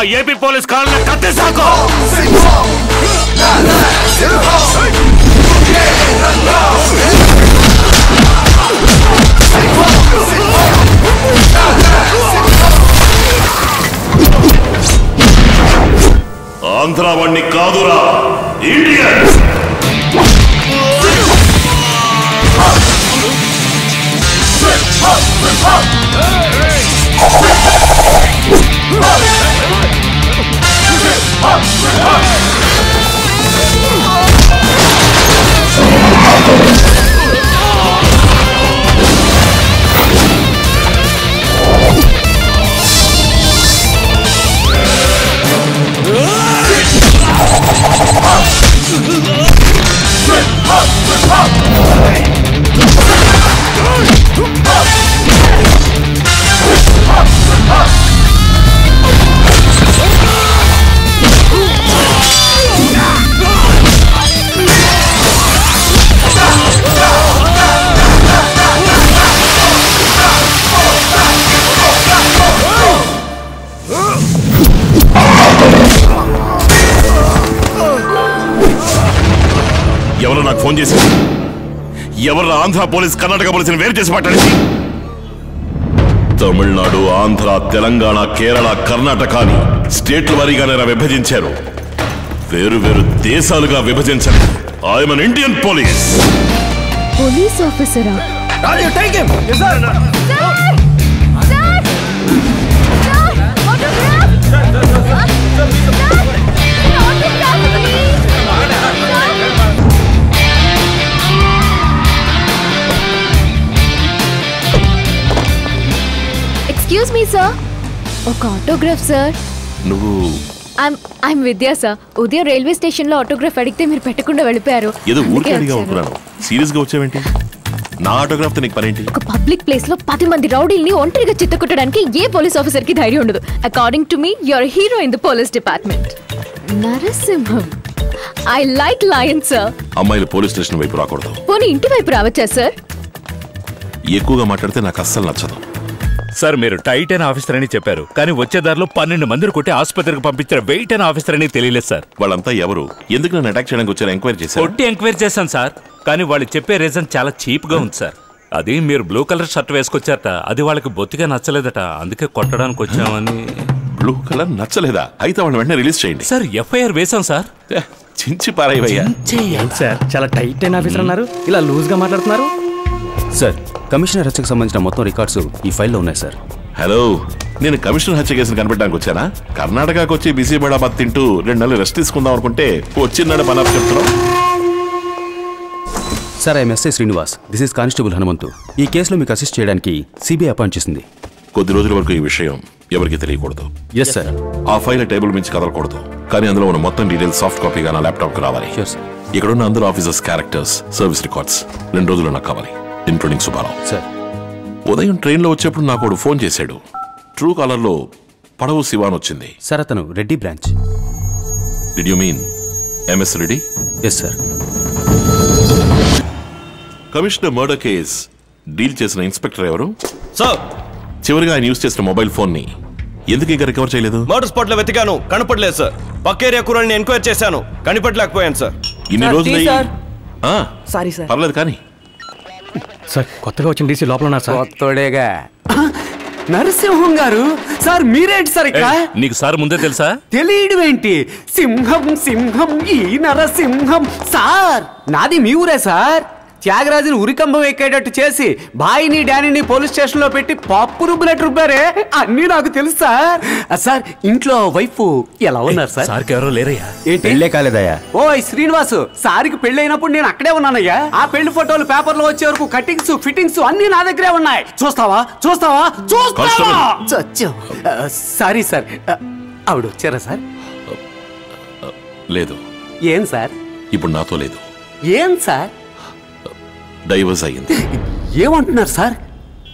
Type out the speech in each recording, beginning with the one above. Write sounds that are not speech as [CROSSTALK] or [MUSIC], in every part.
ఆ AP police కాళ్ళ కత్తేసాకో ఆంధ్ర వాణ్ణి కాదురా ఇండియన్. ఎవరు నాకు ఫోన్ చేసి ఎవరు ఆంధ్ర పోలీస్ కర్ణాటక పోలీసుని వేరు చేసి మాట్లాడింది? తమిళనాడు ఆంధ్ర తెలంగాణ కేరళ కర్ణాటకని స్టేట్ల వారీగానే విభజించారు. వేరు వేరు దేశాలుగా విభజించండి. I'm an Indian police. Police ఆఫీసరా? Excuse me sir ఒక ఆటోగ్రాఫ్ సార్ నువ్వు ఐమ్ ఐమ్ విద్యా సార్ ఉదయం రైల్వే స్టేషన్లో ఆటోగ్రాఫ్ అడిగితే మీరు పెట్టకుండా వెళ్ళిపోయారు. ఏదో ఊరికే అడిగా. అనుకున్నాను. సీరియస్గా వచ్చావేంటి? నా ఆటోగ్రాఫ్తో నీకు పనేంటి? ఒక పబ్లిక్ ప్లేస్లో పది మంది రౌడీల్ని ఒంటరిగా చిత్తకొట్టడానికి ఏ పోలీస్ ఆఫీసర్కి ధైర్యం ఉండదు. According to me your hero in the police department Narasimham I like lion sir అమ్మాయిలు పోలీస్ స్టేషన్ వైపు రాకూడదు. పోనీ ఇంటి వైపు రావచ్చా సార్ ఎక్కువగా మాట్లాడితే నాకు అస్సలు నచ్చదు. సార్ మీరు టైట్ అయిన ఆఫీసర్ అని చెప్పారు కానీ వచ్చే దారిలో పన్నెండు మందిని కొట్టి ఆసుపత్రికి పంపించిన వెయిట్ అయిన ఆఫీసర్ అని తెలియలేదు సార్. వాళ్ళంతా ఎవరు? ఎందుకు నన్ను అటాక్ చేయడానికి వచ్చారు? ఎంక్వైరీ చేశారు? కొట్టి ఎంక్వైరీ చేశాను సార్ కానీ వాళ్ళు చెప్పే రీజన్ చాలా చీప్గా ఉంది సార్. అది మీరు బ్లూ కలర్ షర్ట్ వేసుకొచ్చారట అది వాళ్ళకి బొత్తిగా నచ్చలేదట అందుకే కొట్టడానికి వచ్చామని. బ్లూ కలర్ నచ్చలేదా? అయితే వాళ్ళని వెంటనే రిలీజ్ చేయండి. సార్ ఎఫ్ఐఆర్ వేశాం సార్. చించి పారాయ్యా ఏంటి సార్ చాలా టైట్ అయిన ఆఫీసర్ అన్నారు ఇలా లూజ్గా మాట్లాడుతున్నారు? సార్ కమిషనర్ హత్యకు సంబంధించిన మొత్తం రికార్డ్స్ ఈ ఫైల్లో ఉన్నాయి సార్. హలో నేను కమిషనర్ హత్య కేసును కనిపెట్టడానికి వచ్చానా? కర్ణాటకకు వచ్చి బిజీ బడాబాద్ తింటూ రెండు నెలలు రెస్ట్ తీసుకుందాం అనుకుంటే వచ్చినాడు పని చెప్తున్నాం sir I'm SI Srinivas. This is constable Hanumanthu. ఈ కేసులో మీకు అసిస్ట్ చేయడానికి సిబిఐ అపాయింట్ చేసింది. కొద్ది రోజుల వరకు ఈ విషయం ఎవరికి తెలియకూడదు. ఎస్ సార్ ఆ ఫైల్ టేబుల్ మించి కదలకూడదు. కానీ అందులో ఉన్న మొత్తం డీటెయిల్స్ సాఫ్ట్ కాపీగా నా ల్యాప్టాప్కు రావాలి sir. ఇక్కడున్న అందరూ ఆఫీసర్స్ క్యారెక్టర్స్ సర్వీస్ రికార్డ్స్. రెండు రోజులు నాకు కావాలి. ఇంక్లూడింగ్ సుబ్బారావు. సార్. ఉదయం ట్రైన్లో వచ్చేప్పుడు నాకు ఫోన్ చేశాడు. ట్రూ కాలర్లో పడవు శివాన్ వచ్చింది. సార్ అతను Reddy branch. Did you mean MS Reddy yes sir commissioner murder case deal చేసిన ఇన్స్పెక్టర్ ఎవరు? సార్. చివరిగా ఆయన యూజ్ చేసిన మొబైల్ ఫోన్ని ఎందుకు ఇంకా రికవర్ చేయలేదు? మర్డర్ స్పాట్లో వెతికాను. కనపడలేదు సార్ పక్క ఏరియా కూరల్ని ఎంక్వైరీ చేశాను. కనిపెట్టలేకపోయాను సార్ ఇన్ని రోజులు టీ సార్. ఆ, సారీ సార్ పర్లేదు కానీ సార్ కొత్తగా వచ్చిన డీసీ లోపల ఉన్నారు సార్. కొత్తోడేగా. నరసింహం గారు సార్ మీరేంటి సార్ ఇక్కడ? నీకు సార్ ముందే తెలుసా? తెలియడం ఏంటి సింహం సింహం ఈ నరసింహం. సార్ నాది మీ ఊరే సార్. త్యాగరాజుని ఉరికంబం ఎక్కేటట్టు చేసి బాయిని డానీని పోలీస్ స్టేషన్లో పెట్టి పప్పు రుబ్బులట్టు రుబ్బారే. అన్నీ నాకు తెలుసు? సార్ ఇంట్లో వైఫ్ ఎలా ఉన్నారు సార్? సార్కి ఎవరో లేరయ్యా. ఏంటి? పెళ్ళే కాలేదయ్యా. ఓయ్ శ్రీనివాసు సారికి పెళ్ళి అయినప్పుడు నేను అక్కడే ఉన్నానయ్యా. ఆ పెళ్ళి ఫోటోలు పేపర్లో వచ్చే వరకు కటింగ్స్ ఫిట్టింగ్స్ అన్ని నా దగ్గరే ఉన్నాయి. చూస్తావా? చూస్తావా? చూస్తావా? Sorry sir. ఆవిడ వచ్చారా సార్? లేదు. ఏం సార్? ఇప్పుడు నాతో లేదు. ఏం సార్? డైవర్స్ అయ్యింది. ఏమంటున్నారు సార్?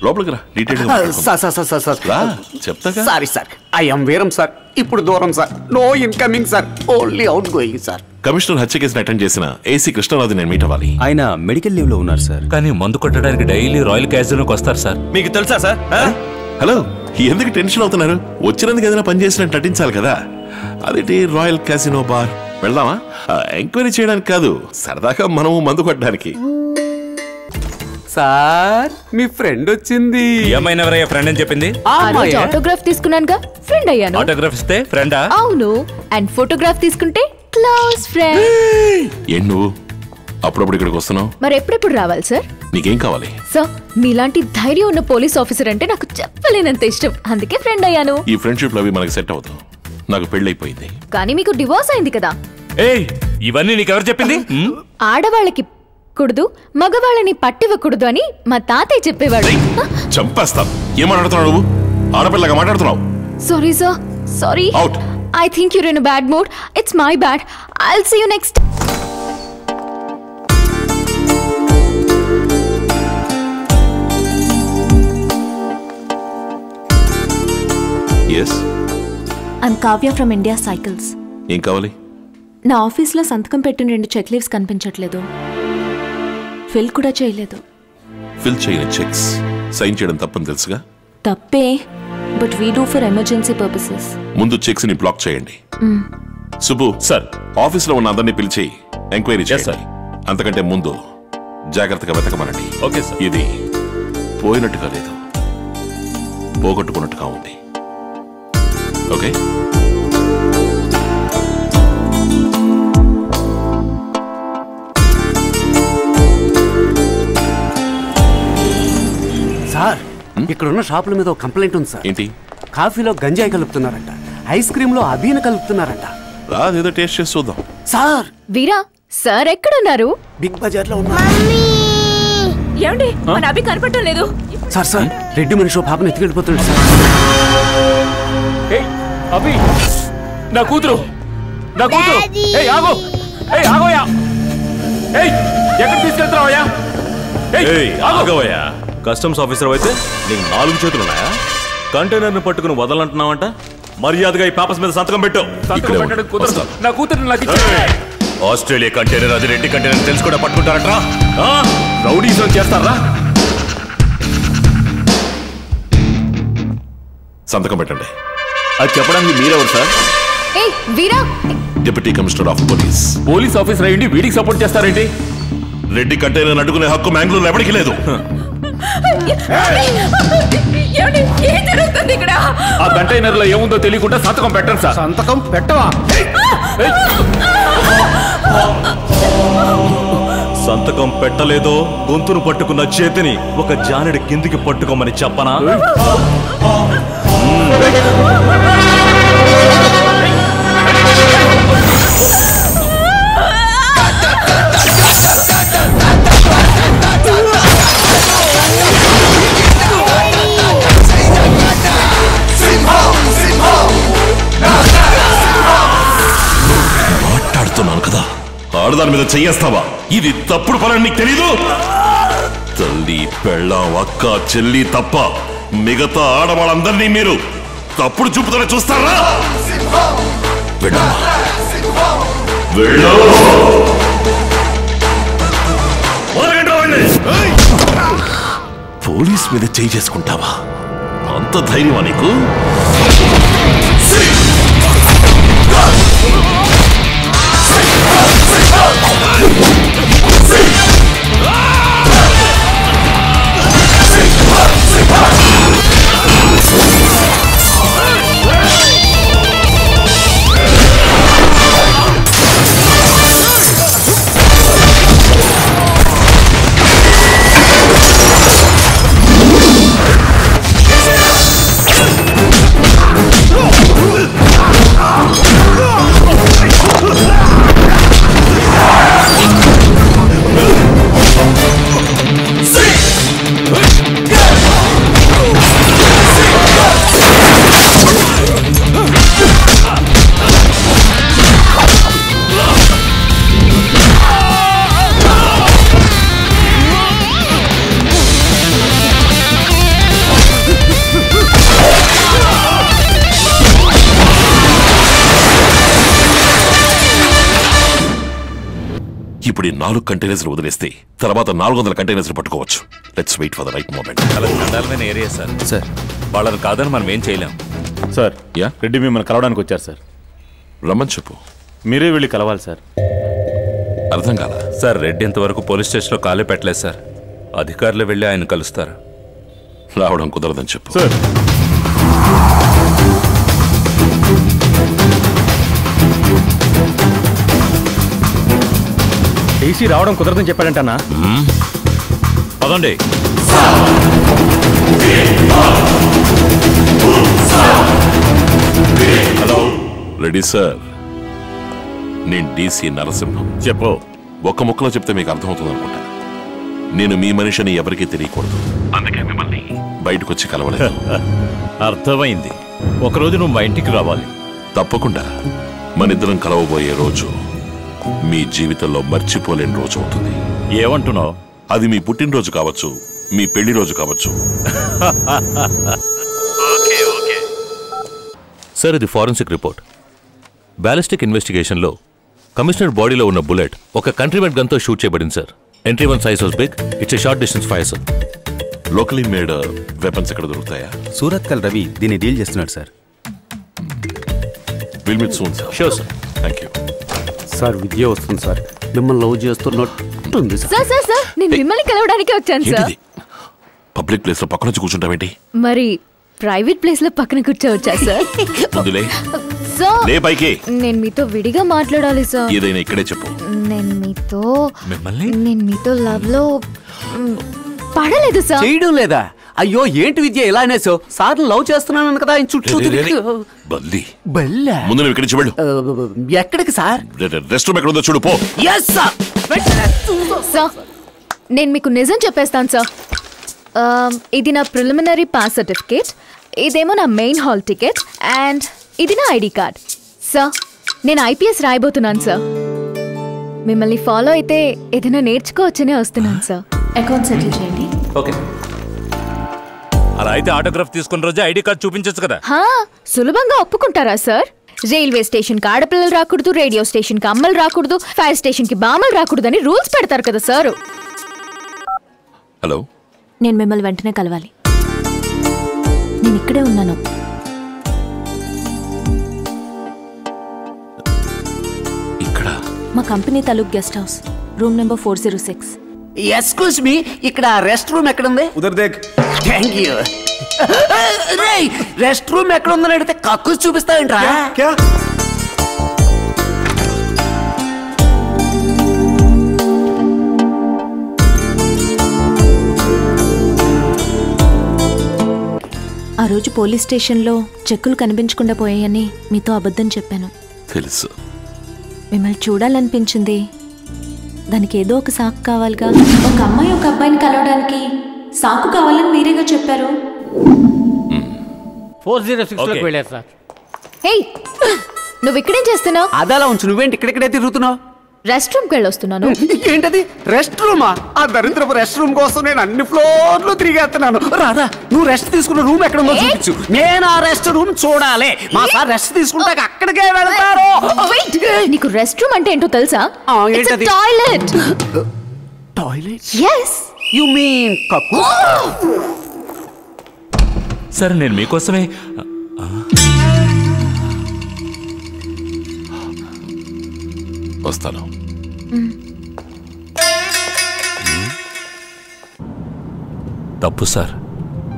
లోపలికి రా డీటెయిల్ ఆ, sir sir sir sir sir. రా చెప్తాగా? Sorry sir. I'm Veeram sir. ఇప్పుడు దూరం sir. No incoming sir. Only outgoing sir. Commissioner హత్య కేసును అటెండ్ చేసిన ఏసీ కృష్ణరాజు నేను మీట్ అవ్వాలి. ఆయన మెడికల్ లీవ్లో ఉన్నారు సార్. కానీ మందు కొట్టడానికి డైలీ రాయల్ క్యాజినోకి వస్తారు సార్. మీకు తెలుసా సార్? హలో ఎందుకు టెన్షన్ అవుతున్నారు? వచ్చినందుకు ఏదైనా పని చేసినట్టు నటించాలి కదా. అదేంటి రాయల్ క్యాసినో బార్? వెళ్దామా? ఎంక్వైరీ చేయడానికి కాదు సరదాగా మనము మందు కొట్టడానికి. సార్ మీ ఫ్రెండ్ వచ్చింది. ఏమైనా ఎవరయ్యా ఫ్రెండ్ అని చెప్పింది? ఆటోగ్రాఫ్ తీసుకున్నానుగా? ఫ్రెండ్ అయ్యాను. ఆటోగ్రాఫ్ ఇస్తే ఫ్రెండా అవును. అండ్ ఫోటోగ్రాఫ్ తీసుకుంటే క్లోజ్ ఫ్రెండ్ ఏం నువ్వు? అప్పుడప్పుడు ఇక్కడికి వస్తున్నావు? మరి ఎప్పుడెప్పుడు రావాలి సార్ నీకేం కావాలి? సార్ మీలాంటి ధైర్యం ఉన్న పోలీస్ ఆఫీసర్ అంటే నాకు చెప్పలేనంత ఇష్టం. అందుకే ఫ్రెండ్ అయ్యాను. ఈ ఫ్రెండ్షిప్ అవి మనకి సెట్ అవుతావు. నాకు పెళ్ళైపోయింది. కానీ మీకు డివోర్స్ అయింది కదా. ఏయ్ ఇవన్నీ నీకెవరు చెప్పింది? ఆడవాళ్ళకి కూడదు మగవాళ్ళని పట్టివ్వకూడదు అని మా తాతయ్య చెప్పేవాడు. చంపేస్తాను ఏం మాట్లాడుతున్నావు నువ్వు? ఆడపిల్లగా మాట్లాడుతున్నావు. Sorry sir sorry Out. I think you're in bad mood it's my bad I'll see you next yes I'm Kavya from India cycles ఏం కావాలి? నా ఆఫీస్లో సంతకం పెట్టిన రెండు చెక్ లీవ్స్ కనిపించట్లేదు. ఫిల్ కూడా చేయలేదు. ఫిల్ చేయని చెక్స్ సైన్ చేయడం తప్పని తెలుసుగా? తప్పే but we do for emergency purposes ముందు చెక్స్ని బ్లాక్ చేయండి. సుబ్బు సార్. ఆఫీస్లో ఉన్న అందరినీ పిలిచి ఎంక్వైరీ Yes, చేయాలి అంతకంటే ముందు జాగ్రత్తగా వెతకమనండి. ఓకే సార్ ఇది పోయినట్టుగా లేదు. పోగొట్టుకున్నట్టుగా ఉంది. ఓకే సార్ ఇక్కడ ఉన్న షాపుల మీద ఒక కంప్లైంట్ ఉంది సార్. ఏంటి? కాఫీలో గంజాయి కలుపుతున్నారంట ఐస్ క్రీమ్లో అబీన కలుపుతున్నారంట. రాదేదో టేస్ట్ చేసి చూద్దాం. సార్! వీరా సార్ ఎక్కడున్నారు? బిగ్ బజార్లో ఉన్నారు ఏమండి? మన అభి కనపడటం లేదు. సార్ సార్ రెడ్డి మనిషి పాపను ఎత్తుకెళ్ళిపోతున్నాడు సార్. ఏయ్ అభి నా కూతురు నా కూతురు. ఏయ్ ఆగో. ఏయ్ ఆగోయా ఏయ్ ఎక్కడ తీసుకెళ్తున్నావయ్యా? ఏయ్ ఆగోయా కస్టమ్స్ ఆఫీసర్ అయితే నీకు నాలుగు చేతులు ఉన్నాయా? కంటైనర్ని పట్టుకుని వదలంటున్నావంట? మర్యాదగా ఈ పేపర్స్ మీద సంతకం పెట్టు. నా కూతురు నాకు ఆస్ట్రేలియా కంటైనర్ అది రెడ్డి కంటైనర్ తెలిసి కూడా పట్టుకుంటారట్రా. రౌడీజం చేస్తారా? సంతకం పెట్టండి. అది చెప్పడానికి మీరెవరు సార్? ఏయ్ Veera! Deputy commissioner of police police officer అయ్యింది వీడికి సపోర్ట్ చేస్తారేంటి? రెడ్డి కంటైనర్ అడ్డుకునే హక్కు మ్యాంగ్లూర్ ఎవరికి లేదు. ఏం జరుగుతుంది ఇక్కడ ఆ కంటైనర్లో ఏముందో తెలియకుండా సంతకం పెట్టండి సార్. సంతకం పెట్టవా? సంతకం పెట్టలేదో గొంతును పట్టుకున్న చేతిని ఒక జానడి కిందికి పట్టుకోమని చెప్పనా? ఆడదాని మీద చెయ్యేస్తావా? ఇది తప్పుడు పని నీకు తెలీదు? తల్లి పెళ్ళాం అక్క చెల్లి తప్ప మిగతా ఆడవాళ్ళందరినీ మీరు తప్పుడు చూపుతూనే చూస్తారా. పోలీస్ మీద చేయి చేసుకుంటావా? అంత ధైర్యమా నీకు? ఇప్పుడు నాలుగు కంటైనర్స్ వదిలేస్తే తర్వాత నాలుగు వందల కంటైనర్స్ పట్టుకోవచ్చు. Let's wait for the right moment చండాలమైన area sir. Sir. వాళ్ళని కాదని మనం ఏం చేయలేం. సార్ యా రెడ్డి మిమ్మల్ని కలవడానికి వచ్చారు సార్. రమ్మని చెప్పు. మీరే వెళ్ళి కలవాలి సార్. అర్థం కాల? సార్ రెడ్డి ఇంతవరకు పోలీస్ స్టేషన్లో కాలే పెట్టలేదు సార్. అధికారులు వెళ్ళి ఆయన కలుస్తారు. రావడం కుదరదని చెప్పు. సార్ డీసీ రావడం కుదరదని చెప్పాడంటనా పదండి. హలో. Ready sir. నేను డీసీ నరసింహం. చెప్పు. ఒక్క ముక్కలో చెప్తే మీకు అర్థమవుతుంది అనుకుంటా నేను మీ మనిషిని ఎవరికీ తెలియకూడదు. అందుకే మిమ్మల్ని బయటకు వచ్చి కలవలేదు. [LAUGHS] అర్థమైంది. ఒకరోజు నువ్వు మా ఇంటికి రావాలి. తప్పకుండా. మనిద్దరం కలవబోయే రోజు. మీ జీవితంలో మర్చిపోలేని రోజు అవుతుంది. ఏమంటున్నావు? అది మీ పుట్టినరోజు కావచ్చు మీ పెళ్ళి రోజు కావచ్చు. సార్ ఇది ఫారెన్సిక్ రిపోర్ట్. బ్యాలిస్టిక్ ఇన్వెస్టిగేషన్లో కమిషనర్ బాడీలో ఉన్న బుల్లెట్ ఒక కంట్రీమెంట్ గన్తో షూట్ చేయబడింది sir. Entry one size big it's short distance fire sir locally made weapons ఎక్కడ దొరుకుతాయా? సూరత్ కల్ రవి దీన్ని డీల్ చేస్తున్నాడు sir. Will meet soon sir sure sir thank you sir Vidya వస్తుంది సార్. మిమ్మల్ని లవ్ చేస్తున్నట్టుంది సార్. సార్ సార్ సార్ నేను మిమ్మల్ని కలవడానికి వచ్చాను సార్. పబ్లిక్ ప్లేస్లో పక్కన వచ్చి కూర్చుంటావేంటి? మరి ప్రైవేట్ ప్లేస్లో పక్కన కూర్చోవచ్చా సార్? లే పైకి. నేను మీతో విడిగా మాట్లాడాలి సార్. ఏదైనా ఇక్కడే చెప్పు. నేను మీతో మిమ్మల్ని? నేను మీతో లవ్లో పడలేదు సార్ చేయడం లేదా? అయ్యో ఏంటి విద్య ఇలా అనేసావు సార్ లవ్ చేస్తున్నాను కదా ఆయన చుట్టూ బల్లి. బెల్లా? ముందు నువ్వు ఇక్కడి ఆ, ఎక్కడికి సార్? రెస్ట్ రూమ్ ఎక్కడ ఉందో చూడు పో. ఎస్ సార్ సార్ నేను మీకు నిజం చెప్పేస్తాను సార్ ఇది నా ప్రిలిమినరీ పాస్ సర్టిఫికేట్ ఇదేమో నా మెయిన్ హాల్ టికెట్ అండ్ ఇది నా ఐడి కార్డ్. సార్ నేను ఐపీఎస్ రాయబోతున్నాను సార్ మిమ్మల్ని ఫాలో అయితే ఏదైనా నేర్చుకోవచ్చనే వస్తున్నాను సార్ అకౌంట్ సెటిల్ చేయండి. ఓకే. అలా అయితే ఆటోగ్రాఫ్ తీసుకున్న రోజే ఐడి కార్డ్ చూపించచ్చు కదా. హా సులభంగా ఒప్పుకుంటారా సార్? రైల్వే స్టేషన్కి ఆడపిల్లలు రాకూడదు రేడియో స్టేషన్కి అమ్మలు రాకూడదు ఫైర్ స్టేషన్కి బామలు రాకూడదు అని రూల్స్ పెడతారు కదా సార్? హలో. నేను మిమ్మల్ని వెంటనే కలవాలి. నేను ఇక్కడే ఉన్నాను. ఇక్కడ. మా company తలుక్ guest house room number four zero six. Excuse me ఇక్కడ రెస్ట్ రూమ్ ఎక్కడ ఉంది ఉదర్ దేక్. థ్యాంక్ యూ రెస్ట్ రూమ్ ఎక్కడ ఉందని అడిగితే కక్కు చూపిస్తావేంట్రా? ఆ రోజు పోలీస్ స్టేషన్లో చెక్కులు కనిపించకుండా పోయాయని మీతో అబద్ధం చెప్పాను. తెలుసు. మిమ్మల్ని చూడాలనిపించింది దానికి ఏదో ఒక సాకు కావాలిగా. ఒక అమ్మాయి ఒక అబ్బాయిని కలవడానికి సాకు కావాలని మీరేగా చెప్పారు? Four zero six Okay. లోకి వెళ్ళారు సార్ హే నువ్వు ఇక్కడేం చేస్తున్నావు? అదలా ఉంచు. నువ్వేంటి ఇక్కడిక్కడే తిరుగుతున్నావు? రెస్ట్ రూమ్కి వెళ్ళొస్తున్నాను. [LAUGHS] ఏంటది? రెస్ట్ రూమా ఆ దరిద్రపు రెస్ట్ రూమ్ కోసం నేను అన్ని ఫ్లోర్లు తిరిగేస్తున్నాను. రారా నువ్వు రెస్ట్ తీసుకున్న రూమ్ ఎక్కడ ఉందో చూపించు. నేను ఆ రెస్ట్ రూమ్ చూడాలి. మా సార్ రెస్ట్ తీసుకుంటాక అక్కడికే వెళ్తారు. నీకు రెస్ట్ రూమ్ అంటే ఏంటో తెలుసా? Toilet toilet yes you mean కక్కు సరే నేను మీకోసమే వస్తాను. తప్పు సార్.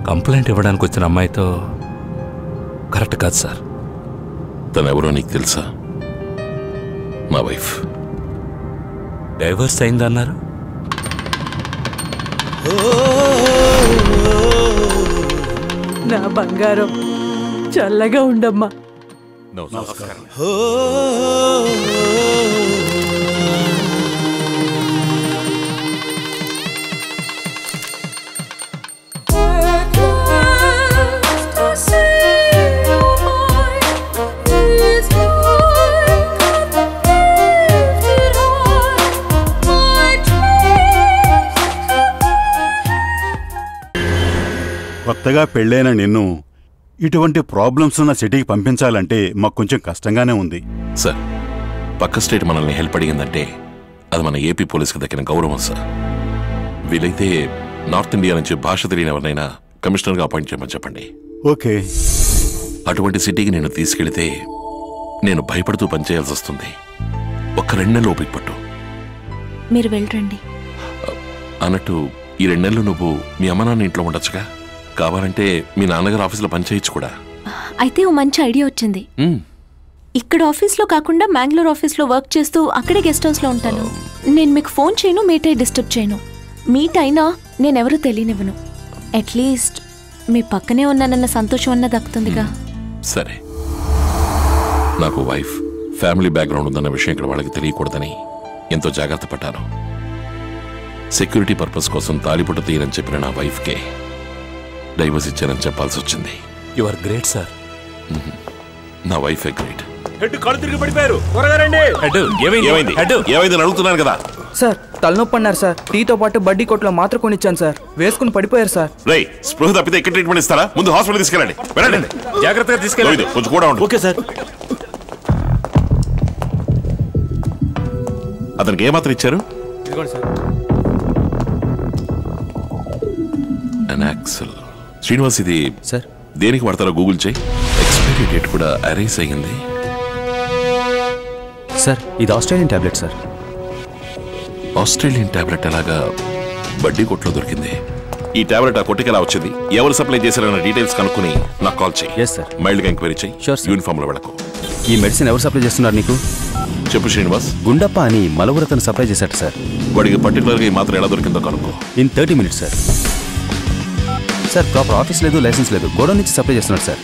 కంప్లైంట్ ఇవ్వడానికి వచ్చిన అమ్మాయితో కరెక్ట్ కాదు సార్. తను ఎవరో నీకు తెలుసా? నా వైఫ్. డైవర్స్ అయిందన్నారు. నా బంగారం చల్లగా ఉండమ్మా. కొత్తగా పెళ్ళైన నిన్ను ఇటువంటి ప్రాబ్లమ్స్ ఉన్న సిటీకి పంపించాలంటే మాకు కొంచెం కష్టంగానే ఉంది. సార్ పక్క స్టేట్ మనల్ని హెల్ప్ అడిగిందంటే అది మన ఏపీ పోలీసుకి దక్కిన గౌరవం సార్. వీలైతే నార్త్ ఇండియా నుంచి భాష తెలియని ఎవరినైనా కమిషనర్గా అపాయింట్ చేయమని చెప్పండి. ఓకే. అటువంటి సిటీకి నేను తీసుకెళితే నేను భయపడుతూ పనిచేయాల్సి వస్తుంది. ఒక్క రెండు నెలలు ఓపిక పట్టు. మీరు వెళ్ళరండి. అన్నట్టు ఈ రెండు నెలలు నువ్వు మీ అమ్మ నాన్న ఇంట్లో ఉండొచ్చుగా? కావాలంటే మీ నాన్నగారు ఆఫీసులో పనిచేయచ్చు కూడా. అయితే ఓ మంచి ఐడియా వచ్చింది. ఇక్కడ ఆఫీస్లో కాకుండా మ్యాంగ్లూర్ ఆఫీస్లో వర్క్ చేస్తూ అక్కడే గెస్ట్ హౌస్లో ఉంటాను. నేను మీకు ఫోన్ చేయను మీట్ అయి డిస్టర్బ్ చేయను. మీట్ అయినా నేనెవరూ తెలియనివ్వను. అట్లీస్ట్ మీ పక్కనే ఉన్నానన్న సంతోషం అన్న దక్కుతుందిగా. సరే. నాకు వైఫ్ ఫ్యామిలీ బ్యాక్గ్రౌండ్ ఉందన్న విషయం ఇక్కడ వాళ్ళకి తెలియకూడదని ఎంతో జాగ్రత్త పడ్డాను. సెక్యూరిటీ పర్పస్ కోసం తాలిపుట్ట తీయనని చెప్పిన నా వైఫ్కే డైవర్స్ ఇచ్చానని చెప్పాల్సి వచ్చింది యు ఆర్ గ్రేట్ సార్ నా వైఫే గ్రేట్ హెడ్ కళ్ళు తిరిగి పడిపోయారు. త్వరగా రండి. హెడ్ ఏమైంది? ఏమైంది? హెడ్. ఏమైంది అడుగుతున్నాను కదా. సార్ తలనొప్పి అన్నారు సార్ టీతో పాటు బడ్డీ కొట్లో మాత్ర కొనిచ్చాను సార్ వేసుకుని పడిపోయారు సార్ రేయ్ స్పృహ తప్పితే ఇక్కడ ట్రీట్మెంట్ ఇస్తారా? ముందు హాస్పిటల్ తీసుకెళ్ళండి. వెళ్ళండి. జాగ్రత్తగా తీసుకెళ్ళండి. కొంచెం కూడా ఉండు. ఓకే సార్ అతనికి ఏమాత్రం ఇచ్చారు? ఇదిగోండి సార్ అనాక్సల్ శ్రీనివాస్ ఇది సార్. దేనికి వాడతారో గూగుల్ చేయి. ఎక్స్పైరీ డేట్ కూడా అరైజ్ అయ్యింది. సార్ ఇది Australian tablet sir. Australian tablet ఎలాగా బడ్డీ కొట్లో దొరికింది. ఈ టాబ్లెట్ ఆ కొట్టుకి ఎలా వచ్చింది? ఎవరు సప్లై చేశారన్న డీటెయిల్స్ కనుక్కుని నాకు కాల్ చేయి. ఎస్ సార్ మైల్డ్గా ఎంక్వైరీ చేయి. Sure, sir. యూనిఫామ్లో వెళ్ళకు. ఈ మెడిసిన్ ఎవరు సప్లై చేస్తున్నారు నీకు? చెప్పు శ్రీనివాస్. గుండప్ప అని మలవరతను సప్లై చేశాడు సార్. వాడికి పర్టికులర్గా ఈ మాత్రం ఎలా దొరికిందో కనుక్కో. In thirty minutes sir sir proper office లేదు లైసెన్స్ లేదు. గోడౌన్ నుంచి సప్లై చేస్తున్నాడు సార్.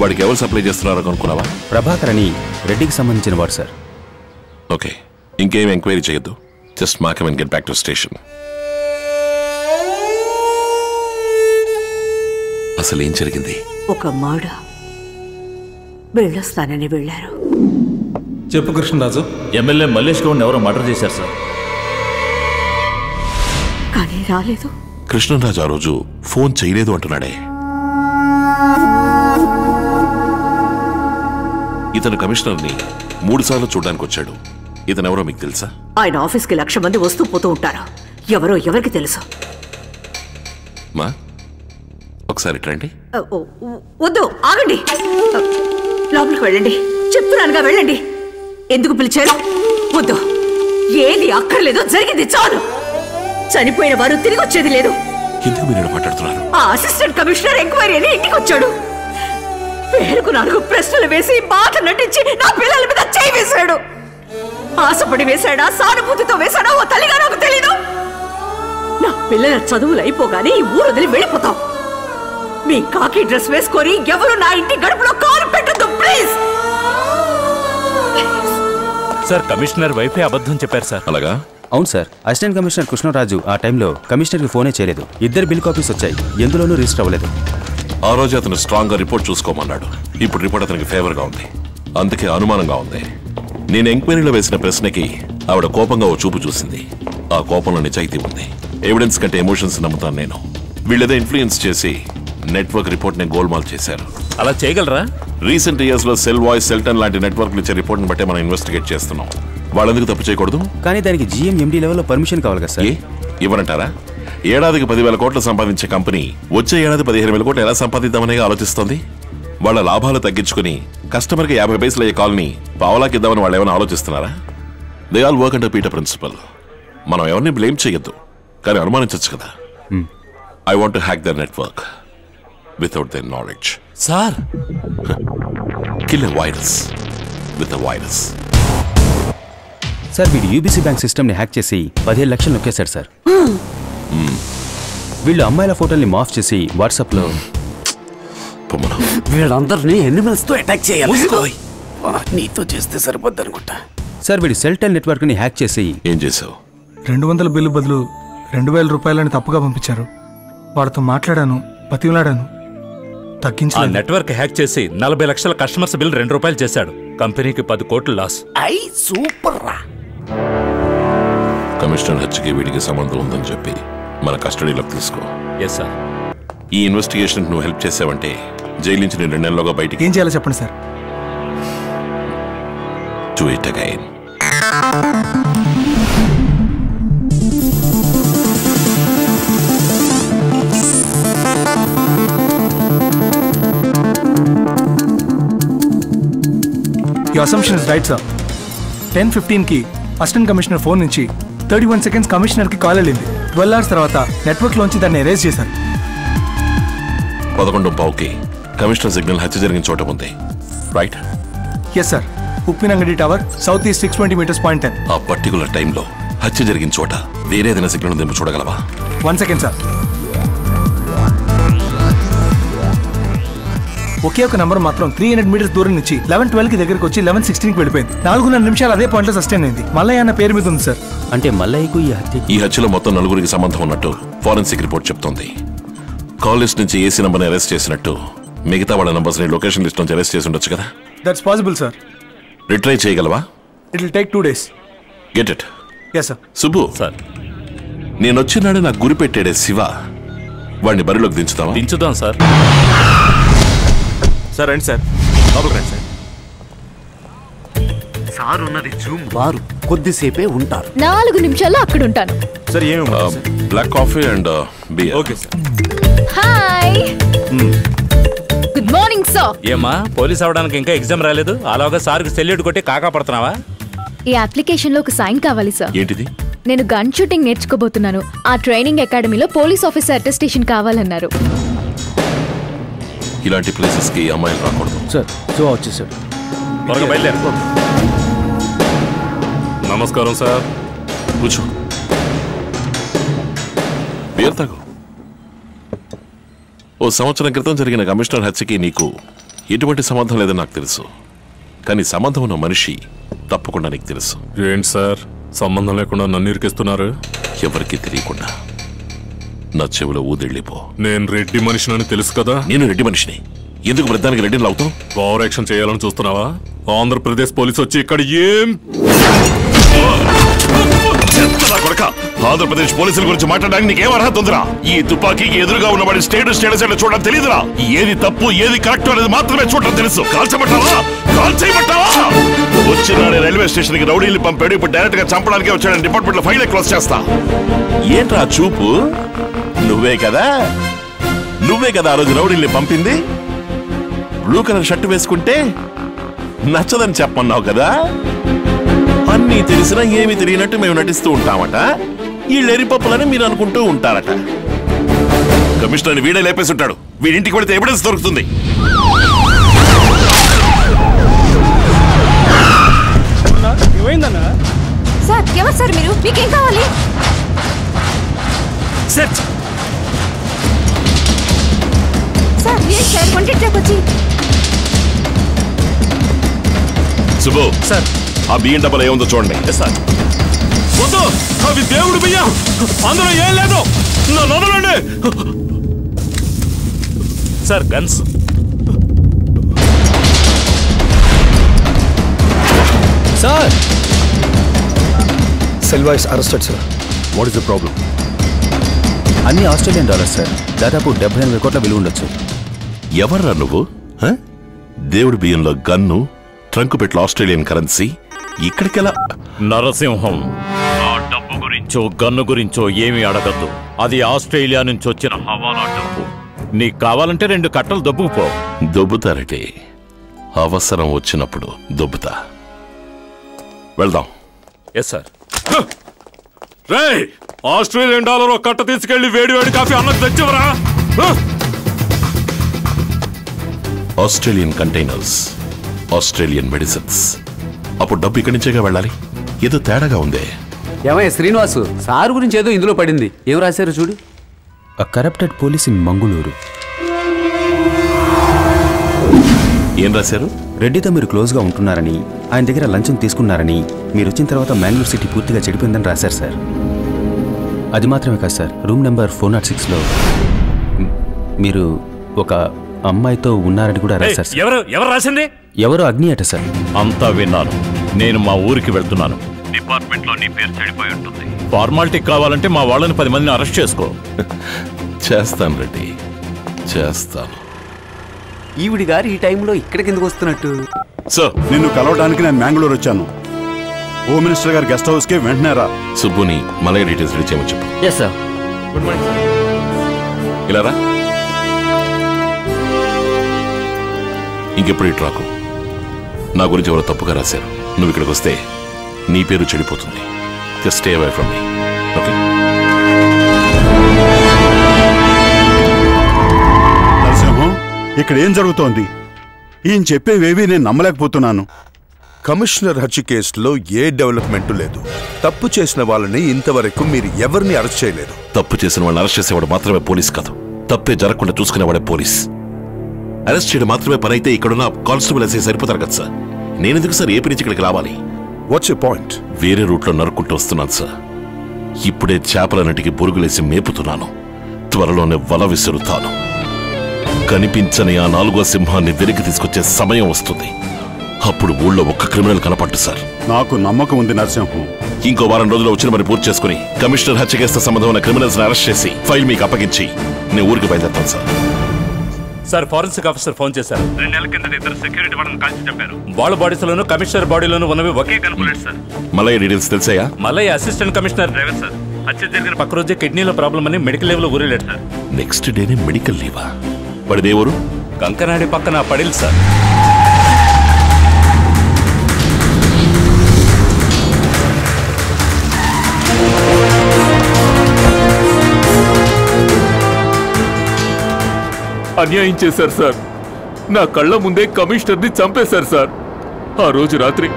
వాడికి ఎవరు సప్లై చేస్తున్నారో కనుక్కున్నావా? ప్రభాకర్ అని రెడ్డికి సంబంధించిన వాడు సార్. ఓకే ఇంకేం ఎంక్వైరీ చేయొద్దు. Just mock and get back to station అసలు ఏం జరిగింది? ఒక మాడ. వెళ్ళొస్తానని వెళ్ళారు. చెప్పు కృష్ణరాజు. ఎమ్మెల్యే మల్లేష్ గౌడ్ ఎవరో మర్డర్ చేశారు సార్. కానీ రాలేదు. కృష్ణరాజు ఆ రోజు ఫోన్ చేయలేదు అంటున్నాడే. ఇతను కమిషనర్ని మూడు సార్లు చూడడానికి వచ్చాడు. ఇతను ఎవరో మీకు తెలుసా? ఆయన ఆఫీస్కి లక్ష మంది వస్తూ పోతూ ఉంటారు? ఎవరో ఎవరికి తెలుసు? మా ఒకసారి రండి. వద్దు ఆగండి. లోపలికి వెళ్ళండి. చెప్తున్నానుగా వెళ్ళండి. ఎందుకు పిలిచారు? వద్దు. ఏది అక్కర్లేదో జరిగింది చాలు. చనిపోయిన వారు తిరిగి వచ్చేది లేదు. ఎందుకు మీరు మాట్లాడుతున్నారు? ఆ అసిస్టెంట్ కమిషనర్ ఎంక్వైరీ అని ఇంటికి వచ్చాడు పేరుకు నాలుగు ప్రశ్నలు వేసి బాధ నటించి నా పిల్లల మీద చేయి వేశాడు. ఆశపడి వేశాడా? సానుభూతితో వేశాడా? ఓ తల్లిగా నాకు తెలీదు. నా పిల్లల చదువులు అయిపోగానే ఈ ఊరు వదిలి వెళ్ళిపోతాం. మీ కాకి డ్రెస్ వేసుకొని ఎవరు నా ఇంటి గడుపులో కాలు పెట్టద్దు ప్లీజ్. సార్ కమిషనర్ వైఫే అబద్ధం చెప్పారు సార్. అలాగా? అవును సార్ అసిస్టెంట్ కమిషనర్ కృష్ణరాజు ఆ టైంలో కమిషనర్కి ఫోనే చేయలేదు. ఇద్దరు బిల్ కాపీస్ వచ్చాయి. ఎందులోనూ రిజిస్టర్ అవ్వలేదు. ఆ రోజు అతను స్ట్రాంగ్గా రిపోర్ట్ చూసుకోమన్నాడు. ఇప్పుడు రిపోర్ట్ అతనికి ఫేవర్గా ఉంది. అందుకే అనుమానంగా ఉంది. నేను ఎంక్వైరీలో వేసిన ప్రశ్నకి ఆవిడ కోపంగా ఓ చూపు చూసింది. ఆ కోపంలో నిజాయితీ ఉంది. ఎవిడెన్స్ కంటే ఎమోషన్స్ నమ్ముతాను నేను. వీళ్ళేదో ఇన్ఫ్లుయెన్స్ చేసి నెట్వర్క్ రిపోర్ట్ని గోల్మాల్ చేశారు. అలా చేయగలరా? రీసెంట్ ఇయర్స్లో సెల్ వాయిస్ సెల్టన్ లాంటి నెట్వర్క్ ఇచ్చే రిపోర్ట్ని బట్టే మనం ఇన్వెస్టిగేట్ చేస్తున్నాం. వాళ్ళెందుకు తప్పు చేయకూడదు? కానీ దానికి జీఎం ఎండి లెవెల్లో పర్మిషన్ కావాలి కదా సార్. ఇవ్వనంటారా? ఏడాదికి పదివేల కోట్లు సంపాదించే కంపెనీ వచ్చే ఏడాది పదిహేను వేల కోట్లు ఎలా సంపాదిద్దామని ఆలోచిస్తోంది? వాళ్ళ లాభాలు తగ్గించుకుని కస్టమర్కి యాభై పైసలు అయ్యే కాల్ని పావలాకి ఇద్దామని వాళ్ళు ఏమైనా ఆలోచిస్తున్నారా? They all work under Peter principle మనం ఎవరిని బ్లేమ్ చేయొద్దు కానీ అనుమానించవచ్చు కదా. I want to hack their network without their knowledge sir! Kill virus with virus sir వీడు యూబీసీ బ్యాంక్ సిస్టమ్ని హ్యాక్ చేసి పదిహేను లక్షలు నొక్కేశాడు సార్. వీళ్ళు అమ్మాయిల ఫోటోల్ని మాఫ్ చేసి వాట్సాప్లో వీళ్ళందరినీ ఎనిమల్స్తో అటాక్ చేయాలి. నీతో చేస్తే సరిపోద్ది అనుకుంటా. సార్ వీడు సెల్టెల్ నెట్వర్క్ని హ్యాక్ చేసి ఏం చేసావు? రెండు వందల బిల్లు బదులు రెండు వేల రూపాయలని తప్పుగా పంపించారు. వాడితో మాట్లాడాను బతిలాడాను ఆ తగ్గించలేదు. నెట్వర్క్ హ్యాక్ చేసి నలభై లక్షల కస్టమర్స్ బిల్ రెండు రూపాయలు చేశాడు. కంపెనీకి పది కోట్లు లాస్. ఐ సూపర్ రా కమిషనర్ హత్యకి వీడికి సంబంధం ఉందని చెప్పి మన కస్టడీలోకి తీసుకో. ఎస్ సార్ ఈ ఇన్వెస్టిగేషన్ నువ్వు హెల్ప్ చేసావంటే జైలు నుంచి నేను రెండు నెలలుగా బయటికి ఏం చేయాలో చెప్పండి sir. To it again Your assumption is కి అసిస్టెంట్ కమిషనర్ ఫోన్ నుంచి థర్టీ వన్ సెకండ్స్ కమిషనర్కి కాల్ వెళ్ళింది. ట్వెల్వ్ అవర్స్ తర్వాత నెట్వర్క్లోంచి దాన్ని ఎరేజ్ చేశారు. పదకొండు పావుకి కమిషనర్ సిగ్నల్ హత్య జరిగిన చోట ఉంది. Right yes sir Uppinangadi tower south east six twenty meters point ten ఆ పర్టికులర్ టైంలో హత్య జరిగిన చోట వేరేదైనా సిగ్నల్ దింపు చూడగలవా? వన్ సెకండ్ సార్ ఒకే ఒక నంబర్ మాత్రం త్రీ హండ్రెడ్ మీటర్స్ దూరం నుంచి లెవెన్ ట్వెల్వ్కి దగ్గరికి వచ్చి లెవెన్ సిక్స్టీన్కి వెళ్ళిపోయింది. నాలుగున్నర నిమిషాలు అదే పాయింట్లో సస్టైన్ అయింది. మల్లయ్య అన్న పేరు మీద ఉంది సార్ అంటే మల్లయ్యకు ఈ హత్య ఈ హత్యలో మొత్తం నలుగురికి సంబంధం ఉన్నట్టు ఫారెన్సిక్ రిపోర్ట్ చెప్తోంది. కాల్ లిస్ట్ నుంచి ఏసీ నంబర్ని అరెస్ట్ చేసినట్టు మిగతా వాళ్ళ నంబర్స్ని లొకేషన్ లిస్ట్ నుంచి అరెస్ట్ చేసి ఉండొచ్చు కదా? దట్స్ పాసిబుల్ సార్ రిట్రై చేయగలవా? It will take two days get it yes sir Subbu. Sir నేను వచ్చినాడు నాకు గురి పెట్టాడే శివ. వాడిని బరిలోకి దించుతావా? దించుదాం సార్ సార్ రండి సార్. లోపలికి రండి సార్. సార్ ఉన్నది జూమ్. బారు కొద్దిసేపే ఉంటారు. నాలుగు నిమిషాల్లో అక్కడ ఉంటాను సార్. ఏమి block coffee and beer okay sir. Hi good morning sir ఏమా పోలీస్ అవడానికి ఇంకా ఎగ్జామ్ రాలేదు? అలాగా సార్కి సెల్యూట్ కొట్టి కాకా పడుతున్నావా? ఈ అప్లికేషన్లో ఒక సైన్ కావాలి సార్ ఏంటిది? నేను గన్ షూటింగ్ నేర్చుకోబోతున్నాను. ఆ ట్రైనింగ్ అకాడమీలో పోలీస్ ఆఫీసర్ అటెస్టేషన్ కావాలన్నారు. ఇలాంటి ప్లేసెస్కి అమ్మాయిలు రాకూడదు. సార్ సో వచ్చేసాడు. త్వరగా బయలుదేరు. నమస్కారం సార్. కూర్చో. బియర్ తాగు. ఓ సంవత్సరం క్రితం జరిగిన కమిషనర్ హత్యకి నీకు ఎటువంటి సంబంధం లేదని నాకు తెలుసు. కానీ సంబంధం ఉన్న మనిషి తప్పకుండా నీకు తెలుసు. ఏంటి సార్? సంబంధం లేకుండా నన్ను ఇరికిస్తున్నారు? ఎవరికీ తెలియకుండా. నా చెవిలో ఊదిళ్ళిపో. నేను రెడ్డి మనిషినని తెలుసు కదా? నేను రెడ్డి మనిషిని. ఎందుకు వృద్ధానికి రెడ్డిని లావుతావు పవర్ యాక్షన్ చేయాలని చూస్తున్నావా? ఆంధ్రప్రదేశ్ పోలీస్ వచ్చి ఇక్కడ ఏం కొడక! ఆంధ్రప్రదేశ్ పోలీసుల గురించి మాట్లాడడానికి నీకేం అర్హత ఉందిరా? ఈ తుపాకీకి ఎదురుగా ఉన్నవాడి స్టేటస్ స్టేటస్ అంటే చూడడం తెలియదురా ఏది తప్పు ఏది కరెక్ట్ అనేది మాత్రమే చూడడం తెలుసు. కాల్చబట్టావా కాల్చేయబట్టావా వచ్చినాడే రైల్వే స్టేషన్కి రౌడీలు పంపాడు ఇప్పుడు డైరెక్ట్గా చంపడానికి వచ్చాడని డిపార్ట్మెంట్లో ఫైల్ క్లోజ్ చేస్తా. ఏంట్రా చూపు? నువ్వే కదా? నువ్వే కదా ఆ రోజు రౌడీల్ని పంపింది? బ్లూ కలర్ షర్ట్ వేసుకుంటే నచ్చదని చెప్పన్నావు కదా? అన్నీ తెలిసినా ఏమి తెలియనట్టు మేము నటిస్తూ ఉంటామట. ఈ లెరిపప్పులని మీరు అనుకుంటూ ఉంటారట. కమిషనర్ వీడే లేపేసి ఉంటాడు. వీడింటికి వెళితే ఎవిడెన్స్ దొరుకుతుంది. సార్ ఎవరు సార్ మీరు? మీకేం కావాలి? సెర్చ్ సార్ ఏం సార్? వంటింట్లోకి వచ్చి. శుభు సార్. ఆ బియ్యం డబ్బులు ఏముందో చూడండి. సార్. వద్దు. అవి దేవుడు బియ్యం. అందులో ఏం లేదు. నన్ను వదలండి. Sir guns. Sir Selva is arrested sir what is the problem అన్ని ఆస్ట్రేలియన్ డాలర్స్ సార్ దాదాపు డెబ్బై ఎనభై కోట్ల విలువ ఉండొచ్చు. ఎవర్రా నువ్వు? దేవుడి బియ్యంలో గన్ను ట్రంకు పెట్ల ఆస్ట్రేలియన్ కరెన్సీ ఇక్కడికెలా? నరసింహం ఆ డబ్బు గురించో గన్ను గురించో ఏమీ అడగద్దు. అది ఆస్ట్రేలియా నుంచి వచ్చిన హవాలా డబ్బు. నీకు కావాలంటే రెండు కట్టలు దొబ్బుకుపో. దొబ్బుతారటే. అవసరం వచ్చినప్పుడు దొబ్బుతా. వెళ్దాం. ఎస్ సార్ రే ఆస్ట్రేలియన్ డాలర్ ఒక కట్ట తీసుకెళ్ళి వేడి వేడి కాఫీ అన్నది తెచ్చివరా ఆస్ట్రేలియన్ కంటైనర్స్ ఆస్ట్రేలియన్ మెడిసిన్స్. అప్పుడు డబ్బు ఇక్కడి నుంచేగా వెళ్ళాలి? ఏదో తేడాగా ఉందే. ఏమయ్య శ్రీనివాసు సార్ గురించి ఏదో ఇందులో పడింది. ఏం రాశారు చూడు? A corrupted police in Mangaluru ఏం రాశారు? రెడ్డితో మీరు క్లోజ్గా ఉంటున్నారని ఆయన దగ్గర లంచం తీసుకున్నారని మీరు వచ్చిన తర్వాత మ్యాంగ్లూర్ సిటీ పూర్తిగా చెడిపోయిందని రాశారు సార్. అది మాత్రమే కాదు sir. Room number four nought సిక్స్లో మీరు ఒక అమ్మాయితో ఉన్నారని కూడా రాశారు సార్. ఎవరు? ఎవరు రాసింది? ఎవరో అగ్ని అట సార్. అంతా విన్నాను. నేను మా ఊరికి వెళ్తున్నాను. డిపార్ట్మెంట్లో నీ పేరు చెడిపోయి ఉంటుంది. ఫార్మాలిటీ కావాలంటే మా వాళ్ళని పది మందిని అరెస్ట్ చేసుకో. [LAUGHS] చేస్తాను రెడ్డి. చేస్తాను. ఈవిడి గారు ఈ టైంలో ఇక్కడికి ఎందుకు వస్తున్నట్టు? సార్ నిన్ను కలవడానికి నేను మ్యాంగ్లూర్ వచ్చాను. హోమ్ మినిస్టర్ గారి గెస్ట్ హౌస్కి వెంటనే రా. సుబ్బుని మలయ డీటెయిల్స్ రెడీ చేయమని చెప్పు. ఎస్ సార్ గుడ్ మార్నింగ్ ఇలా రా. ఇంకెప్పుడు ఇటు రాకు? నా గురించి ఎవరో తప్పుగా రాశారు. నువ్వు ఇక్కడికి వస్తే నీ పేరు చెడిపోతుంది. Just stay away from me okay ఇక్కడ ఏం జరుగుతోంది? ఈయన చెప్పేవేవి నేను నమ్మలేకపోతున్నాను. కమిషనర్ హత్య కేసులో ఏ డెవలప్మెంట్ లేదు. తప్పు చేసిన వాళ్ళని ఇంతవరకు మీరు ఎవరిని అరెస్ట్ చేయలేదు. తప్పు చేసిన వాళ్ళని అరెస్ట్ చేసేవాడు మాత్రమే పోలీస్ కాదు. తప్పే జరగకుండా చూసుకునేవాడే పోలీస్. అరెస్ట్ చేయడం మాత్రమే పని అయితే ఇక్కడున్న కానిస్టేబుల్ ఎస్ఐ సరిపోతారు కదా సార్. నేనెందుకు సార్ ఏపీ నుంచి ఇక్కడికి రావాలి? వాట్స్ పాయింట్ వేరే రూట్లో నరుక్కుంటూ వస్తున్నాను సార్. ఇప్పుడే చేపలన్నిటికీ బురుగులేసి మేపుతున్నాను. త్వరలోనే వల విసురుతాను. కనిపించని ఆ నాలుగో సింహాన్ని వెనక్కి తీసుకొచ్చే సమయం వస్తుంది. అప్పుడు ఊళ్ళో ఒక్క క్రిమినల్ కనపడ్డు సార్. నాకు నమ్మకం ఉంది నరసింహం. ఇంకో వారం రోజుల్లో వచ్చిన మరి పూర్తి చేసుకుని కమిషనర్ హత్య కేసుతో సంబంధం ఉన్న క్రిమినల్స్ అరెస్ట్ చేసి ఫైల్ మీకు అప్పగించి నేను ఊరికి బయలుదేరుతాను sir. Sir forensic officer phone చేశారు. రెండు నెలల కింద ఇద్దరు సెక్యూరిటీ వాళ్ళని కలిసి చెప్పారు వాళ్ళ బాడీస్ లోను కమిషనర్ బాడీలోను ఉన్నవి ఒకే కనుకోలేదు sir. Malayya details తెలిసాయా? Mallayya assistant commissioner. Driver sir హత్య జరిగిన పక్క రోజే కిడ్నీలో ప్రాబ్లం అని మెడికల్ లీవ్లో ఊరేలేడు సార్. నెక్స్ట్ డేనే మెడికల్ లీవా? ఊరు కంకనాడి పక్కన పడిల్ సార్. అన్యాయం చేశారు సార్. నా కళ్ళ ముందే కమిషనర్ని చంపేశారు సార్. ఆ రోజు రాత్రి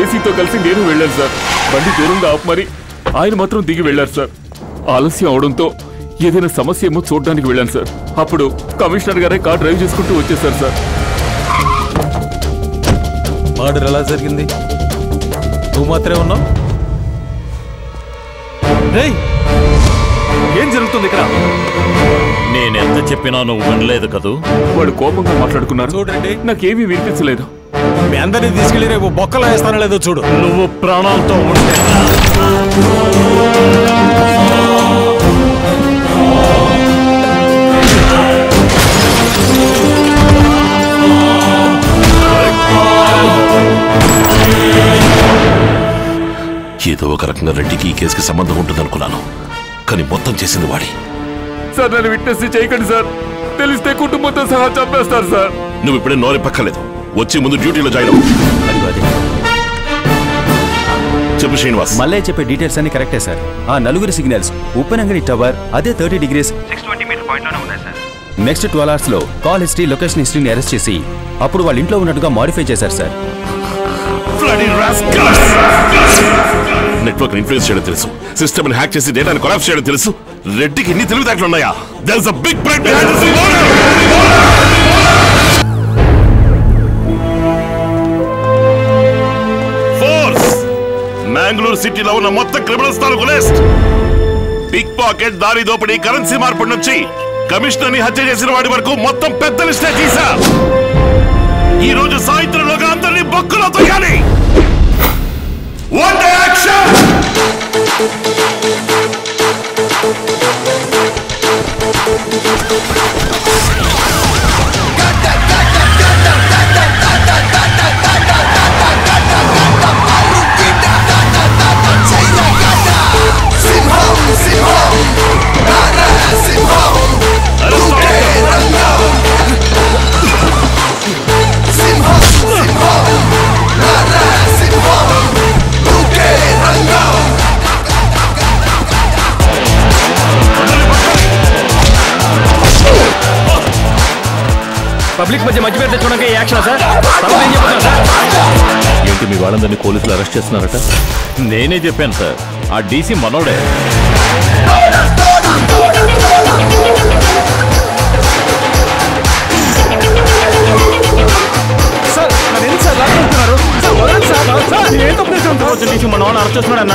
ఏసీతో కలిసి నేను వెళ్ళాను సార్. బండి దూరంగా ఆపమని ఆయన మాత్రం దిగి వెళ్ళారు సార్. ఆలస్యం అవడంతో ఏదైనా సమస్య ఏమో చూడడానికి వెళ్ళాను సార్. అప్పుడు కమిషనర్ గారే కార్ డ్రైవ్ చేసుకుంటూ వచ్చేసారు సార్. మర్డర్ ఎలా జరిగింది? నువ్వు మాత్రమే ఉన్నావు? ఏం జరుగుతుంది ఇక్కడ? నేనెంత చెప్పినా నువ్వు వినలేదు కదూ? వాడు కోపంగా మాట్లాడుకున్నారు. చూడండి. నాకేమీ వినిపించలేదు. మీ అందరినీ తీసుకెళ్ళి రేపు బొక్కలో వేస్తానో లేదో చూడు. నువ్వు ప్రాణాలతో ఉంటే. ఏదో ఒక రకంగా రెడ్డికి ఈ కేసుకి సంబంధం ఉంటుందనుకున్నాను. కానీ మొత్తం చేసింది వాడి. సార్ నన్ను విట్నెస్ చేయకండి సార్. తెలిస్తే కుటుంబంతో సహా చంపేస్తారు సార్. నువ్వు ఇప్పుడే నోరి పక్కలేదు. వచ్చి ముందు డ్యూటీలో జాయిన్ అవ్వు. చెప్పు శ్రీనివాస్. మల్లయ్య చెప్పే డీటెయిల్స్ అన్ని కరెక్టే సార్. ఆ నలుగురి సిగ్నల్స్ ఉప్పనంగడి టవర్ అదే thirty degrees. Six twenty meter పాయింట్లోనే next twelve అవర్స్లో కాల్ హిస్టరీ లొకేషన్ హిస్టరీని అరెస్ట్ చేసి అప్పుడు వాళ్ళ ఇంట్లో ఉన్నట్టుగా మాడిఫై చేశారు సార్. నెట్వర్క్ ఇన్ఫ్లుయెన్స్ చేయడం తెలుసు. సిస్టమ్ని హ్యాక్ చేసి డేటాని కొలాప్స్ చేయడం తెలుసు. రెడ్డికి ఇన్ని తెలివితేటలు ఉన్నాయా? There is a big behind this force Mangalore సిటీలో ఉన్న మొత్తం క్రిమినల్స్ తాలూకు లిస్ట్ పిక్ పాకెట్ దారి దోపిడీ కరెన్సీ మార్పిడి నుంచి కమిషనర్ని హత్య చేసిన వాడి వరకు మొత్తం పెద్ద లిస్టే తీసా ఈ రోజు సాయంత్రంలోగా అందరినీ బొక్కులో తొయ్యాలి వన్ డే పబ్లిక్ మధ్య మధ్య పేరు తెచ్చుకోవడానికి యాక్షన్ సార్ తర్వాత ఏం చెప్తున్నారు సార్ ఏంటి మీ వాళ్ళందరినీ పోలీసులు అరెస్ట్ చేస్తున్నారట నేనే చెప్పాను సార్ ఆ డీసీ మనోడే మన అరెస్ట్ చేస్తున్నాడు అన్న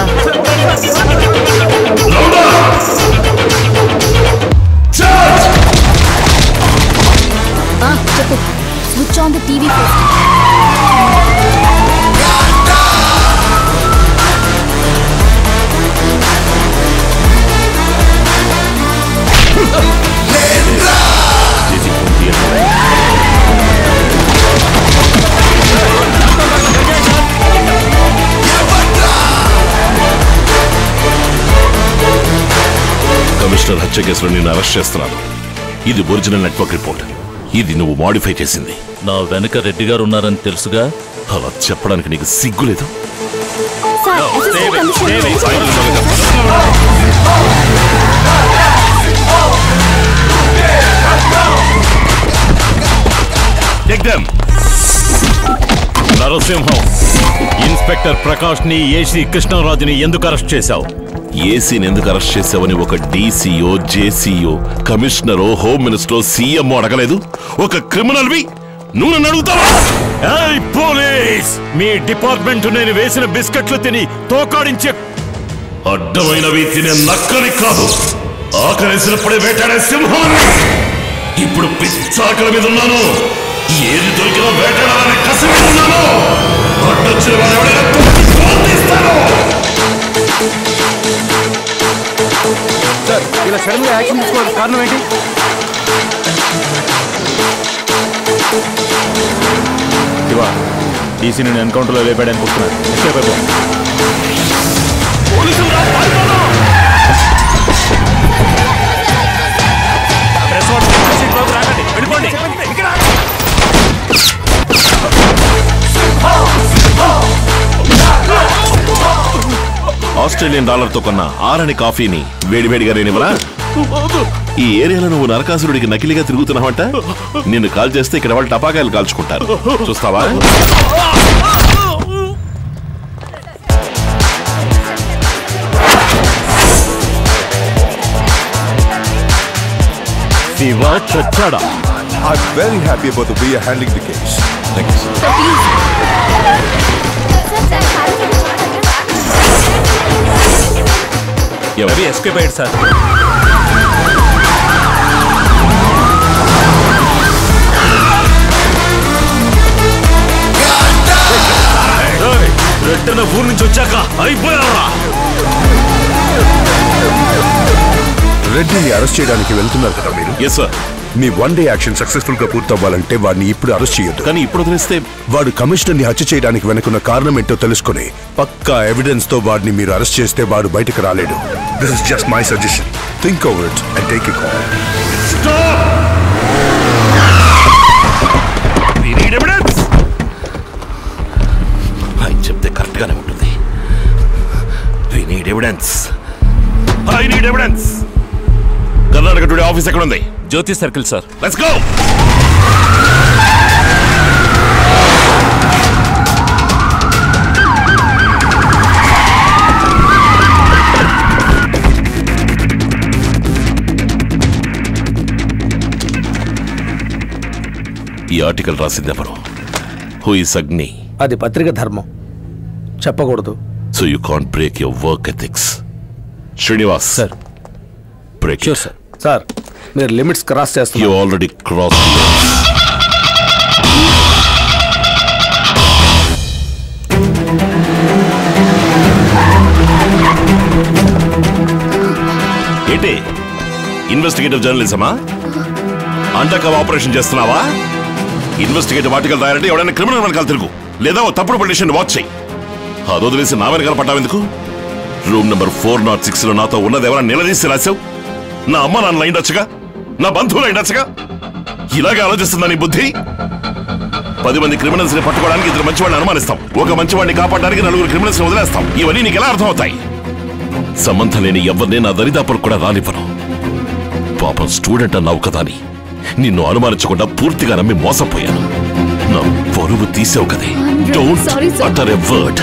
చెప్పు. Switch on the TV commissioner హత్య కేసులో నేను అరెస్ట్ చేస్తున్నాను. ఇది ఒరిజినల్ నెట్వర్క్ రిపోర్ట్. ఇది నువ్వు మాడిఫై చేసింది. నా వెనక రెడ్డి గారు ఉన్నారని తెలుసుగా? అలా చెప్పడానికి నీకు సిగ్గులేదు. నరసింహం ఇన్స్పెక్టర్ ప్రకాష్ని ఏసీ కృష్ణరాజుని ఎందుకు అరెస్ట్ చేశావు? ఏసీని ఎందుకు అరెస్ట్ చేసావని ఒక డీసీఓ జేసీఓ కమిషనరో హోమ్ మినిస్టరో సీఎం అడగలేదు? ఒక క్రిమినల్వి నువ్వు నన్ను అడుగుతావా? పోలీస్! మీ డిపార్ట్మెంట్ నేను వేసిన బిస్కెట్లు తిని తోకాడించే అడ్డమైనవి తినే నక్కని కాదు. ఆకలేసినప్పుడే వేటాడే సింహాన్ని. ఇప్పుడు పిచ్చాకల మీద ఉన్నాను. ఏది దొరికినా వేటాడాలని కసి మీద ఉన్నాను. అడ్డొచ్చిన వాడు ఎవడైనా తొక్కి సార్ ఇలా సడన్గా యాక్షన్ తీసుకోవాలి కారణం ఏంటి? శివ డీసీ నేను ఎన్కౌంటర్లో లేపాడు అనుకుంటున్నాను ఎస్కేప్ అయిపో. ఆస్ట్రేలియన్ డాలర్తో కొన్న ఆరని కాఫీని వేడివేడిగా నేనివ్వనా ఈ ఏరియాలో నువ్వు నరకాసురుడికి నకిలీగా తిరుగుతున్నావంట నిన్ను కాల్ చేస్తే ఇక్కడ వాళ్ళు టపాకాయలు కాల్చుకుంటారు చూస్తావా శివ చచ్చాడా I'm very happy about the way you're handling the case. Thank you, sir. Ravi escape అయ్యాడు సార్ రెట్టన ఊరు నుంచి వచ్చాక అయిపోయావరా. రెడ్డిని అరెస్ట్ చేయడానికి వెళ్తున్నారు కదా మీరు? ఎస్ సార్ మీ వన్ డే యాక్షన్ సక్సెస్ఫుల్గా పూర్తవ్వాలంటే వాడిని ఇప్పుడు అరెస్ట్ చేయొద్దు. కానీ ఇప్పుడు వదిలేస్తే వాడు కమిషనర్ని హత్య చేయడానికి వెనుకున్న కారణం ఏంటో తెలుసుకుని పక్కా ఎవిడెన్స్తో వాడిని మీరు అరెస్ట్ చేస్తే వాడు బయటకు రాలేడు. This is just my suggestion think over it and take it. ఆయన చెప్తే కరెక్ట్ గానే ఉంటుంది. We need evidence I need evidence Karnataka today office ఎక్కడ ఉంది Jyothi circle sir. Let's go ఈ ఆర్టికల్ రాసింది ఎవరు? హూ ఇస్ అగ్ని అది పత్రిక ధర్మం. చెప్పకూడదు. So you can't break your work ethics Srinivas sir break sir sir మీరు లిమిట్స్ క్రాస్ యూ చేస్తున్నారు ఆల్రెడీ క్రాస్ ఏంటి? ఇన్వెస్టిగేటివ్ జర్నలిజమా అంటకవ ఆపరేషన్ చేస్తున్నావా? ఇన్వెస్టిగేటివ్ ఆర్టికల్ రాయాలంటే ఎవడైనా క్రిమినల్ వెనకాల తిరుగు. లేదా ఓ తప్పుడు పొలిటీషియన్ వాచ్ చెయ్యి అదో తెలిసి నా వెనకాల పట్టావెందుకు రూమ్ నెంబర్ ఫోర్ నాట్ సిక్స్లో నాతో ఉన్నది ఎవరైనా నిలదీసి రాశావు నా అమ్మ నాన్న అయిండొచ్చుగా నా బంధువులు అయిండొచ్చుగా ఇలాగే ఆలోచిస్తుందా నీ బుద్ధి? పది మంది క్రిమినల్స్ని పట్టుకోవడానికి ఇద్దరు మంచివాడిని అనుమానిస్తాం. ఒక మంచివాడిని కాపాడడానికి నలుగురు క్రిమినల్స్ని వదిలేస్తాం. ఇవన్నీ నీకు ఎలా అర్థమవుతాయి? సంబంధం లేని ఎవరిని నా దరిదాపులకు కూడా రానివ్వను. పాపం స్టూడెంట్ అన్నావు కదా అని. నిన్ను అనుమానించకుండా పూర్తిగా నమ్మి మోసపోయాను. నా పరువు తీసావు కదే. Don't. Utter a word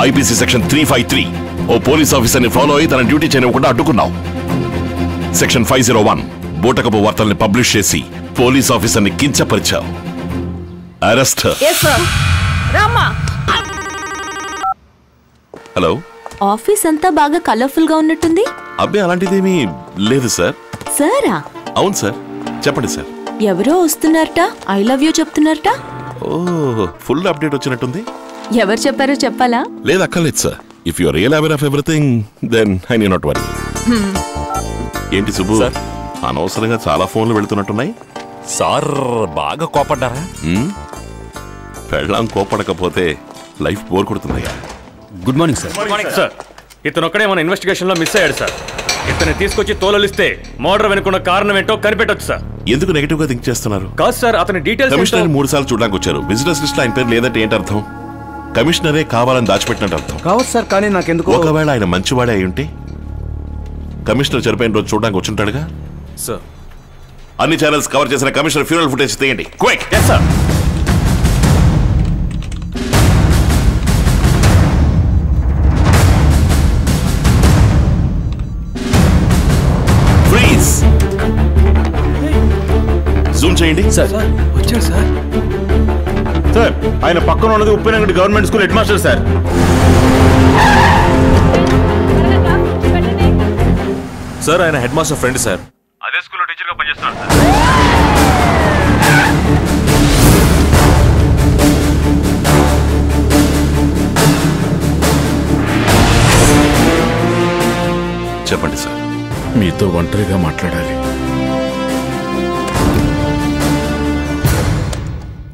IPC section three five three oh police ఆఫీసర్ని ఫాలో అయ్యి తన డ్యూటీ చేయనివ్వకుండా అడ్డుకున్నావు. సెక్షన్ ఫైవ్ జీరో వన్ బూటకపు వార్తల్ని పబ్లిష్ చేసి పోలీస్ ఆఫీసర్ని కించపరిచావు. అరెస్ట్. హలో. ఆఫీస్ అంతా బాగా కలర్ఫుల్గా ఉన్నట్టుంది? అబ్బాయి అలాంటిదేమీ లేదు సార్. సారా? అవును సార్. చెప్పండి సార్. ఎవరో వస్తున్నారట? ఐ లవ్ యూ చెప్తున్నారట? ఓ ఫుల్ అప్డేట్ వచ్చినట్టుంది. ఎవరు చెప్పారో చెప్పాలా? లేదు అక్కర్లేదు sir. If you real aware of everything then I need not worry. ఏంటి సుబ్బు? అనవసరంగా చాలా ఫోన్లు వెళ్తున్నట్టున్నాయి. సార్ బాగా కోపడ్డారా? హ్మ్? పెళ్ళాం కోపడకపోతే life bore కొడుతుందయ్యా. Good morning sir. Sir. ఇతను ఒక్కడే మన ఇన్వెస్టిగేషన్లో మిస్ అయ్యాడు సార్. ఇతన్ని తీసుకొచ్చి తోలలిస్తే మోడర్ వెనుకున్న కారణం ఏంటో కనిపెట్టొచ్చు సార్. ఎందుకు నెగిటివ్గా థింక్ చేస్తున్నారు? కాదు సార్ అతని డీటెయిల్స్ కమిషనర్ మూడు సార్లు చూడడానికి వచ్చారు. విజిటర్స్ లిస్ట్ ఆయన పేరు లేదంటే ఏంటి అర్థం? కమిషనరే కావాలని దాచిపెట్టినట్టు అర్థం. కావచ్చు సార్ కానీ నాకెందుకు ఒకవేళ ఆయన మంచివాడే అయి ఉంటే కమిషనర్ చనిపోయిన రోజు చూడడానికి వచ్చుంటాడుగా సార్ అన్ని ఛానల్స్ కవర్ చేసిన కమిషనర్ ఫ్యూనల్ ఫుటేజ్ తీయండి. Quick yes sir freeze zoom చేయండి. సార్ వచ్చాడు సార్ సార్ ఆయన పక్కన ఉన్నది Uppinangadi government school head master sir sir ఆయన head master friend sir sir. చెప్పండి సార్. మీతో ఒంటరిగా మాట్లాడాలి.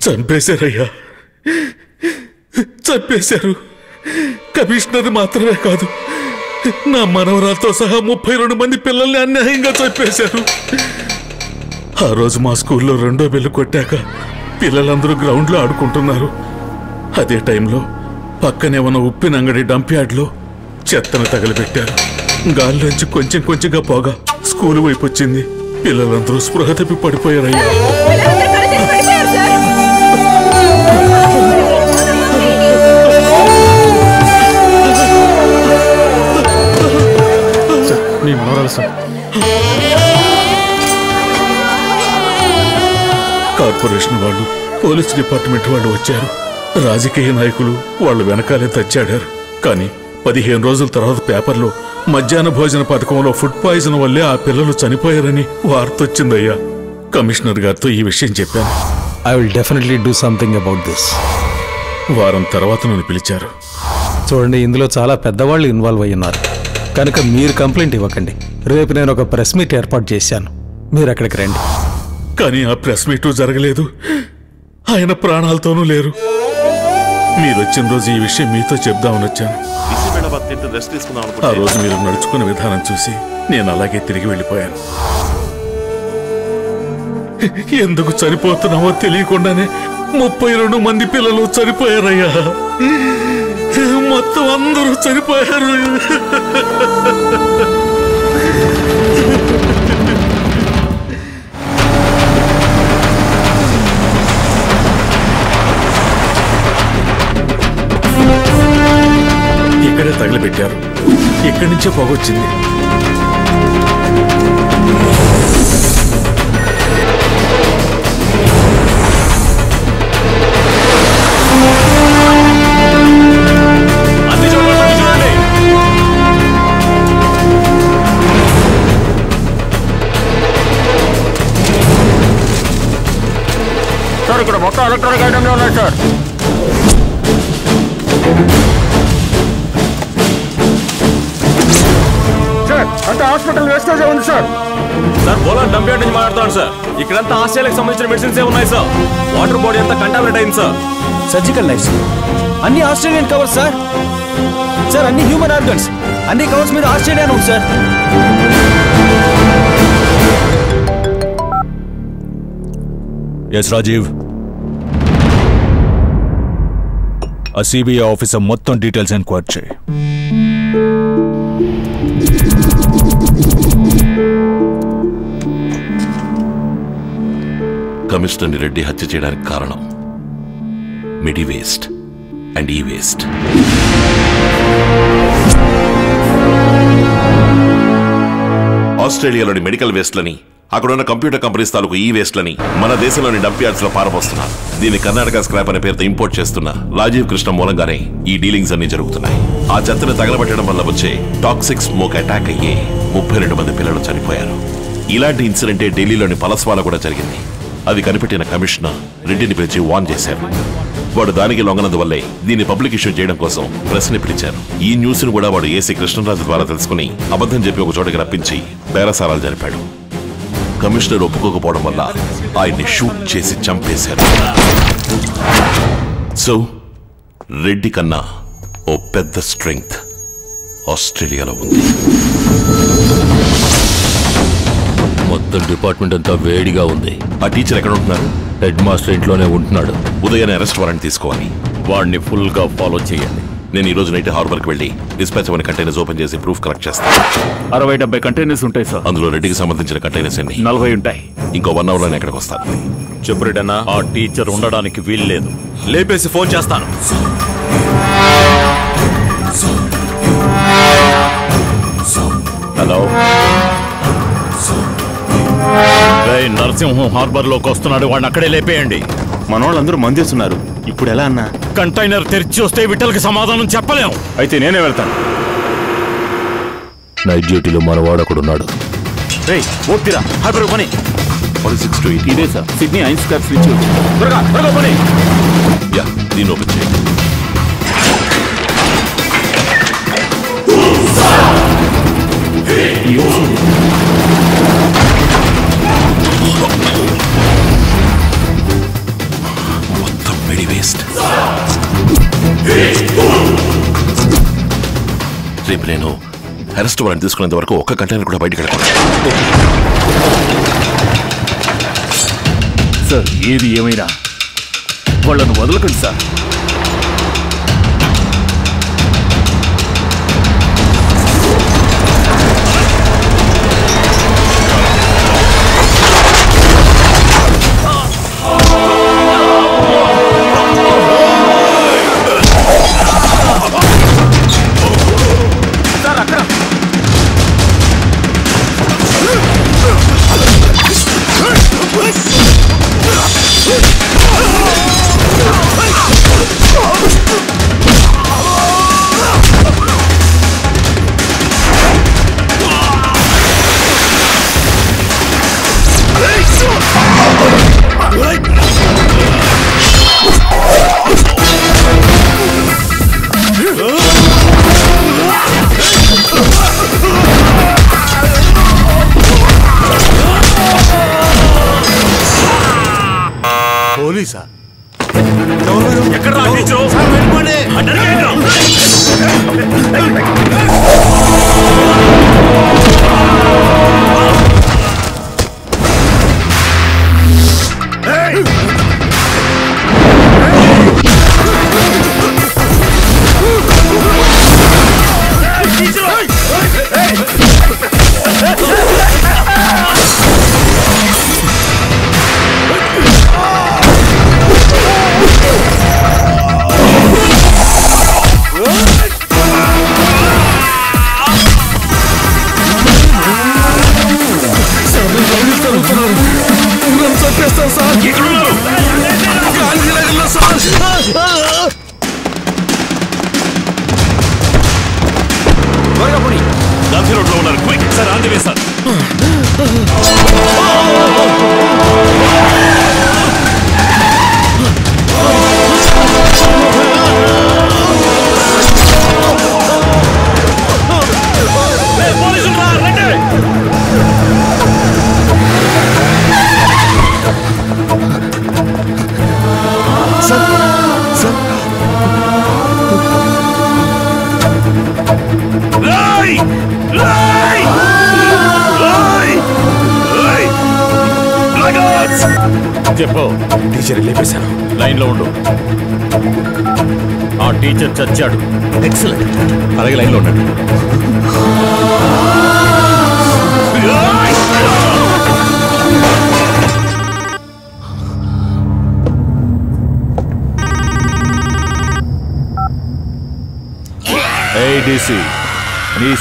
చంపేశారయ్యా. చంపేశారు. కమిషనర్ మాత్రమే కాదు నా మనవరాలతో సహా ముప్పై రెండు మంది పిల్లల్ని అన్యాయంగా చంపేశారు. ఆ రోజు మా స్కూల్లో రెండో బెల్లు కొట్టాక పిల్లలందరూ గ్రౌండ్లో ఆడుకుంటున్నారు. అదే టైంలో పక్కనే ఉన్న ఉప్పినంగడి డంప్యార్డ్లో చెత్తను తగలబెట్టారు. గాల్లోంచి కొంచెం కొంచెంగా పోగా స్కూల్ వైపు వచ్చింది. పిల్లలందరూ స్పృహ తప్పి పడిపోయారయ్యా. మీ మనోరాలు సార్. కార్పొరేషన్ వాళ్ళు పోలీస్ డిపార్ట్మెంట్ వాళ్ళు వచ్చారు. రాజకీయ నాయకులు వాళ్ళు వెనకాలే తచ్చాడారు. కానీ పదిహేను రోజుల తర్వాత పేపర్లో మధ్యాహ్న భోజన పథకంలో ఫుడ్ పాయిజన్ వల్లే ఆ పిల్లలు చనిపోయారని వార్త వచ్చిందయ్యా కమిషనర్ గారితో ఈ విషయం చెప్పాను. I will definitely do something about this వారం తర్వాత నన్ను పిలిచారు. చూడండి ఇందులో చాలా పెద్దవాళ్ళు ఇన్వాల్వ్ ఉన్నారు. కనుక మీరు కంప్లైంట్ ఇవ్వకండి. రేపు నేను ఒక ప్రెస్ మీట్ ఏర్పాటు చేశాను. మీరు అక్కడికి రండి. కానీ ఆ ప్రెస్ మీటు జరగలేదు. ఆయన ప్రాణాలతోనూ లేరు. మీరు వచ్చిన రోజు ఈ విషయం మీతో చెప్దామని వచ్చాను. ఆ రోజు మీరు నడుచుకున్న విధానం చూసి నేను అలాగే తిరిగి వెళ్ళిపోయాను. ఎందుకు చనిపోతున్నామో తెలియకుండానే ముప్పై రెండు మంది పిల్లలు చనిపోయారయ్యా. మొత్తం అందరూ చనిపోయారు. ఇక్కడే తగిలిపెట్టారు. ఇక్కడి నుంచే పొగొచ్చింది సార్ ఇక్కడ మొత్తం ఎలక్ట్రానిక్ ఐటమ్లు ఉన్నాయి సార్ సార్? హాస్పిటల్ వేస్టేజ్ ఉంది sir. Sir polar dump yard నుంచి మాట్లాడుతాను సార్. ఇక్కడంతా ఆస్ట్రేలియాకి సంబంధించిన మెడిసిన్స్ ఏ ఉన్నాయి సార్? వాటర్ బాడీ అంతా కంటామినేట్ అయింది సార్. సర్జికల్ నైఫ్స్ అన్ని ఆస్ట్రేలియన్ కవర్స్ సార్. సార్ అన్ని హ్యూమన్ ఆర్గన్స్ అన్ని కవర్స్ మీద ఆస్ట్రేలియన్ ఉంది సార్. ఎస్ రాజీవ్ ఆ సిబిఐ ఆఫీసర్ మొత్తం డీటెయిల్స్ ఎంక్వైర్ చేయి. కమిషనర్ని రెడ్డి హత్య చేయడానికి కారణం మిడి వేస్ట్ అండ్ ఈ వేస్ట్. ఆస్ట్రేలియాలోని మెడికల్ వేస్ట్లని అక్కడున్న కంప్యూటర్ కంపెనీస్ తాలూకు ఈ వేస్ట్లని మన దేశంలోని డంప్ యార్డ్స్లో పారబోస్తున్నారు. దీన్ని కర్ణాటక స్క్రాప్ అనే పేరుతో ఇంపోర్ట్ చేస్తున్న రాజీవ్ కృష్ణ మూలంగానే ఈ డీలింగ్స్ అన్ని జరుగుతున్నాయి. ఆ చెత్తను తగలబెట్టడం వల్ల వచ్చే టాక్సిక్ స్మోక్ అటాక్ అయ్యే ముప్పై రెండు మంది పిల్లలు చనిపోయారు. ఇలాంటి ఇన్సిడెంటే ఢిల్లీలోని పలస్వాల కూడా జరిగింది. అది కనిపెట్టిన కమిషనర్ రెడ్డిని పిలిచి వాన్ చేశారు. వాడు దానికి లొంగనందువల్లే దీన్ని పబ్లిక్ ఇష్యూ చేయడం కోసం ప్రెస్ని పిలిచారు. ఈ న్యూస్ను కూడా వాడు ఏసీ కృష్ణరాజు ద్వారా తెలుసుకుని అబద్ధం చెప్పి ఒక చోటకి రప్పించి బేరసారాలు జరిపాడు. కమిషనర్ ఒప్పుకోకపోవడం వల్ల ఆయన్ని షూట్ చేసి చంపేశారు. సో రెడ్డి కన్నా ఓ పెద్ద స్ట్రెంగ్త్ ఆస్ట్రేలియాలో ఉంది. మొత్తం డిపార్ట్మెంట్ అంతా వేడిగా ఉంది. ఆ టీచర్ ఎక్కడ ఉంటున్నారు? హెడ్ మాస్టర్ ఇంట్లోనే ఉంటున్నాడు. ఉదయాన్నే అరెస్ట్ వారెంట్ తీసుకోవాలి. వాడిని ఫుల్గా ఫాలో చేయండి. నేను ఈ రోజు నైట్ హార్బర్కి వెళ్ళి డిస్పాచ్ అవని కంటైనర్స్ ఓపెన్ చేసి ప్రూఫ్ కలెక్ట్ చేస్తాను. అరవై డెబ్బై కంటైనర్స్ ఉంటాయి సార్. అందులో రెడ్డికి సంబంధించిన కంటైనర్స్ ఎన్ని? నలభై ఉంటాయి. ఇంకో వన్ అవర్లో నేను ఎక్కడికి వస్తాను. చెప్పురేటన్నా ఆ టీచర్ ఉండడానికి వీల్లేదు లేపేసి ఫోన్ చేస్తాను. హలో. నరసింహం హార్బర్లోకి వస్తున్నాడు. వాడిని అక్కడే లేపేయండి. మన వాళ్ళందరూ మందేస్తున్నారు. ఇప్పుడు ఎలా అన్నా? కంటైనర్ తెరిచి వస్తే విఠల్కి సమాధానం చెప్పలేం. అయితే నేనే వెళ్తాను. నైట్ డ్యూటీలో మన వాడొకడున్నాడు రేయ్ ఓపిరా. హార్బర్ పని. Forty six two eight. ఇదే సార్. సిడ్నీ ఐన్స్ కార్ స్విచ్ త్వరగా త్వరగా పని. యా దీన్ని ఓపెన్ చేయండి మొత్తం రేపు నేను అరెస్ట్ వారెంట్ తీసుకునేంత వరకు ఒక్క కంటైనర్ కూడా బయటకు వెళ్ళకూడదు. సార్ ఏది ఏమైనా వాళ్ళను వదలకండి సార్.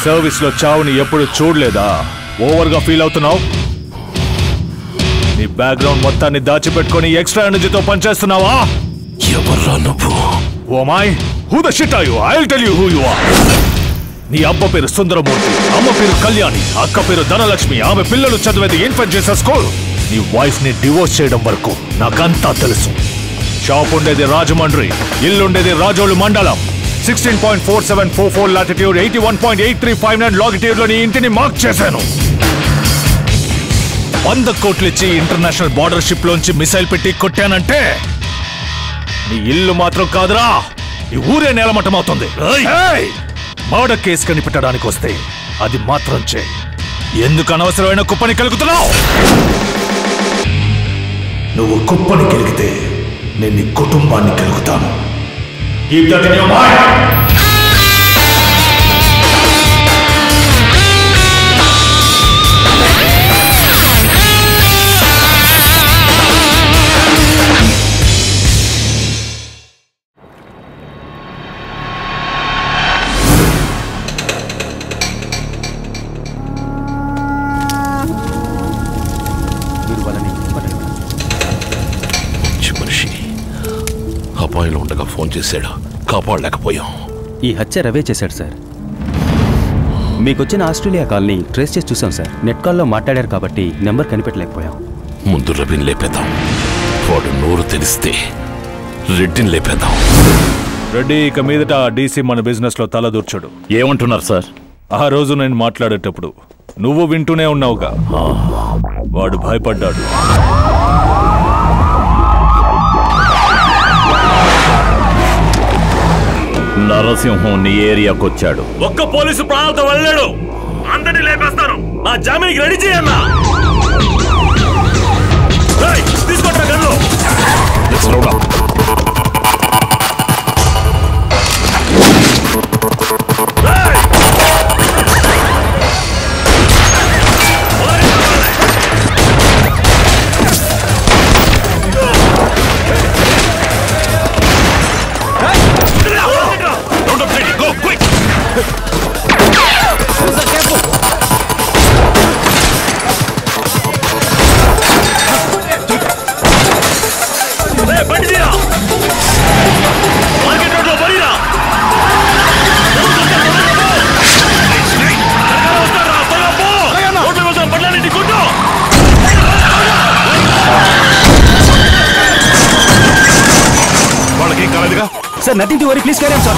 నీ సర్వీస్లో చావుని ఎప్పుడు చూడలేదా? ఓవర్గా ఫీల్ అవుతున్నావు? నీ బ్యాక్గ్రౌండ్ మొత్తాన్ని దాచిపెట్టుకొని ఎక్స్ట్రా ఎనర్జీతో పనిచేస్తున్నావా? ఎవర్రా నువ్వు? ఓ my who the shit are you I will tell you who you are నీ అబ్బ పేరు సుందరమూర్తి అమ్మ పేరు కళ్యాణి అక్క పేరు ధనలక్ష్మి ఆమె పిల్లలు చదివేది ఇన్ఫెక్ట్ చేసే స్కూల్ నీ వైఫ్ని డివోర్స్ చేయడం వరకు నాకంతా తెలుసు. షాప్ ఉండేది రాజమండ్రి ఇల్లుండేది రాజోలు మండలం. Sixteen point four seven four four latitude eighty one point eight three five nine లాగిట్యూడ్లో నీ ఇంటిని మార్క్ చేశాను. వంద కోట్లు ఇచ్చి ఇంటర్నేషనల్ బార్డర్ షిప్ లోంచి మిసైల్ పెట్టి కొట్టానంటే నీ ఇల్లు మాత్రం కాదురా ఈ ఊరే నేలమట్టమవుతుంది మర్డర్ కేసు కనిపెట్టడానికి వస్తే అది మాత్రం చేయి. ఎందుకు అనవసరమైన కుప్పని కలుగుతున్నావు? నువ్వు కుప్పని గెలిగితే నేను నీ కుటుంబాన్ని గెలుగుతాను Keep that in your mind. అపాయంలో ఉండగా ఫోన్ చేశాడు? కాపాడలేకపోయాం. ఈ హత్య రవే చేశాడు సార్. మీకొచ్చిన ఆస్ట్రేలియా కాల్ని ట్రేస్ చేసి చూసాం సార్. నెట్ కాల్లో మాట్లాడారు కాబట్టి నెంబర్ కనిపెట్టలేకపోయాం. ముందు రవిని లేపేద్దాం. వాడు నోరు తెరిస్తే రెడ్డిని లేపేద్దాం. రెడ్డి ఇక మీదట డీసీ మన బిజినెస్లో తలదూర్చడు ఏమంటున్నారు సార్? ఆ రోజు నేను మాట్లాడేటప్పుడు నువ్వు వింటూనే ఉన్నావుగా. వాడు భయపడ్డాడు. నరసింహం నీ ఏరియాకి వచ్చాడు ఒక్క పోలీసు ప్రాణాలతో వెళ్ళాడు. అందరినీ లేపేస్తాను. నా జామీనికి రెడీ చేయన్నా. తీసుకుంటా gun. Sir nothing to worry please carry sir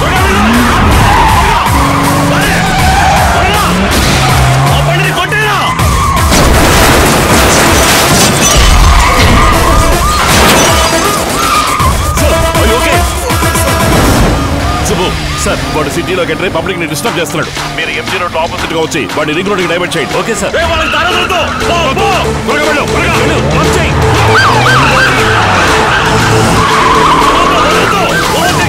sir వాడు సిటీలోకి ఎంటర్ పబ్లిక్ని డిస్టర్బ్ చేస్తున్నాడు. మీరు ఎంజీ రోడ్ ఆపోజిట్గా వచ్చి వాడిని రింగ్ రోడ్కి డైవర్ట్ చేయండి. ఓకే సార్ త్వరగా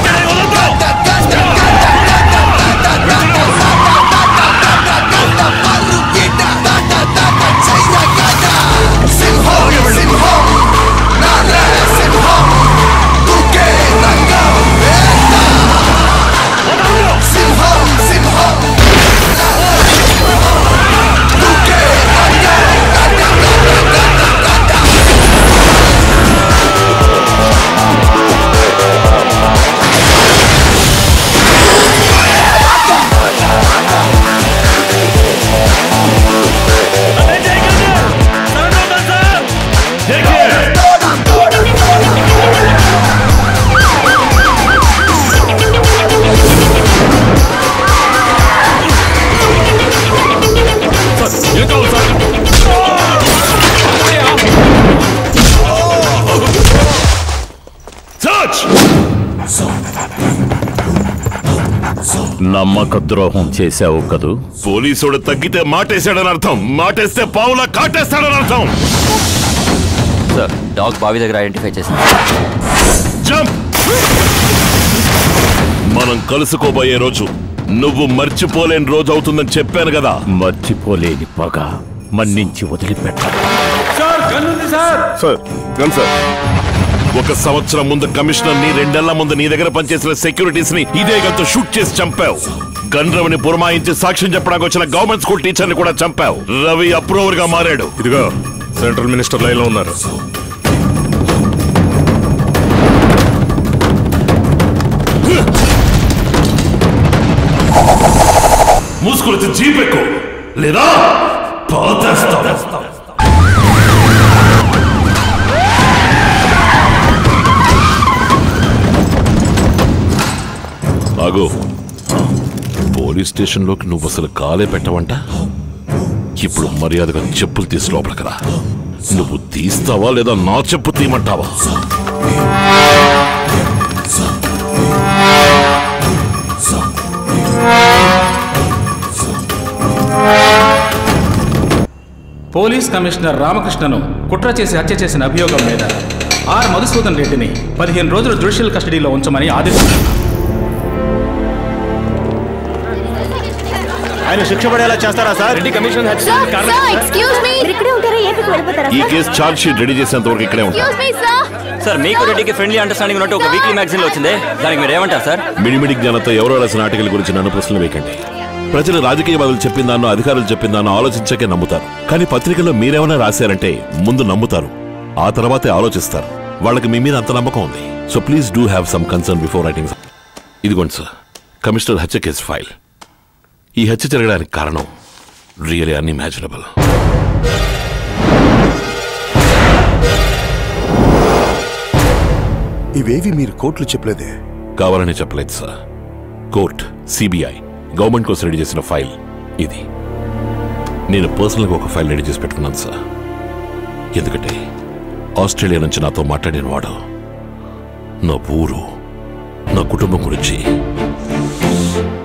నమ్మక ద్రోహం చేశావు కదూ? పోలీసుడు తగ్గితే మాటేశాడని అర్థం. మాటేస్తే పావులా కాటేస్తాడని అర్థం. సార్ డాగ్ బావి దగ్గర ఐడెంటిఫై చేశాను. జంప్! మనం కలుసుకోబోయే రోజు నువ్వు మర్చిపోలేని రోజు అవుతుందని చెప్పాను కదా. మర్చిపోలేని పగ మన్నించి వదిలిపెట్ట. సార్ గన్నుంది సార్. Sir gun sir. ఒక సంవత్సరం ముందు కమిషనర్ని రెండేళ్ళ ముందు నీ దగ్గర పనిచేసిన సెక్యూరిటీస్ని ఇదే గంతో షూట్ చేసి చంపావు. గన్ రవిని పురమాయించి సాక్ష్యం చెప్పడానికి వచ్చిన గవర్నమెంట్ స్కూల్ టీచర్ని కూడా చంపావు. రవి అప్రూవర్గా మారాడు. ఇదిగో సెంట్రల్ మినిస్టర్ లైన్లో ఉన్నారు. మూసుకుని వచ్చి జీప్ ఎక్కు. లేదా? పాతేస్తావు ఆగు. పోలీస్ స్టేషన్లోకి నువ్వు అసలు కాలే పెట్టవంట? ఇప్పుడు మర్యాదగా చెప్పులు తీసి లోపలికి రా నువ్వు తీస్తావా లేదా నా చెప్పు తీయమంటావా? పోలీస్ కమిషనర్ రామకృష్ణను కుట్ర చేసి హత్య చేసిన అభియోగం మీద ఆర్. మధుసూదన్ రెడ్డిని పదిహేను రోజులు జ్యుడిషియల్ కస్టడీలో ఉంచమని ఆదేశించారు. ఆయన శిక్ష పడేలా చేస్తారా sir? Reddy commission excuse me ఇక్కడే ఉంటారా? ఏపీకి వెళ్ళిపోతారా? ఈ కేసు ఛార్జ్ షీట్ రెడీ చేసేంత వరకు ఇక్కడే ఉంటాం ఎక్స్క్యూజ్ మీ సార్ సార్ మీకు రెడ్డికి ఫ్రెండ్లీ అండర్స్టాండింగ్ ఉన్నట్టు ఒక వీక్లీ మ్యాగజైన్ వచ్చింది. దానికి మీరు ఏమంటారు సార్ మిడిమిడి జ్ఞానంతో ఎవరో రాసిన ఆర్టికల్ గురించి నన్ను ప్రశ్నలు వేయకండి. ప్రజలు రాజకీయవాదులు చెప్పిందానో అధికారులు చెప్పిందానో ఆలోచించకే నమ్ముతారు. కానీ పత్రికల్లో మీరేమైనా రాశారంటే ముందు నమ్ముతారు. ఆ తర్వాతే ఆలోచిస్తారు. వాళ్ళకి మీ మీద అంత నమ్మకం ఉంది. So please do have some concern before writing ఇదిగోండి సార్ కమిషనర్ హత్య కేసు ఫైల్. ఈ హత్య జరగడానికి కారణం రియలీ అన్ఇమాజినబుల్ ఇవేవి మీరు కోర్టులు చెప్పలేదే? కావాలని చెప్పలేదు సార్ కోర్ట్ సిబిఐ గవర్నమెంట్ కోసం రెడీ చేసిన ఫైల్ ఇది. నేను పర్సనల్గా ఒక ఫైల్ రెడీ చేసి పెట్టుకున్నాను సార్ ఎందుకంటే ఆస్ట్రేలియా నుంచి నాతో మాట్లాడిన వాడు నా ఊరు నా కుటుంబం గురించి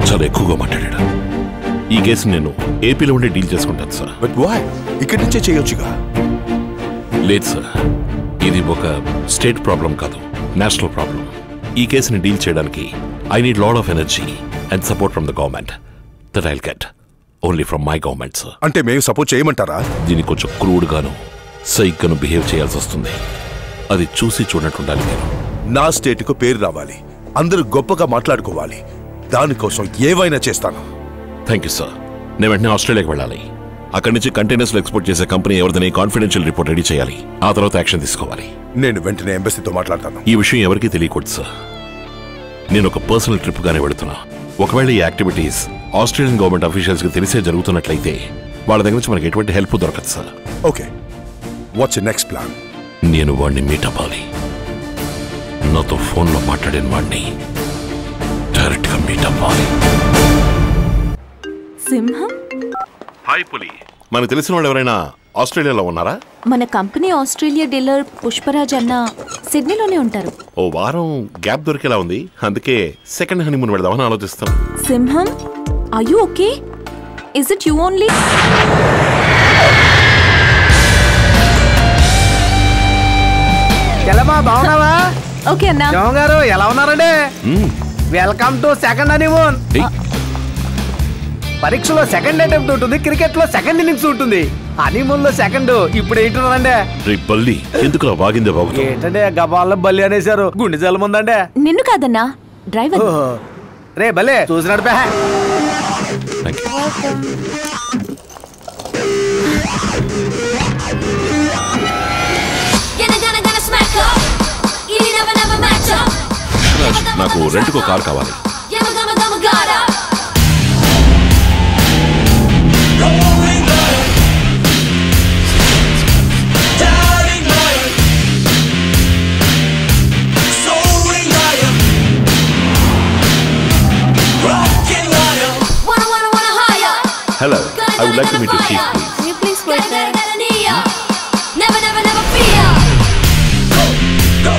చాలా ఎక్కువగా మాట్లాడాడు. ఈ కేసు నేను ఏపీలో ఉండి డీల్ చేసుకుంటాను సార్. బట్ వై ఇక్కడి నుంచే చేయొచ్చుగా? లేదు సార్. ఇది ఒక స్టేట్ ప్రాబ్లం కాదు నేషనల్ ప్రాబ్లం. ఈ కేసుని డీల్ చేయడానికి I need lot of energy and support from the government that I'll get only from my government sir. అంటే మేము సపోర్ట్ చేయమంటారా? దీన్ని కొంచెం క్రూడ్ గాను సైక్ గాను బిహేవ్ చేయాల్సి వస్తుంది. అది చూసి చూడనట్టు ఉండాలి మీరు నా స్టేట్కు పేరు రావాలి. అందరూ గొప్పగా మాట్లాడుకోవాలి. దానికోసం ఏవైనా చేస్తాను. థ్యాంక్ యూ సార్ నేను వెంటనే ఆస్ట్రేలియాకి వెళ్ళాలి. అక్కడి నుంచి కంటైనర్స్లో ఎక్స్పోర్ట్ చేసే కంపెనీ ఎవరిదని కాన్ఫిడెన్షియల్ రిపోర్ట్ రెడీ చేయాలి. ఆ తర్వాత యాక్షన్ తీసుకోవాలి. నేను వెంటనే ఎంబసీతో మాట్లాడతాను. ఈ విషయం ఎవరికీ తెలియకూడదు సార్ నేను ఒక పర్సనల్ ట్రిప్ గానే వెళుతున్నా. ఒకవేళ ఈ యాక్టివిటీస్ ఆస్ట్రేలియన్ గవర్నమెంట్ అఫీషియల్స్కి తెలిసే జరుగుతున్నట్లయితే వాళ్ళ దగ్గర నుంచి మనకి ఎటువంటి హెల్ప్ దొరకదు sir okay. What's next plan నేను వాడిని మీట్ అవ్వాలి. నాతో ఫోన్లో మాట్లాడిన వాడిని డైరెక్ట్గా మీట్ అవ్వాలి. సింహం? హాయ్ పులి. మనకు తెలిసిన వాళ్ళు ఎవరైనా ఆస్ట్రేలియాలో ఉన్నారా? మన కంపెనీ ఆస్ట్రేలియా డీలర్ పుష్పరాజ్ అన్న సిడ్నీలోనే ఉంటారు. ఓ వారం గ్యాప్ దొరికేలా ఉంది. అందుకే సెకండ్ హనీమూన్ వెళదామని ఆలోచిస్తాం. Simham I you okay is it you only ఎలమా బాగున్నావా? ఓకే అన్నా. గారు ఎలా ఉన్నారండి? వెల్కమ్ టు సెకండ్ హనీమూన్ పరీక్షలో సెకండ్ అటెంప్ట్ ఉంటుంది క్రికెట్లో సెకండ్ ఇన్నింగ్స్ ఉంటుంది. హనీమూన్లో సెకండ్ ఇప్పుడు ఏంటున్నారండి రే బల్లి ఎందుకు బాగిందే బాబు ఏంటంటే గబాల్లో బల్లి అనేసారు గుండె జలముందండి నిన్ను కాదన్నా డ్రైవర్. రే భలే చూసినాడు పే. నాకు రెంట్కో కార్ కావాలి. Hello, I would like to meet your chief, please. Can you please wait there? Hmm? Never, never, never fear! Go, go!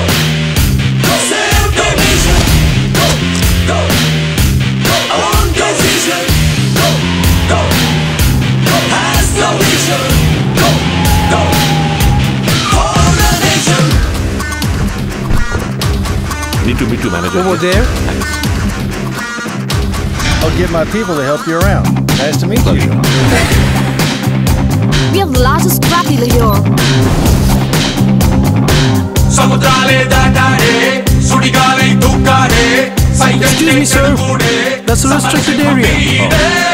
Need to meet your manager. Over there? I'll get my people to help you around. Nice to meet Pleasure. you. We have the largest scrap dealer here. சமுத்திராலே தாட்டாரே சுடிகாலை தூக்காரே Excuse me, sir. That's a restricted area. Oh.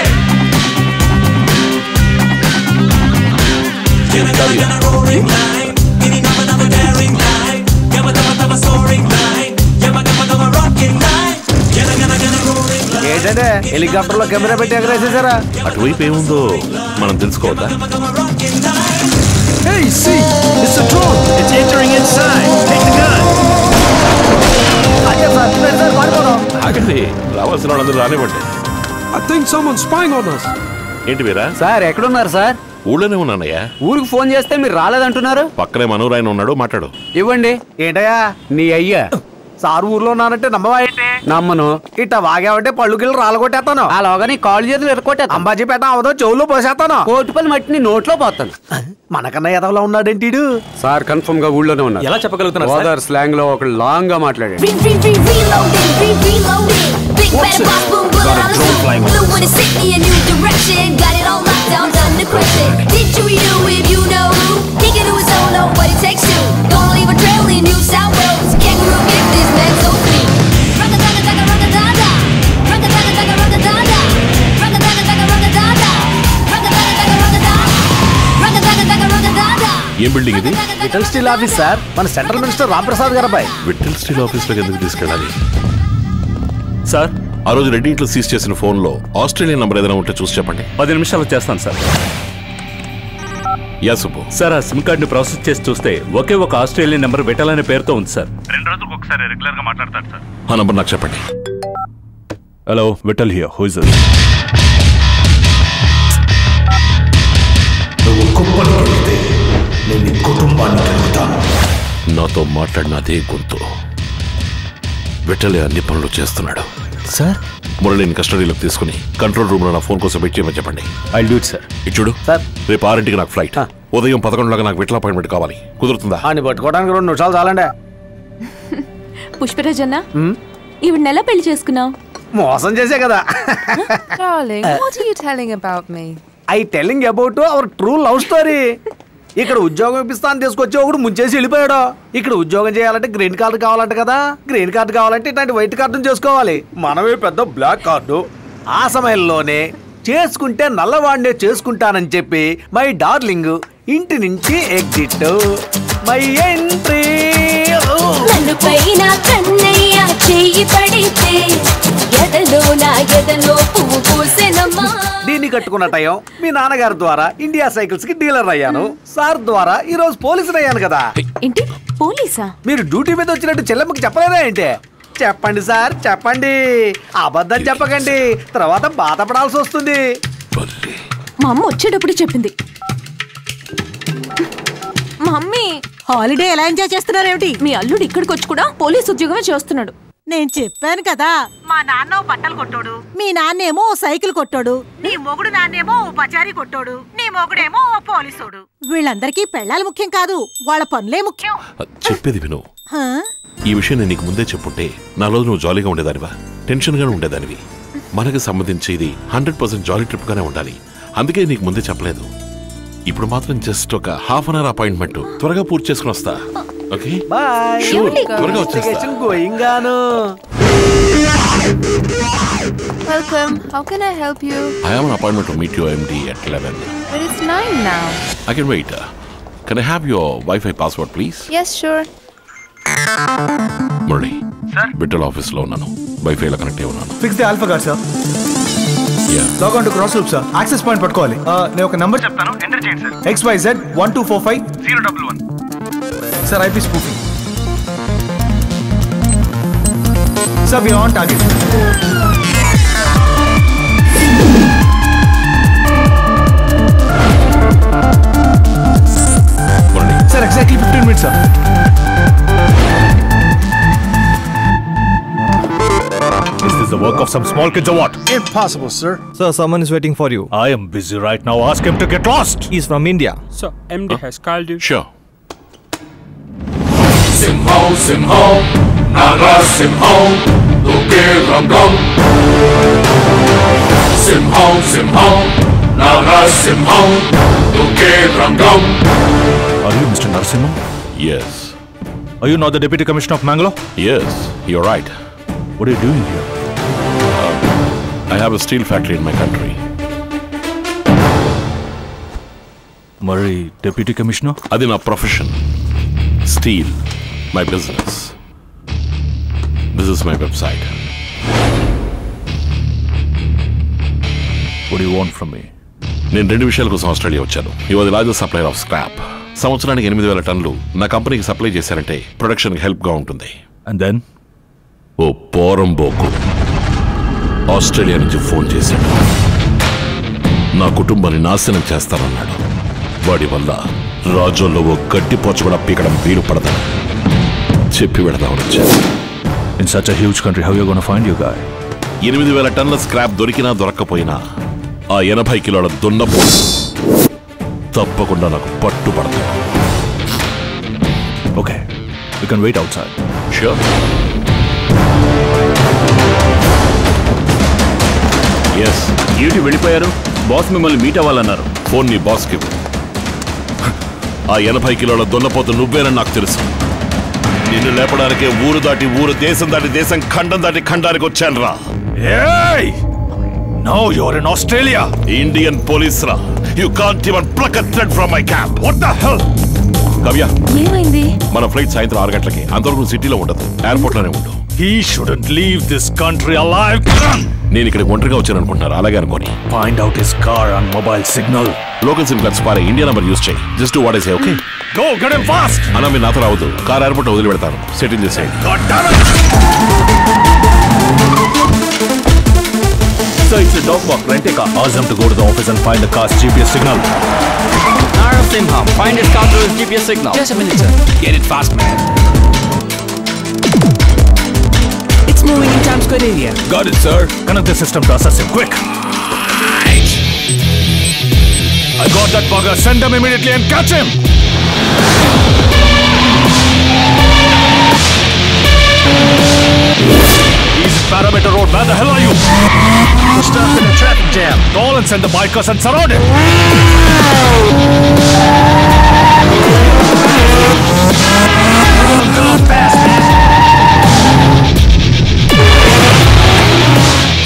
Soaring line, yeah, I'm gonna rock in line. Yeah, I'm gonna roll. ఏంటంటే హెలికాప్టర్లో camera పెట్టి ఎగరేసేసారా? అటువైపు ఏముందో మనం తెలుసుకోవద్దా? Hey, see! It's a drone! It's entering inside! Take the gun! ఆగండి రావాల్సిన వాళ్ళందరూ రానివ్వండి. I think someone's spying on us. ఏంటి వీరా? సార్ ఎక్కడున్నారు సార్? ఊళ్ళోనే ఉన్నానయ్యా. ఊరికి ఫోన్ చేస్తే మీరు రాలేదంటున్నారు? పక్కనే మనోరాయన ఉన్నాడు మాట్లాడు. ఇవ్వండి. ఏంటయ్యా? నీ అయ్యా. సార్ ఊర్లో ఉన్నానంటే నమ్మవాయంటే నమ్మను. ఇట వాగావంటే పళ్ళు గిళ్ళు రాలగొట్టేస్తాను. అలాగా నీ కాళ్ళు చేతులు ఎరుకోటే అంబాజీ పెట్ట అవదో చెవులు పోసేస్తాను. కోటి పని మట్టి నోట్లో పోతాను మనకన్నా ఎదవలో ఉన్నాడేంటి సార్ కన్ఫర్మ్గా ఊళ్ళోనే ఉన్నాడు ఎలా చెప్పగలుగుతున్నా గోదావరి స్లాంగ్లో ఒక లాంగ్గా మాట్లాడాడు ఏం బిల్డింగ్ ఇది? విఠల్ స్టీల్ ఆఫీస్ సార్ మన సెంట్రల్ మినిస్టర్ రాంప్రసాద్ గారు అబ్బాయి. విఠల్ స్టీల్ ఆఫీస్లోకి ఎందుకు తీసుకెళ్ళాలి? సార్ ఆ రోజు రెడ్డి ఇంట్లో సీజ్ చేసిన ఫోన్లో ఆస్ట్రేలియన్ నంబర్ ఏదైనా ఉంటే చూసి చెప్పండి. పది నిమిషాలు చేస్తాను సార్ యా సుబ్బు. సార్ ఆ సిమ్ కార్డుని ప్రాసెస్ చేసి చూస్తే ఒకే ఒక ఆస్ట్రేలియన్ నెంబర్ విఠల్ పేరుతో ఉంది సార్. రెండు రోజులకు ఒకసారి రెగ్యులర్గా మాట్లాడతాడు సార్. ఆ నంబర్ నాకు చెప్పండి. Hello Vittal here. Who is నువ్వు కుప్పని వెళితే నేను నీ కుటుంబాన్ని కలుగుతాను నాతో మాట్లాడిన అదే గొంతు విఠలే అన్ని పనులు చేస్తున్నాడు. సార్ మురళిని కస్టడీలోకి తీసుకుని కంట్రోల్ రూమ్లో నా ఫోన్ కోసం వెయిట్ చేయమని చెప్పండి. ఐ డూ ఇట్ సార్ ఇటు చూడు. సార్ రేపు ఆరింటికి నాకు ఫ్లైట్. ఉదయం పదకొండులాగా నాకు విట్ల అపాయింట్మెంట్ కావాలి. కుదురుతుందా? అని పట్టుకోవడానికి రెండు నిమిషాలు చాలండి. పుష్పరాజన్న ఈవిడ నెల పెళ్ళి చేసుకున్నావు? మోసం చేసే కదా. Darling, what are you telling about me? I telling about our true love story ఇక్కడ ఉద్యోగం ఇప్పిస్తాను తీసుకొచ్చి ఒకడు ముంచేసి వెళ్ళిపోయాడు. ఇక్కడ ఉద్యోగం చేయాలంటే గ్రీన్ కార్డు కావాలంట కదా. గ్రీన్ కార్డు కావాలంటే ఇట్లాంటి వైట్ కార్డును చేసుకోవాలి. మనమే పెద్ద బ్లాక్ కార్డు. ఆ సమయంలోనే చేసుకుంటే నల్లవాడినే చేసుకుంటానని చెప్పి మై డార్లింగ్ ఇంటి నుంచి ఎగ్జిట్. మై ఎంట్రీ నన్ను పైన కన్నయ్య చెయ్యి పడితే ఎదలో నా ఎదలో పువ్వు పూసెనమ్మా. దీన్ని కట్టుకున్న టైం మీ నాన్నగారి ద్వారా ఇండియా సైకిల్స్కి డీలర్ అయ్యాను. సార్ ద్వారా ఈ రోజు పోలీసులు అయ్యాను కదా. ఏంటి? పోలీసా? మీరు డ్యూటీ మీద వచ్చినట్టు చెల్లెమ్మకి చెప్పలేదా ఏంటి? చెప్పండి సార్ చెప్పండి. అబద్ధం చెప్పకండి. తర్వాత బాధపడాల్సి వస్తుంది. మా అమ్మ వచ్చేటప్పుడు చెప్పింది. మమ్మీ హాలిడే ఎలా ఎంజాయ్ చేస్తున్నారేమిటి? మీ అల్లుడు ఇక్కడికి వచ్చి కూడా పోలీస్ ఉద్యోగమే చేస్తున్నాడు. నేను చెప్పాను కదా. మా నాన్న బట్టలు కొట్టాడు. మీ నాన్నేమో ఓ సైకిల్ కొట్టాడు. నీ మొగుడు నాన్నేమో ఓ పచారీ కొట్టాడు. నీ మొగుడేమో ఓ పోలీసోడు. వీళ్ళందరికీ పెళ్ళాలు ముఖ్యం కాదు వాళ్ళ పనులే ముఖ్యం. చెప్పేది విను. హా? ఈ విషయం నేను నీకు ముందే చెప్పుంటే నా రోజు నువ్వు జాలీగా ఉండేదానివా? టెన్షన్ గానే ఉండేదానివి. మనకు సంబంధించి ఇది హండ్రెడ్ పర్సెంట్ జాలీ ట్రిప్ గానే ఉండాలి. అందుకే నీకు ముందే చెప్పలేదు. ఇప్పుడు మాత్రం జస్ట్ ఒక హాఫ్ అన్ అవర్ అపాయింట్మెంట్ త్వరగా పూర్తి చేసుకుని వస్తా ఓకే బాయ్ Sure, త్వరగా వచ్చేస్తా గోయింగ్ గాను Welcome. How can I help you? I have an appointment to meet your MD at 11. But it's nine now. I can wait. Uh, Can I have your Wi-Fi password, please? Yes, sure. Murali బిడ్డల ఆఫీస్లో ఉన్నాను వైఫైలో connect అయి ఉన్నాను fix the alpha card sir log on to cross loop sir access point పట్టుకోవాలి. నేను ఒక number చెప్తాను. Enter చేయండి sir X Y Z one two four five zero double one sir IP spoofing sir we on target sir exactly fifteen minutes sir the work of some small kids or what? Impossible, sir. Sir, someone is waiting for you. I am busy right now. Ask him to get lost. He's from India. Sir, MD huh? has called you. Sure. Simho, Simho, Naga Simho, Lukirangam. Simho, Simho, Naga Simho, Lukirangam. Are you Mr. Narasimha? Yes. Are you not the Deputy Commissioner of Mangalore? Yes, you're right. What are you doing here? I have a steel factory in my country. Murray, Deputy Commissioner? అది నా profession steel my business this is my website What do you want from me? నేను రెండు విషయాల కోసం Australia వచ్చాను you are the largest supplier of scrap సంవత్సరానికి ఎనిమిది వేల టన్నులు నా కంపెనీకి సప్లై చేశారంటే ప్రొడక్షన్కి హెల్ప్గా ఉంటుంది And then? ఓ పోరంబోకు ఆస్ట్రేలియా నుంచి ఫోన్ చేశాడు నా కుటుంబాన్ని నాశనం చేస్తానన్నాడు వాడి వల్ల రాజోల్లో ఓ గడ్డి పోచ కూడా పీకడం వీలు పడదని చెప్పి వచ్చాను how you gonna find your guy? ఎనిమిది వేల టన్నుల స్క్రాప్ దొరికినా దొరక్కపోయినా ఆ ఎనభై కిలోల దున్నపో తప్పకుండా నాకు పట్టుబడతాడు Okay, we can wait outside. Sure. Yes ఏంటి వెళ్ళిపోయారు? బాస్ మిమ్మల్ని మీట్ అవ్వాలన్నారు. ఫోన్ నీ బాస్కి. ఆ ఎనభై కిలోల దున్నపోతు నువ్వేనని నాకు తెలుసు. నిన్ను లేపడానికే ఊరు దాటి ఊరు దేశం దాటి దేశం ఖండం దాటి ఖండానికి వచ్చాను రా know you're in Australia Indian police రా you can't even pluck a thread from my camp what the hell Kavya. ఏమైంది? మన ఫ్లైట్ సాయంత్రం ఆరు గంటలకి. అంతవరకు సిటీలో ఉండదు. ఎయిర్పోర్ట్లోనే ఉండు. He shouldn't leave this country alive నేను ఇక్కడ ఒంటరిగా వచ్చాను అనుకుంటున్నారు అలాగే అనుకోని. Find out his car on mobile signal local SIM cards పారే. ఇండియా నంబర్ యూస్ చేయి. Just what is okay go get him fast అన్న మీరు నాతో రావద్దు. కార్ ఎయిర్పోర్ట్ వదిలి పెడతాను సెటిల్ చేసేయండి So it's a dog walk, rent a car. Ask them to go to the office and find the car's GPS signal. Narasimham, find his car through his GPS signal. Just a minute, sir. Get it fast, man. Moving in Times Square area. Got it, sir. Connect the system to assess him, quick. I got that bugger. Send them immediately and catch him. In Parameter Road. Where the hell are you? We're stuck in a traffic jam. Call and send the bikers and surround him.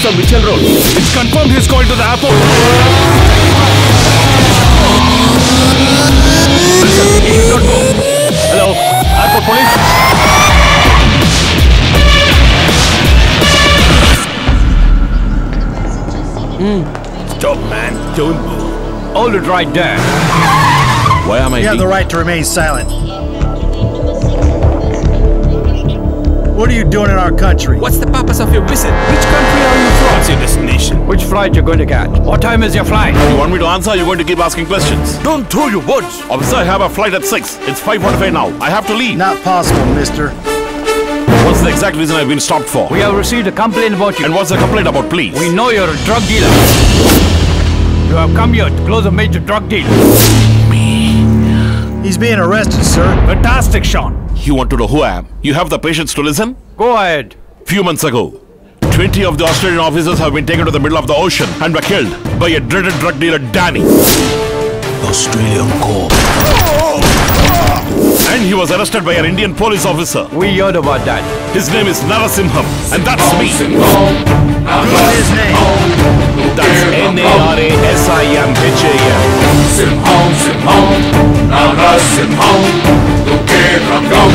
So Mitchell Road. It's confirmed he's going to the airport. Listen, he should not go. Hello, airport police. Hmm. Stop, man. Don't move. Hold it right there. Why am I You have the right to remain silent. What are you doing in our country? What's the purpose of your visit? Which country are you from? What's your destination? Which flight are you're going to catch? What time is your flight? You want me to answer? You're going to keep asking questions. Don't throw your words. Officer, I have a flight at 6. It's 5.45 now. I have to leave. Not possible, mister. What's the exact reason I've been stopped for? We have received a complaint about you. And what's the complaint about, please? We know you're a drug dealer. You have come here to close a major drug deal. He's being arrested, sir. Fantastic, Sean. You want to know who I am? You have the patience to listen? Go ahead. Few months ago, 20 of the Australian officers have been taken to the middle of the ocean and were killed by a dreaded drug dealer, Danny. Australian cop. And he was arrested by an Indian police officer. We heard about that. His name is Narasimham, and that's me. What's his name? That's N-A-R-A-S-I-M-H-A-M. Simham, Simham, Narasimham, Duke Rangam.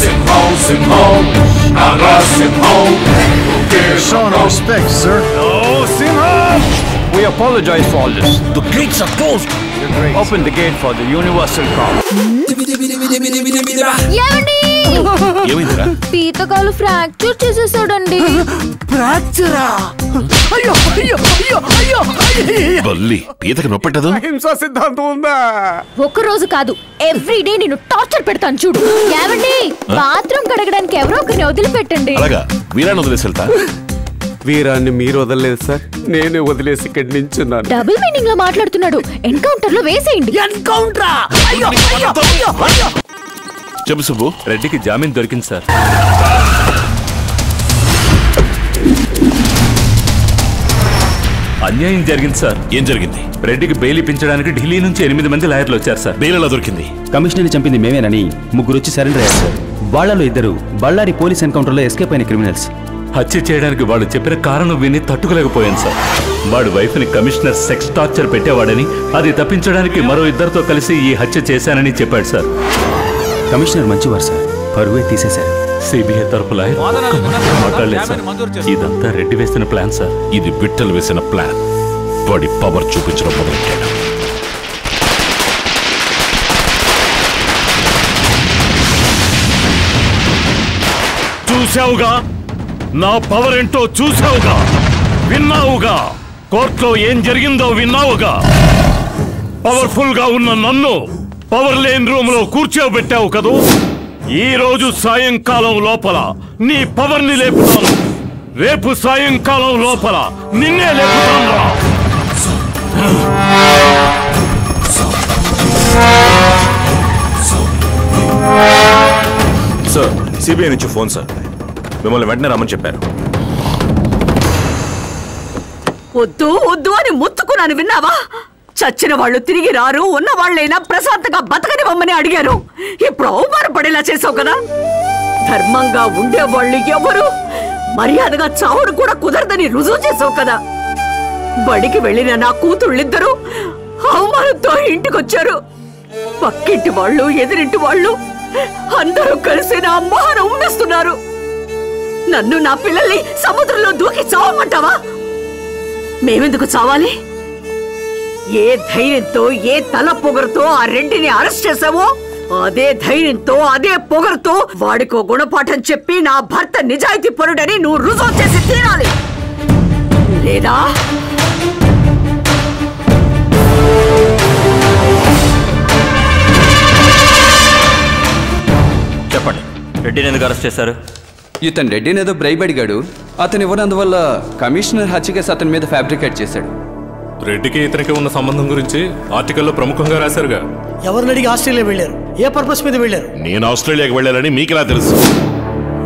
Simham, Simham, Narasimham, Duke Show no respect, sir. No, Simha! We apologize for all this. The gates are closed. Open the gate for the universal call. ఏమండి? ఏమైందిరా? పీతకాలు fracture చేసేసాడండి. ఫ్రాక్చరా అయ్యో అయ్యో అయ్యో అయ్యో బల్లి పీతకి నొప్పెట్టదు? హింసా సిద్ధాంతం ఉందా? ఒక్క రోజు కాదు ఎవ్రీ డే నేను టార్చర్ పెడతాను చూడు. ఏమండి? బాత్రూమ్ కడగడానికి ఎవరో ఒకరిని వదిలిపెట్టండి. అలాగా? వీరాన్ని వదిలేసి వెళ్తా. వీరాన్ని మీరు వదలలేదు సార్. నేనే వదిలేసి ఇక్కడి నించున్నాను డబుల్ మీనింగ్లో మాట్లాడుతున్నాడు. ఎన్కౌంటర్లో వేసేయండి. ఎన్కౌంటరా అయ్యో అయ్యో అయ్యో అయ్యో. చెప్పు సుబ్బు. రెడ్డికి జామీన్ దొరికింది సార్. అన్యాయం జరిగింది సార్. ఏం జరిగింది? రెడ్డికి బెయిల్ ఇప్పించడానికి ఢిల్లీ నుంచి ఎనిమిది మంది లాయర్లు వచ్చారు సార్. బెయిల్ ఎలా దొరికింది? కమిషనర్ని చంపింది మేమేనని ముగ్గురు వచ్చి సరెండర్ అయ్యారు సార్. వాళ్ళలో ఇద్దరు బళ్ళారి పోలీస్ ఎన్కౌంటర్లో ఎస్కేప్ అయిన క్రిమినల్స్. హత్య చేయడానికి వాళ్ళు చెప్పిన కారణం విని తట్టుకోలేకపోయాను సార్. వాడి వైఫ్ని కమిషనర్ సెక్స్ టార్చర్ పెట్టేవాడని అది తప్పించడానికి మరో ఇద్దరితో కలిసి ఈ హత్య చేశానని చెప్పాడు సార్. కమిషనర్ మంచివారు సార్. పరువే తీసేశారు. సిబిఐ తరపు లాయర్ ఒక్క మాట మాట్లాడలేదు సార్. ఇదంతా రెడ్డి వేసిన ప్లాన్ సార్. ఇది బిట్టలు వేసిన ప్లాన్. వాడి పవర్ చూపించడం మొదలెట్టాడు చూసావుగా నా పవర్ ఏంటో చూసావుగా? విన్నావుగా? కోర్టులో ఏం జరిగిందో విన్నావుగా? పవర్ఫుల్గా ఉన్న నన్ను పవర్ లేని రూమ్లో కూర్చోబెట్టావు కదూ? ఈ రోజు సాయంకాలం లోపల నీ పవర్ని లేపుతాను. రేపు సాయంకాలం లోపల నిన్నే లేపుతాను సార్ సిబిఐ నుంచి ఫోన్ సార్ మిమ్మల్ని వెంటనే రమ్మని చెప్పారు. వద్దు వద్దు అని ముత్తుకున్నాను విన్నావా? చచ్చిన వాళ్ళు తిరిగి రారు ఉన్న వాళ్ళైనా ప్రశాంతంగా బతకనివ్వమని అడిగారు. ఇప్పుడు అవమానపడేలా చేసావు కదా? ధర్మంగా ఉండేవాళ్ళు ఎవరు? మర్యాదగా చావుడు కూడా కుదరదని రుజువు చేసావు కదా? బడికి వెళ్ళిన నా కూతుళ్ళిద్దరూ అవమానంతో ఇంటికొచ్చారు. పక్కింటి వాళ్ళు ఎదిరింటి వాళ్ళు అందరూ కలిసి నా అమ్మహారం ఉమ్మేస్తున్నారు. నన్ను నా పిల్లల్ని సముద్రంలో దూకి చావమంటావా? మేమెందుకు చావాలి? ఏ ధైర్యంతో ఏ తల పొగరుతో ఆ రెంటిని అరెస్ట్ చేసావో అదే ధైర్యంతో అదే పొగరుతో వాడికో గుణపాఠం చెప్పి నా భర్త నిజాయితీ పరుడని నువ్వు రుజువు చేసి తీరాలి. లేదా? చెప్పండి. రెడ్డిని ఎందుకు అరెస్ట్ చేశారు? ఇతను రెడ్డిని ఏదో బ్రైబ్ అడిగాడు. అతను ఇవ్వనందువల్ల కమిషనర్ హత్య కేసు అతని మీద ఫ్యాబ్రికేట్ చేశాడు. రెడ్డికి ఇతనికి ఉన్న సంబంధం గురించి ఆర్టికల్లో ప్రముఖంగా రాశారుగా. ఎవరిని అడిగి ఆస్ట్రేలియా వెళ్ళారు? ఏ పర్పస్ మీద వెళ్ళారు? నేను ఆస్ట్రేలియాకి వెళ్ళాలని మీకెలా తెలుసు?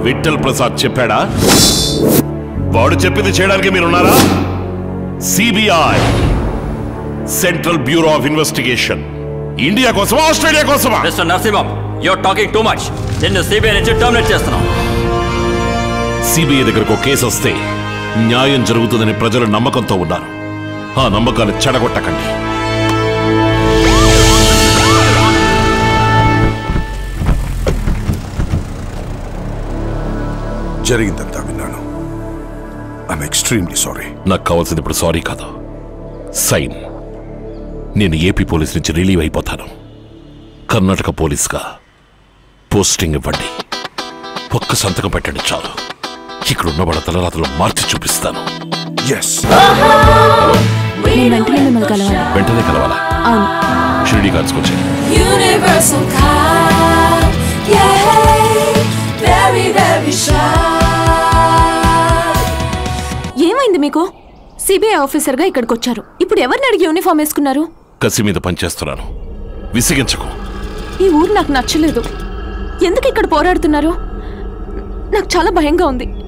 విఠల్ ప్రసాద్ చెప్పాడా? వాడు చెప్పింది చేయడానికి మీరున్నారా? CBI Central Bureau of Investigation. India కోసమా ఆస్ట్రేలియా కోసమా? Mister Narasimham you're talking too much. నిన్ను సిబిఐ నుంచి టర్మినేట్ చేస్తున్నాం. సిబిఐ దగ్గరకు కేసు వస్తే న్యాయం జరుగుతుందని ప్రజలు నమ్మకంతో ఉన్నారు. ఆ నమ్మకాన్ని చెడగొట్టకండి. జరిగిందంతా విన్నాను. ఐఎమ్ ఎక్స్ట్రీమ్లీ సారీ నాకు కావాల్సింది ఇప్పుడు సారీ కాదు. సైన్. నేను ఏపీ పోలీస్ నుంచి రిలీవ్ అయిపోతాను. కర్ణాటక పోలీస్గా పోస్టింగ్ ఇవ్వండి. ఒక్క సంతకం పెట్టండి చాలు. ఇక్కడ ఉన్న వాళ్ళ తలరాతలు మార్చి చూపిస్తాను. ఎస్ వెంటనే మిమ్మల్ని కలవాలి. వెంటనే కలవాలా? అవును. Shirdi కాల్చుకొచ్చి Universal car, yeah, very, very shy. ఏమైంది మీకు? సిబిఐ ఆఫీసర్గా ఇక్కడికి వచ్చారు ఇప్పుడు ఎవరిని అడిగి యూనిఫామ్ వేసుకున్నారు? కసి మీద పనిచేస్తున్నాను. విసిగించకు. ఈ ఊరు నాకు నచ్చలేదు. ఎందుకు ఇక్కడ పోరాడుతున్నారు? నాకు చాలా భయంగా ఉంది.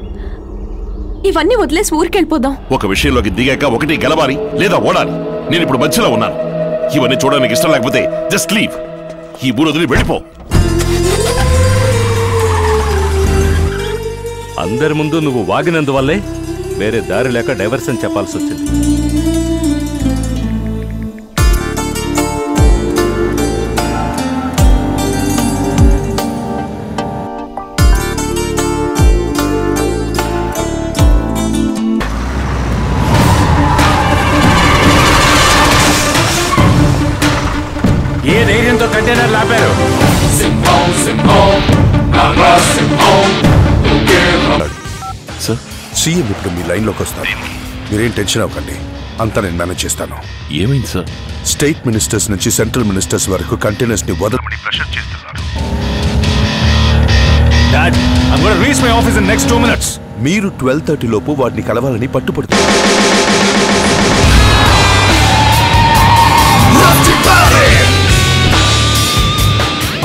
ఇవన్నీ వదిలేసి ఊరికి వెళ్ళిపోదాం ఒక విషయంలోకి దిగాక ఒకటి గెలవాలి లేదా ఓడాలి. నేను ఇప్పుడు మధ్యలో ఉన్నాను. ఇవన్నీ చూడడానికి ఇష్టం లేకపోతే జస్ట్ లీవ్ ఈ ఊరు వదిలి వెళ్ళిపో. అందరి ముందు నువ్వు వాగినందువల్లే వేరే దారి లేక డైవర్షన్ చెప్పాల్సి వచ్చింది. సార్? సీఎం ఇప్పుడు మీ లైన్లోకి వస్తారు. మీరేం టెన్షన్ అవ్వకండి. అంతా నేను మేనేజ్ చేస్తాను. ఏమైంది సార్? స్టేట్ మినిస్టర్స్ నుంచి సెంట్రల్ మినిస్టర్స్ వరకు కంటైనర్స్ని వదలమని ప్రెషర్ చేస్తున్నారు. Dad I'm gonna reach my office in next 2 minutes మీరు ట్వెల్వ్ థర్టీ లోపు వాటిని కలవాలని పట్టుపడుతున్నారు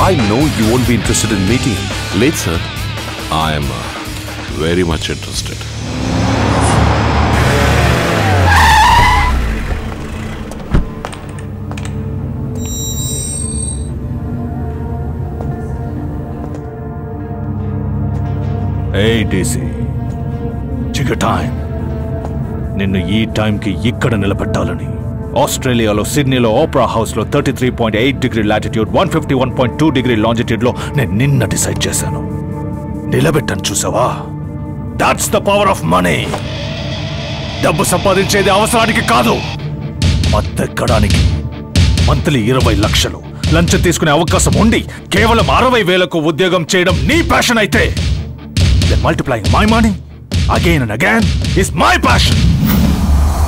I know you won't be interested in meeting him. లేదు sir. I'm very much interested. చిక time నిన్ను ఈ టైంకి ఇక్కడ నిలబెట్టాలని. ఆస్ట్రేలియాలో సిడ్నీలో ఓప్రా హౌస్లో thirty three point eight degree latitude one fifty one point two degree లాంజిట్యూడ్లో నేను నిన్న డిసైడ్ చేశాను. నిలబెట్టను చూసావా? That's the power of money డబ్బు సంపాదించేది అవసరానికి కాదు. మత్తెక్కడానికి మంత్లీ ఇరవై లక్షలు. లంచం తీసుకునే అవకాశం ఉండి కేవలం అరవై వేలకు ఉద్యోగం చేయడం నీ ప్యాషన్ అయితే. Multiplying my money again and again is my passion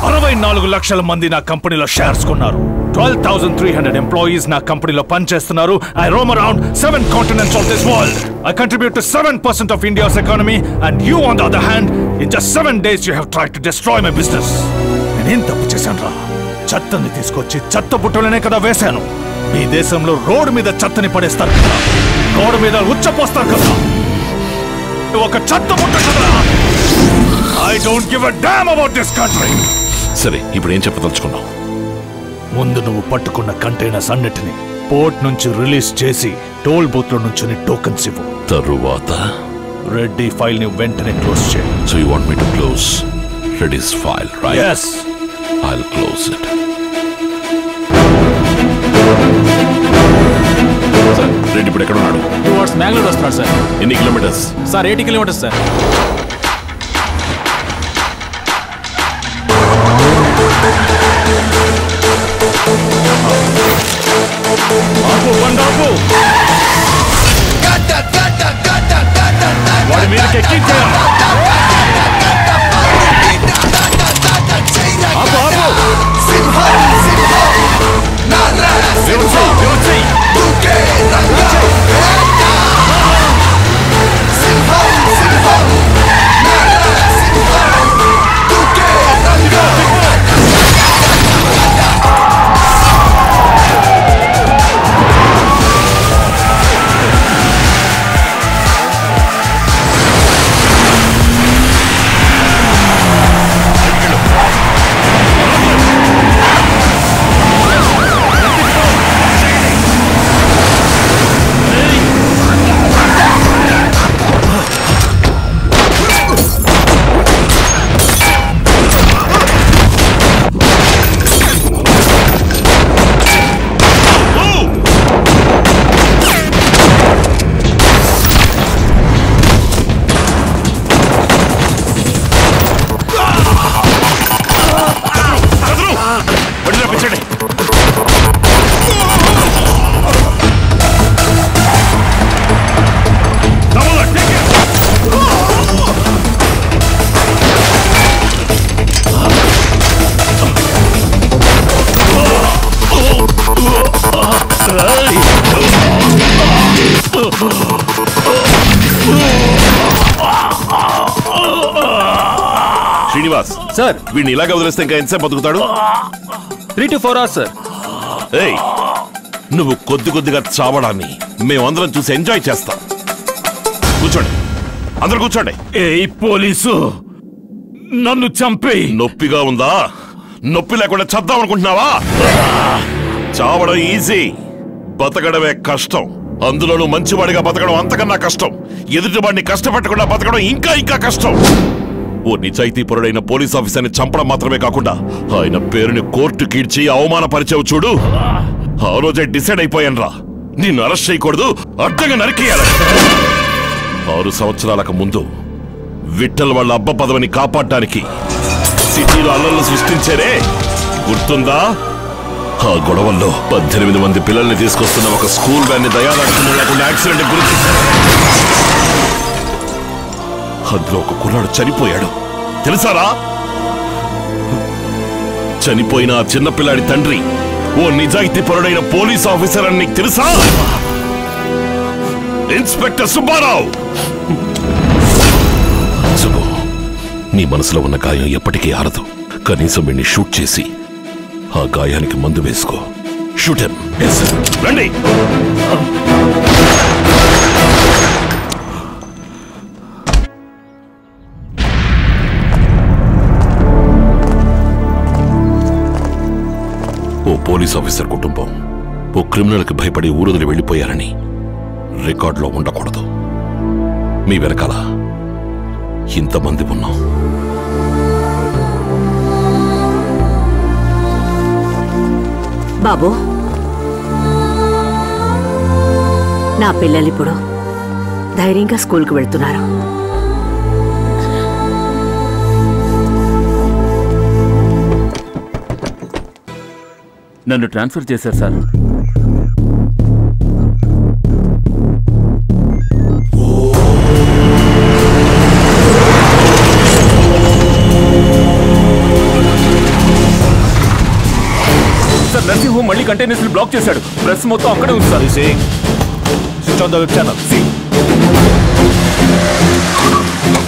అరవై నాలుగు లక్షల మంది నా కంపెనీలో షేర్స్ కొన్నారు. Twelve thousand three hundred employees నా కంపెనీలో పనిచేస్తున్నారు. I roam around seven continents of this world I contribute to seven percent of India's economy and you on the other hand in just seven days you have try to destroy my business నేనేం తప్పు చేశాను రా చెత్తని తీసుకొచ్చి చెత్త బుట్టలనే కదా వేశాను. ఈ దేశంలో రోడ్డు మీద చెత్తని పడేస్తారు కదా. రోడ్డు మీద ఉచ్చపోస్తారు కదా. ఒక చెత్త బుట్ట కదా I don't give a damn about this country సరే ఇప్పుడు ఏం చెప్పదలుచుకున్నావు? ముందు నువ్వు పట్టుకున్న కంటైనర్స్ అన్నిటిని పోర్ట్ నుంచి రిలీజ్ చేసి టోల్ బూత్లో నుంచి టోకన్స్ ఇవ్వు. తరువాత? రెడ్డి ఫైల్ని వెంటనే క్లోజ్ చేయి. So you want me to close Reddy's file right Yes. I'll close it Reddy ఇప్పుడు ఎక్కడ ఉన్నాడు? టువర్డ్స్ మ్యాంగ్లూర్ వస్తున్నాడు సార్ ఎన్ని kilometres? Sir eighty kilometres sir వాడి మీదకి ఎక్కించాను ఆపు, ఆపు. వ్యవసాయ్, వ్యవసాయ్. బండి సార్. వీడిని ఇలాగే వదిలేస్తే ఇంకా ఎంతసేపు బతుకుతాడు? Three to four hours sir ఏయ్ నువ్వు కొద్ది కొద్దిగా చావడాన్ని మేమందరం చూసి ఎంజాయ్ చేస్తాం. కూర్చోండి. అందరూ కూర్చోండి. ఏయ్ పోలీసు నన్ను చంపేయి. నొప్పిగా ఉందా? నొప్పి లేకుండా చద్దాం అనుకుంటున్నావా? చావడం ఈజీ బతకడమే కష్టం. అందులోనూ మంచివాడిగా బతకడం అంతకన్నా కష్టం. ఎదుటివాడిని కష్టపెట్టకుండా బతకడం ఇంకా ఇంకా కష్టం. ఓ నిజాయితీపరుడైన పోలీస్ ఆఫీసర్ని చంపడం మాత్రమే కాకుండా ఆయన పేరుని కోర్టు కీడ్చి అవమానపరిచావు చూడు. ఆ రోజే డిసైడ్ అయిపోయాను రా నిన్ను అరెస్ట్ చేయకూడదు అడ్డంగా నరికేయాలి. ఆరు సంవత్సరాలకు ముందు విఠల్ వాళ్ళ అబ్బ పదవిని కాపాడడానికి సిటీలో అల్లర్లు సృష్టించారే గుర్తుందా? ఆ గొడవల్లో పద్దెనిమిది మంది పిల్లల్ని తీసుకొస్తున్న ఒక స్కూల్ వ్యాన్ని ని లేకుండా యాక్సిడెంట్ గురించి అందులో ఒక కుర్రాడు చనిపోయాడు. తెలుసారా? చనిపోయిన ఆ చిన్నపిల్లాడి తండ్రి ఓ నిజాయితీ పరుడైన పోలీస్ ఆఫీసర్ అని నీకు తెలుసా? ఇన్స్పెక్టర్ సుబ్బారావు! సుబ్బు నీ మనసులో ఉన్న గాయం ఎప్పటికీ ఆరదు. కనీసం వీడిని షూట్ చేసి ఆ గాయానికి మందు వేసుకో. Shoot him. రండి! పోలీస్ ఆఫీసర్ కుటుంబం. ఓ క్రిమినల్కి భయపడి ఊరుదిలి వెళ్ళిపోయారని రికార్డులో ఉండకూడదు. మీ వెనకాల ఇంతమంది ఉన్నాం. బాబు. నా పిల్లలు ఇప్పుడు ధైర్యంగా స్కూల్కి వెళ్తున్నారు. నన్ను ట్రాన్స్ఫర్ చేశారు సార్. సార్ నర్సింగ్ హోమ్ మళ్ళీ కంటైనర్స్ బ్లాక్ చేశాడు. ప్రెస్ మొత్తం అక్కడే ఉంది sir. Switch the web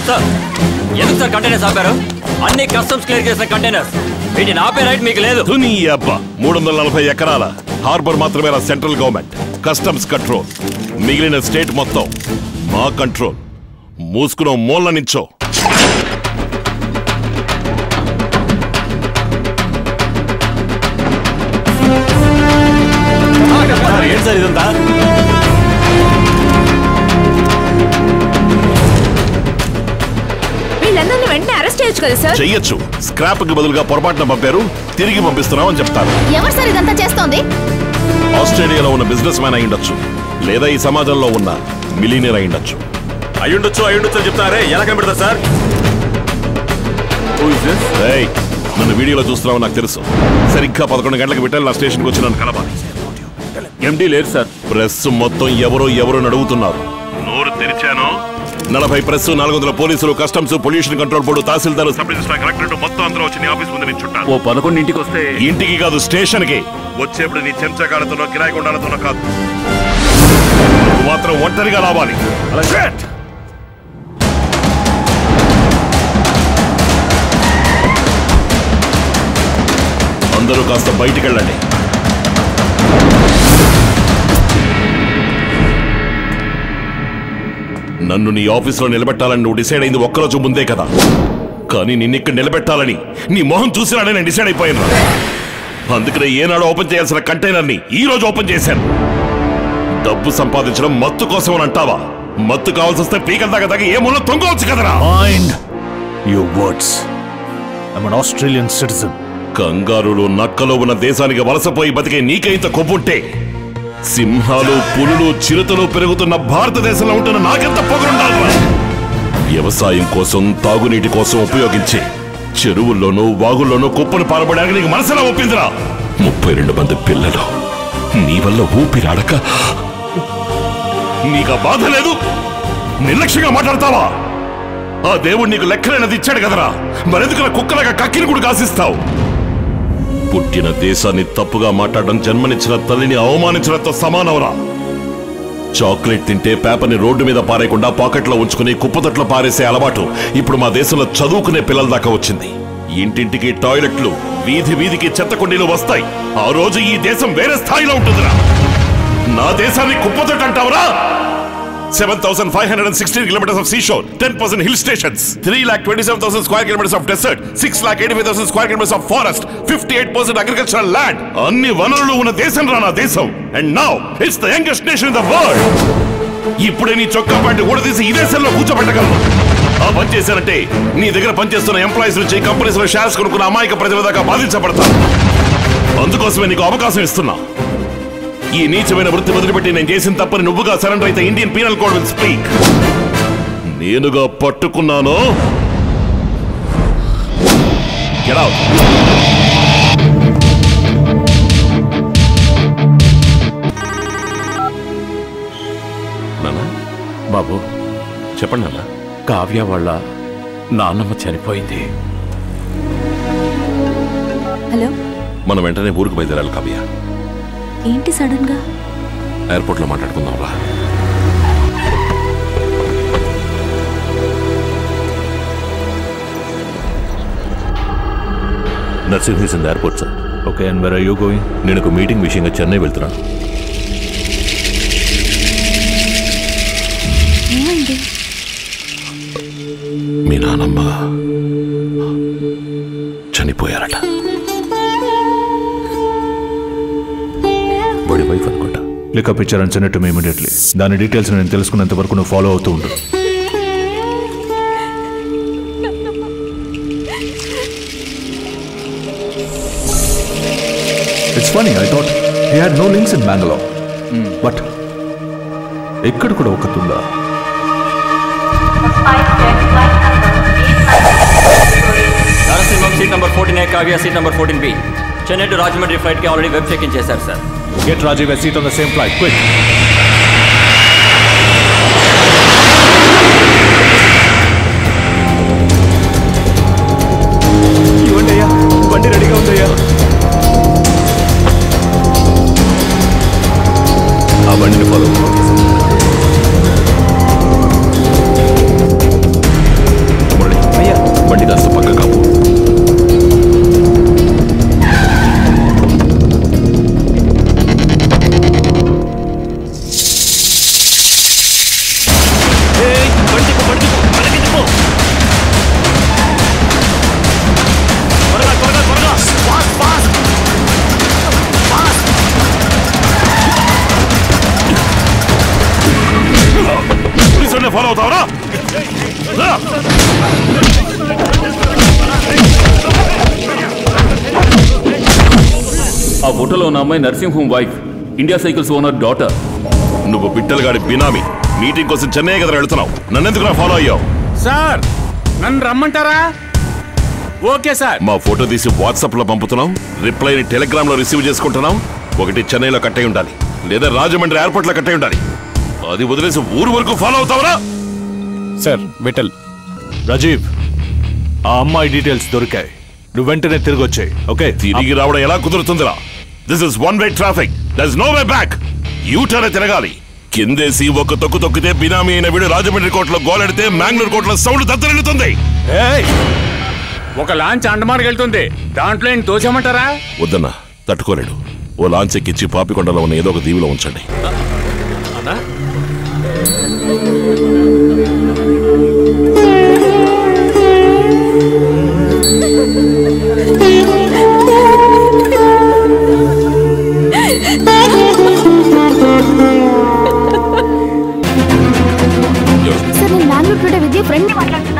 sir ఎందుకు సార్ కంటైనర్స్ ఆపారు? అన్ని కస్టమ్స్ క్లియర్ చేసిన కంటైనర్స్ వీటిని ఆపే రైట్ మీకు లేదు? తుని అబ్బా మూడు వందల నలభై ఎకరాల హార్బర్ మాత్రమే సెంట్రల్ గవర్నమెంట్. Customs control. మిగిలిన స్టేట్ మొత్తం మా కంట్రోల్. మూసుకున్న మూల నించో. చెయ్యొచ్చు. స్క్రాప్కి బదులుగా పొరపాటున పంపారు. తిరిగి పంపిస్తున్నాం అని చెప్తారు. ఎవరు సార్ ఇదంతా చేస్తోంది? ఆస్ట్రేలియాలో ఉన్న బిజినెస్ మ్యాన్ అయి ఉండొచ్చు. లేదా ఈ సమాజంలో ఉన్న మిలీనియర్ అయి ఉండొచ్చు. అయ్యుండొచ్చు అయ్యుండొచ్చు అని చెప్తారే ఎలా కనబడతా సార్? ఏయ్, నన్ను వీడియోలో చూస్తున్నావు నాకు తెలుసు. సరిగ్గా పదకొండు గంటలకు విట్టాలి నా స్టేషన్కి వచ్చి నన్ను కలవాలి ఎండి లేదు సార్. ప్రెస్ మొత్తం ఎవరో ఎవరో అడుగుతున్నారు. నోరు తెరిచాను. నలభై ప్రెస్ నాలుగు వందల పోలీసులు customs pollution control board tahsildar sub registrar collectorate మొత్తం అందరూ వచ్చి నీ ఆఫీస్ ముందు నించుంటారు ఓ పదకొండింటికి వస్తే ఇంటికి కాదు స్టేషన్కి వచ్చేప్పుడు నీ చెంచగాలతోనో కిరాయి గుండాలతోనో కాదు మాత్రం ఒంటరిగా రావాలి అందరూ కాస్త బయటికి వెళ్ళండి నన్ను నీ ఆఫీసులో నిలబెట్టాలని నువ్వు డిసైడ్ అయింది ఒక్కరోజు ముందే కదా. కానీ నిన్నిక్కడ నిలబెట్టాలని నీ మొహం చూసినాడే నేను డిసైడ్ అయిపోయాను అందుకనే ఏనాడు ఓపెన్ చేయాల్సిన కంటైనర్ని ఈ రోజు ఓపెన్ చేశాను. డబ్బు సంపాదించడం మత్తు కోసం అని అంటావా? మత్తు కావాల్సి వస్తే పీకల దాకా దాకా ఏ మూల తొంగవచ్చు కదరా? Mind your words I'm an Australian citizen కంగారులు నక్కలో ఉన్న దేశానికి వలసపోయి బతికే నీకే ఇంత కొవ్వుంటే సింహాలు పులులు చిరుతలు పెరుగుతున్న భారతదేశంలో ఉంటున్న నాకెంత పొగరుండాలి? వ్యవసాయం కోసం తాగునీటి కోసం ఉపయోగించే చెరువుల్లోనూ వాగుల్లోనూ కుప్పలు పారబడడానికి నీకు మనసులా ఒప్పిందిరా? ముప్పై రెండు మంది పిల్లలు. నీ వల్ల ఊపిరాడక నీకు ఆ బాధ లేదు? నిర్లక్ష్యంగా మాట్లాడతావా? ఆ దేవుడు నీకు లెక్కలేనది ఇచ్చాడు కదరా. మరెందుకు కుక్కలాగా కక్కిని కూడా కాసిస్తావు పుట్టిన దేశాన్ని తప్పుగా మాట్లాడడం జన్మనిచ్చిన తల్లిని అవమానించడంతో సమానవరా? చాక్లెట్ తింటే పేపర్ని రోడ్డు మీద పారేయకుండా పాకెట్లో ఉంచుకుని కుప్పతట్లో పారేసే అలవాటు ఇప్పుడు మా దేశంలో చదువుకునే పిల్లల దాకా వచ్చింది. ఇంటింటికి టాయిలెట్లు వీధి వీధికి చెత్త కుండీలు వస్తాయి. ఆ రోజు ఈ దేశం వేరే స్థాయిలో ఉంటుందిరా. నా దేశాన్ని కుప్పతట్టంటావురా 7,516 kilometers of seashore, 10% hill stations, 3,27,000 square kilometers of desert, 6,85,000 square kilometers of forest, 58% agricultural land. అన్ని వనరులు ఉన్న దేశం రా నా దేశం. And now it's the youngest nation in the world ఇప్పుడే నీ చొక్కా పాటు కూడా తీసి ఈ దేశంలో కూర్చోబెట్టగలను. ఆ పని చేశానంటే నీ దగ్గర పనిచేస్తున్న ఎంప్లాయీస్ నుంచి కంపెనీస్లో షేర్స్ కొనుక్కున్న అమాయక ప్రజల దాకా బాధించబడతారు అందుకోసమే నీకు అవకాశం ఇస్తున్నా. ఈ నీచమైన వృత్తి వదిలిపెట్టి నేను చేసిన తప్పని నువ్వుగా సరెండర్ అయితే Indian penal code will speak. నేనుగా పట్టుకున్నాను. Get out. నాన్న బాబు చెప్పండి నాన్న. కావ్య వాళ్ళ నాన్నమ్మ చనిపోయింది. హలో. మనం వెంటనే ఊరికి బయలుదేరాలి కావ్య. ఏంటి సడన్గా? ఎయిర్పోర్ట్లో మాట్లాడుకుందాం రా. Narsing he's in airport sir okay and where are you going నేను ఒక మీటింగ్ విషయంగా చెన్నై వెళ్తున్నాను మీ నానమ్మ అనుకుంటా ఇచ్చారని picture and send to me immediately దాని డీటెయిల్స్ నేను తెలుసుకున్నంత వరకు నువ్వు ఫాలో అవుతూ ఉండు. It's funny I thought he had no links in Bangalore but ఇక్కడ కూడా ఒకతుందా Narasimham seat number fourteen A Kavya seat number fourteen B. Chennai to Rajahmundry ఫ్లైట్కి already web check in చేశారు sir. Get Rajiv a seat on the same flight, quick. ఇవ్వండియ్యా బండి రెడీగా ఉందయ్యా ఆ బండిని follow అమ్మాయి nursing home wife India cycles owner daughter. నువ్వు బిట్టలుగాడి బినామీ. మీటింగ్ కోసం చెన్నై కదా వెళ్తున్నావు. నన్నెందుకు ఫాలో అయ్యావు? సార్ నన్ను రమ్మంటారా? Okay sir. మా ఫోటో తీసి వాట్సాప్లో పంపుతున్నాం రిప్లైని టెలిగ్రామ్లో రిసీవ్ చేసుకుంటున్నాం ఒకటి చెన్నైలో కట్టై ఉండాలి లేదా రాజమండ్రి ఎయిర్పోర్ట్లో కట్టై ఉండాలి. అది వదిలేసి ఊరు వరకు ఫాలో అవుతావరా? సార్ విఠల్. రాజీవ్ ఆ అమ్మాయి డీటెయిల్స్ దొరికాయి. నువ్వు వెంటనే తిరిగి వచ్చాయి ఓకే? తిరిగి రావడం ఎలా కుదురుతుందిరా? This is one way traffic thus no way back U turn తిరగాలి. కిందేసి ఒక తొక్కు తొక్కితే బినామీ అయిన వీడు రాజమండ్రి కోటలో గోలెడితే మ్యాంగ్లూర్ కోటలో సౌండ్ దత్తరిల్లుతుంది ఒక లాంచ్ అండమాన్కి వెళ్తుంది. దాంట్లో ఏంటి తోచామంటారా వద్దన్నా తట్టుకోలేడు. ఓ లాంచ్ ఎక్కించి పాపికొండలో ఉన్న ఏదో ఒక దీవిలో ఉంచండి.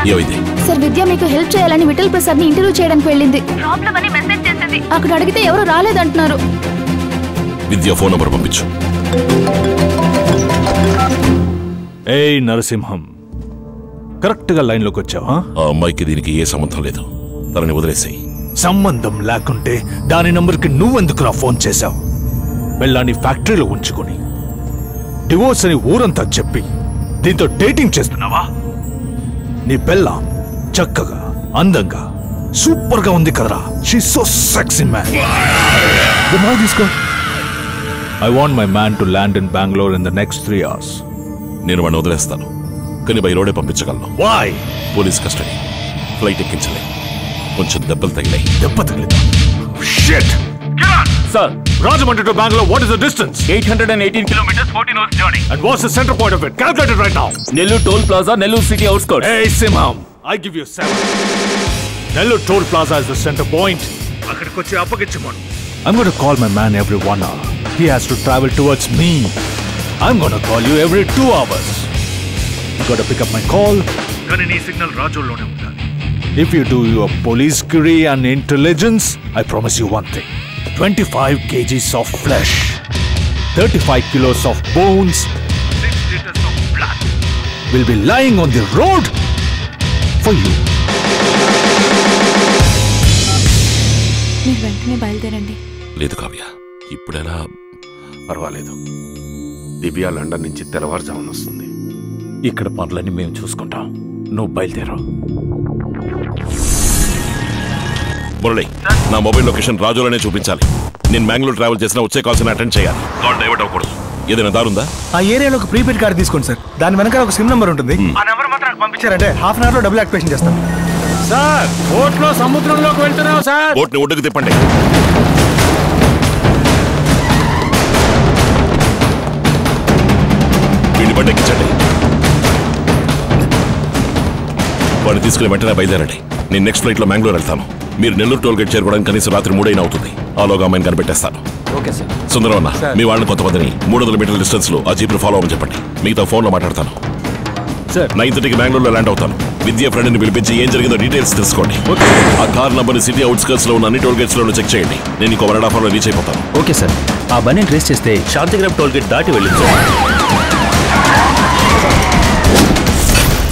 ఏమైంది? సార్ విద్య మీకు హెల్ప్ చేయాలని విఠల్ ప్రసాద్ని ఇంటర్వ్యూ చేయడానికి వెళ్ళింది. ప్రాబ్లం అని మెసేజ్ చేసింది. అక్కడ అడిగితే ఎవరు రాలేదంటున్నారు. విద్య ఫోన్ నంబర్ పంపించు. ఏయ్ నరసింహం. కరెక్ట్గా లైన్లోకి వచ్చావా? ఆ అమ్మాయికి దీనికి ఏ సంబంధం లేదు. తనని వదిలేసాయి. సంబంధం లేకుంటే దాని నంబర్కి నువ్వెందుకురా ఫోన్ చేశావు? వెళ్ళాని ఫ్యాక్టరీలో ఉంచుకొని. డివోర్స్ అని ఊరంతా చెప్పి దీంతో డేటింగ్ చేస్తున్నావా? నీ పెళ్ళ చక్కగా అందంగా సూపర్గా ఉంది కదరా. షీ సో సెక్సీ మ్యాన్ తీసుకో I want my man to land in Bengaluru in the next three hours నేను వాడిని వదిలేస్తాను. కానీ బై రోడే పంపించగలను. వాయ్ పోలీస్ కస్టడీ. ఫ్లైట్ ఎక్కించలే. కొంచెం దెబ్బలు తగిలాయి. దెబ్బ తగిలిందా? Shit Sir. Rajamundry to Bangalore, what is the distance? 818 kilometers, 14 hours journey. And what's the center point of it? Calculate it right now. Nellore Toll Plaza, Nellore City outskirts. Hey, Simham, I give you seven. Nellore Toll Plaza is the center point. I'm going to call my man every one hour. He has to travel towards me. I'm going to call you every two hours. You got to pick up my call. signal If you do your police query and intelligence, I promise you one thing. 25 kgs of flesh, 35 kilos of bones, 6 liters of blood will be lying on the road for you. మీరు వెంటనే బయలుదేరండి. లేదు కావ్య ఇప్పుడెలా పర్వాలేదు. దివ్య London నుంచి తెల్లవారుజామున వస్తుంది. ఇక్కడ పనులన్నీ మేము చూసుకుంటాం. నువ్వు బయలుదేరు. మురళి నా మొబైల్ లొకేషన్ రాజులోనే చూపించాలి. నేను బెంగళూరు ట్రావెల్ చేసిన వచ్చే కాల్స్ అటెండ్ చేయాలి. కాల్ డైవర్ట్ అవ్వకూడదు. ఏదైనా దారుందా? ఆ ఏరియాలో ఒక ప్రీపెయిడ్ కార్డు తీసుకోండి సార్. దాని వెనకాల ఒక సిమ్ నెంబర్ ఉంటుంది. ఆ నెంబర్ మాత్రం నాకు పంపించారంటే హాఫ్ అన్ అవర్లో డబుల్ యాక్టివేషన్ చేస్తాను. సార్ బోట్లో సముద్రంలోకి వెళ్తున్నాం సార్. బోట్ని ఒడ్డుకు తిప్పండి. వీడి బండి ఎక్కించండి. వాడిని తీసుకుని వెంటనే బయలుదేరండి. నేను నెక్స్ట్ ఫ్లైట్లో బెంగళూరు వెళ్తాను. మీరు నెల్లూరు టోల్ గేట్ చేరుకోవడానికి కనీసం రాత్రి మూడైనా అవుతుంది. ఆలోగా అమ్మాయిని కనిపెట్టేస్తాను. Okay sir. సుందరం అన్న సార్. మీ వాళ్ళని కొంతమందిని మూడు వందల మీటర్ల డిస్టెన్స్లో ఆ జీప్ ఫాలో అవ్వమని చెప్పండి. మిగతా ఫోన్లో మాట్లాడతాను. సార్. నైన్ థర్టీకి బెంగళూరులో ల్యాండ్ అవుతాను. విద్యా ఫ్రెండ్ని పిలిపించి ఏం జరిగిందో డీటెయిల్స్ తెలుసుకోండి. ఆ కార్ నంబర్ సిటీ అవుట్స్కర్ట్స్లో ఉన్న అన్ని టోల్ గేట్స్లో చెక్ చేయండి. నేను ఇంకో వన్ అండ్ రీచ్ అయిపోతాను. Okay sir. ఆ బండిని ట్రేస్ చేస్తే శాంతిగ్రామ్ టోల్ గేట్ దాటి వెళ్ళింది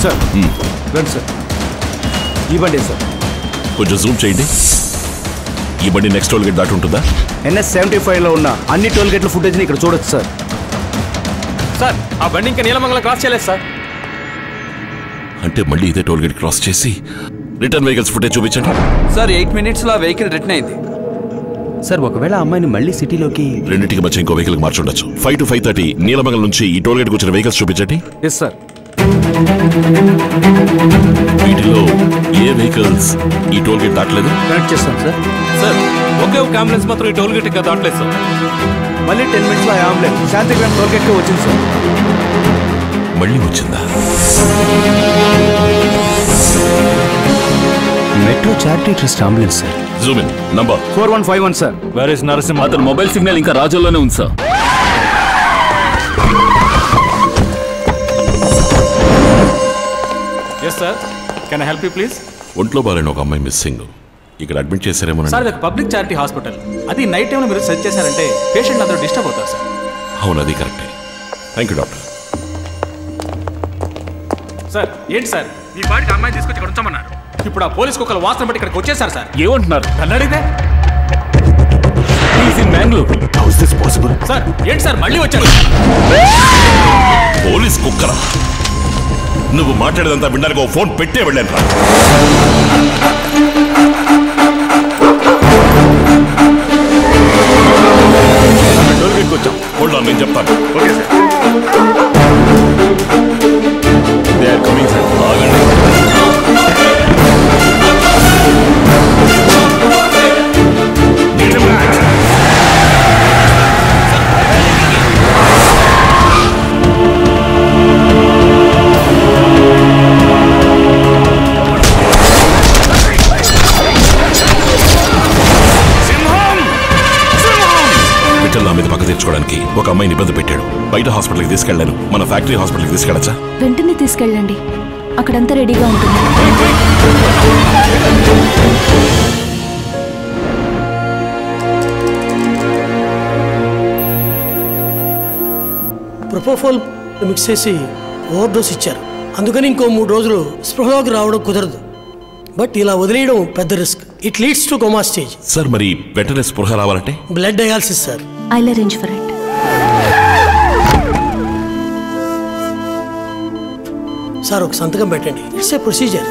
సార్. రండి సార్. ఈ బండి సార్? కొంచెం జూమ్ చేయండి. ఈ బండి నెక్స్ట్ టోల్ గేట్ దాటి ఉంటుందా? ఎన్ఎస్ సెవెంటీ ఫైవ్లో ఉన్న అన్ని టోల్ గేట్ల ఫుటేజ్ ఇక్కడ చూడొచ్చు సార్ సార్ ఆ బండి ఇంకా నీలమంగళం క్రాస్ చేయలేదు సార్ అంటే మళ్ళీ ఇదే టోల్ గేట్ క్రాస్ చేసి రిటర్న్ వెహికల్స్ ఫుటేజ్ చూపించండి. సార్ ఎయిట్ మినిట్స్లో ఆ వెహికల్ రిటర్న్ అయింది. సార్ ఒకవేళ అమ్మాయిని మళ్ళీ సిటీలోకి రెండింటికి మధ్య ఇంకో vehicle మార్చుండొచ్చు five to five thirty Nelamangala నుంచి ఈ టోల్ గేట్ వచ్చిన వెహికల్స్ చూపించండి. ఎస్ సార్ వీటిలో ఏ వెహికల్స్ ఈ టోల్ గేట్ దాటలేదు? కనెక్ట్ చేస్తాం సార్ సార్ ఒకే ఒక అంబులెన్స్ మాత్రం ఈ టోల్ గేట్ ఇంకా దాటలేదు సార్ మళ్ళీ టెన్ మినిట్స్లో అంబులెన్స్ శాంతిగ్రామ్ టోల్ గేట్ వచ్చింది సార్ మళ్ళీ వచ్చిందా? Metro charity trust ambulance sir zoom in number four one five one sir where is Narasimha అతని మొబైల్ సిగ్నల్ ఇంకా రాజుల్లోనే ఉంది sir sir. Can help you please ఒంట్లో బాలేని ఒక అమ్మాయి మిస్సింగ్ ఇక్కడ అడ్మిట్ చేశారేమో సార్ ఇది పబ్లిక్ చారిటీ హాస్పిటల్ అది నైట్ టైంలో మీరు సెర్చ్ చేశారంటే పేషెంట్ అందరూ డిస్టర్బ్ అవుతారు సార్. అవును అది కరెక్టే థ్యాంక్ యూ డాక్టర్ సార్ ఏంటి సార్? మీ బాడీకి అమ్మాయిని తీసుకొచ్చి ఇక్కడ ఉంచమన్నారు. ఇప్పుడు ఆ పోలీస్ కుక్కల వాసన బట్టి ఇక్కడికి వచ్చేసారు సార్. ఏమంటున్నారు? నన్ను అడిగితే? Bengaluru how's this possible sir ఏంటి సార్? మళ్ళీ వచ్చారు. పోలీస్ కుక్కరా? నువ్వు మాట్లాడేదంతా వినడానికి ఓ ఫోన్ పెట్టే వెళ్ళాను రా. వచ్చాం. హోల్డ్ ఆన్ నేను చెప్తాను. Okay sir they are coming sir ఆగండి. తెచ్చుకోవడానికి ఒక అమ్మాయిని ఇబ్బంది పెట్టాడు. బయట హాస్పిటల్కి తీసుకెళ్ళాను మన ఫ్యాక్టరీ హాస్పిటల్కి తీసుకెళ్ళచ్చా? వెంటనే తీసుకెళ్ళండి. అక్కడంతా రెడీగా ఉంటుంది. ప్రొపోఫోల్ మిక్స్ చేసి ఓవర్ డోస్ ఇచ్చారు. అందుకని ఇంకో మూడు రోజులు స్పృహలోకి రావడం కుదరదు. బట్ ఇలా వదిలేయడం పెద్ద risk it leads to coma stage sir మరి వెంటనే స్పృహ రావాలంటే? Blood dialysis sir I'll arrange for it sir ఒక సంతకం పెట్టండి. It's a procedure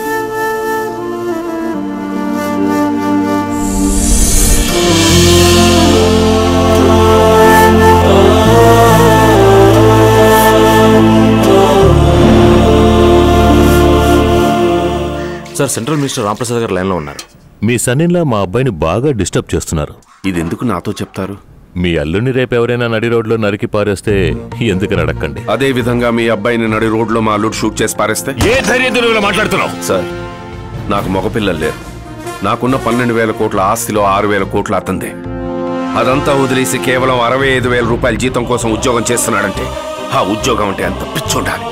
sir central minister Ramprasad garu లైన్లో ఉన్నారు. మీ సన్నిలా మా అబ్బాయిని బాగా డిస్టర్బ్ చేస్తున్నారు. ఇది ఎందుకు నాతో చెప్తారు? మీ అల్లుని రేపు ఎవరైనా నడి రోడ్లో నరికి పారేస్తే ఎందుకని అడక్కండి అదే విధంగా మీ అబ్బాయిని నడి రోడ్లో మా అల్లుడు షూట్ చేసి పారేస్తే? ఏ ధైర్యంతో ఇలా మాట్లాడుతున్నావు? సార్ నాకు మగపిల్లలు లేరు. నాకున్న పన్నెండు వేల కోట్ల ఆస్తిలో ఆరు వేల కోట్ల అతందే. అదంతా వదిలేసి కేవలం అరవై ఐదు వేల రూపాయల జీతం కోసం ఉద్యోగం చేస్తున్నాడంటే ఆ ఉద్యోగం అంటే అంత పిచ్చుండాలి.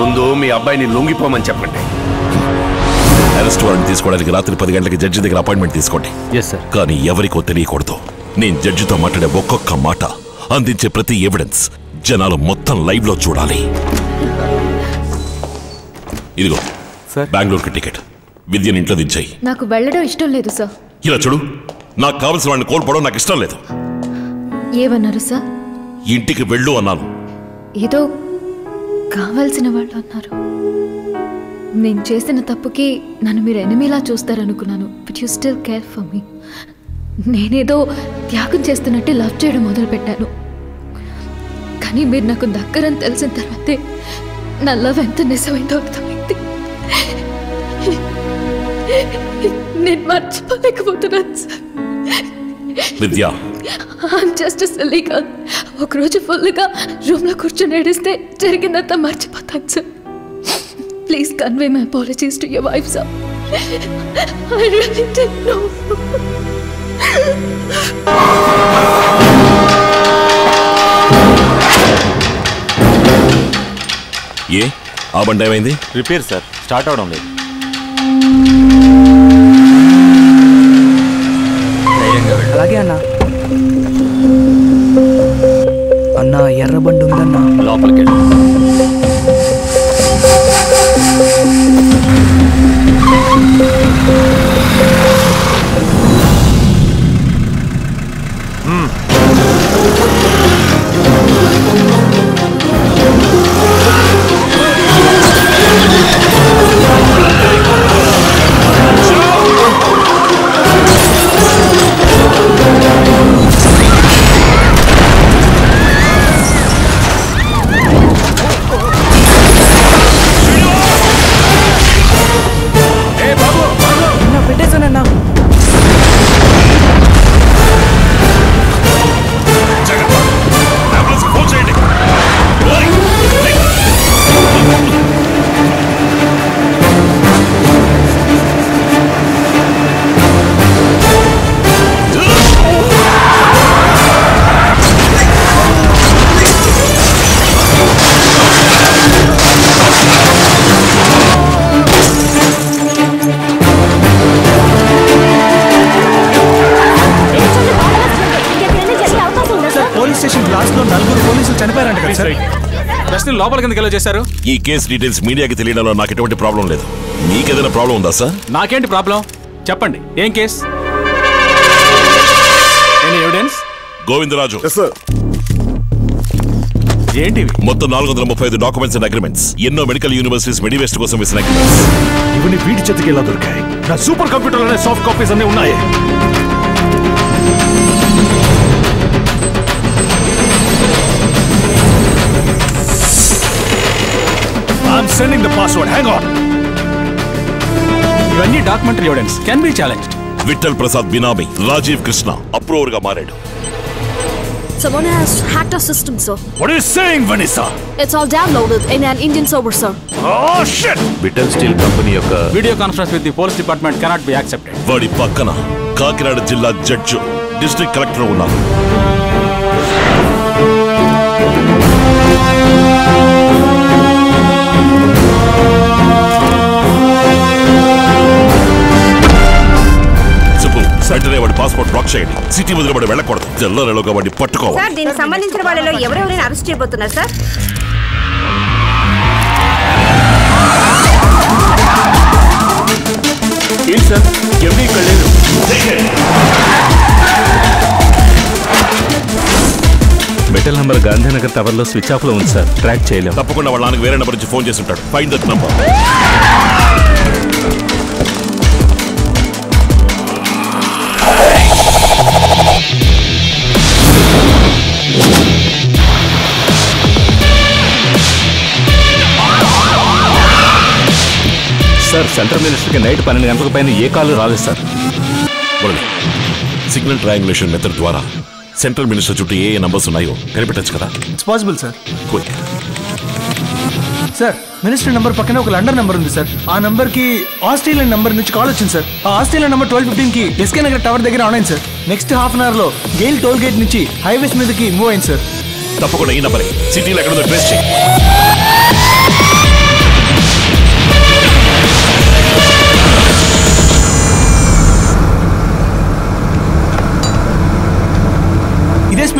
ముందు మీ అబ్బాయిని లొంగిపోమని చెప్పండి. అరెస్ట్ వారెంట్ తీసుకోవడానికి రాత్రి పది గంటలకి జడ్జి దగ్గర అపాయింట్మెంట్ తీసుకోండి. కానీ ఎవరికో తెలియకూడదు. నేను జడ్జితో మాట్లాడే ఒక్కొక్క మాట అందించే ప్రతి ఎవిడెన్స్ జనాలు మొత్తం లైవ్లో చూడాలి. ఇదిగో బెంగళూరుకి టికెట్ విద్యను ఇంట్లో దించాయి. నాకు వెళ్ళడం ఇష్టం లేదు సార్. ఇలా చూడు నాకు కావలసిన వాడిని కోల్పోవడం నాకు ఇష్టం లేదు. ఏమన్నారు సార్? ఇంటికి వెళ్ళు అన్నాను. ఏదో కావాల్సిన వాళ్ళు అన్నారు. నేను చేసిన తప్పుకి నన్ను మీరు ఎనిమిలా చూస్తారనుకున్నాను but you still care for me నేనేదో త్యాగం చేస్తున్నట్టే లవ్ చేయడం మొదలుపెట్టాను. కానీ మీరు నాకు దగ్గరని తెలిసిన తర్వాతే నా లవ్ ఎంత నిజమైందో అర్థమైంది. నేను మర్చిపోలేకపోతున్నాను సార్. విద్య. జస్ట్ సిల్లీగా ఒకరోజు ఫుల్గా రూమ్లో కూర్చొని ఏడిస్తే జరిగిందంతా మర్చిపోతాను sir. Please convey my apologies to your wife sir ఏ? ఆ బండి ఏమైంది? రిపేర్ సార్ స్టార్ట్ అవడం లేదు. అలాగే అన్న. అన్న ఎర్ర బండి ఉందన్న. లోపలికి ఆ లోపలికి ఎందుకు ఎలా చేశారు? ఈ కేసు డీటెయిల్స్ మీడియాకి తెలియడంలో నాకు ఎటువంటి ప్రాబ్లం లేదు. మీకేదైనా ప్రాబ్లం ఉందా సార్? నాకేంటి ప్రాబ్లం? చెప్పండి ఏం కేస్? ఎవిడెన్స్ గోవిందరాజు. ఏంటివి? మొత్తం నాలుగు వందల ముప్పై ఐదు డాక్యుమెంట్స్ అండ్ అగ్రిమెంట్స్ ఎన్నో మెడికల్ యూనివర్సిటీస్ మెడివేస్ట్ కోసం వేసిన అగ్రిమెంట్స్ ఇవన్నీ వీడి చేతికి ఎలా దొరికాయి? నా సూపర్ కంప్యూటర్లోనే సాఫ్ట్ కాపీస్ అన్ని ఉన్నాయి. Sending the password hang on ఇవన్నీ documentary evidence can be challenge Vittal Prasad benami Rajiv Krishna అప్రూవర్గా మారాడు Someone has hacked our system, sir. What are you saying, Vanessa? It's all downloaded in an Indian server, sir. Oh shit! Vittal steel company యొక్క video conference with the police department cannot be accepted వాడి పక్కన కాకినాడ జిల్లా judge district collector ఉన్నారు వెంటనే వాడి passport black చేయండి. City వదిలి వాడు వెళ్ళకూడదు. తెల్లరేలోగా వాడిని పట్టుకోవాలి. సార్ దీనికి సంబంధించిన వాళ్ళలో ఎవరెవరైనా అరెస్ట్ చేయబోతున్నారు సార్? ఏంటి సార్? ఎవరి ఇక్కడ లేదు మెటల్ నంబర్ గాంధీనగర్ టవర్లో స్విచ్ ఆఫ్లో ఉంది సార్. ట్రాక్ చేయలేం. తప్పకుండా వాళ్ళ నాన్నకి వేరే నెంబర్ నుంచి ఫోన్ చేసి ఉంటాడు. Find that number. Sir central మినిస్టర్కి night పన్నెండు గంటల పైన ఏ కాల్ రాలేదు సార్. సిగ్నల్ ట్రయాంగులేషన్ మెథడ్ ద్వారా సెంట్రల్ మినిస్టర్ చుట్టూ ఏ ఏ నంబర్స్ ఉన్నాయో కనిపెట్టచ్చు కదా? It's possible sir quick sir minister number పక్కనే ఒక లండన్ నంబర్ ఉంది సార్ ఆ నంబర్కి ఆస్ట్రేలియన్ నంబర్ నుంచి కాల్ వచ్చింది సార్ ఆ ఆస్ట్రేలియన్ నంబర్ ట్వెల్వ్ ఫిఫ్టీన్కి ఎస్కే నగర్ టవర్ దగ్గర ఆన్ అయింది సార్ నెక్స్ట్ హాఫ్ అన్ అవర్లో గెయిల్ టోల్ గేట్ నుంచి హైవేస్ మీదకి మూవ్ అయింది సార్ తప్పకుండా ఈ నంబరే. సిటీలో ఎక్కడుందో ట్రేస్ చేయి.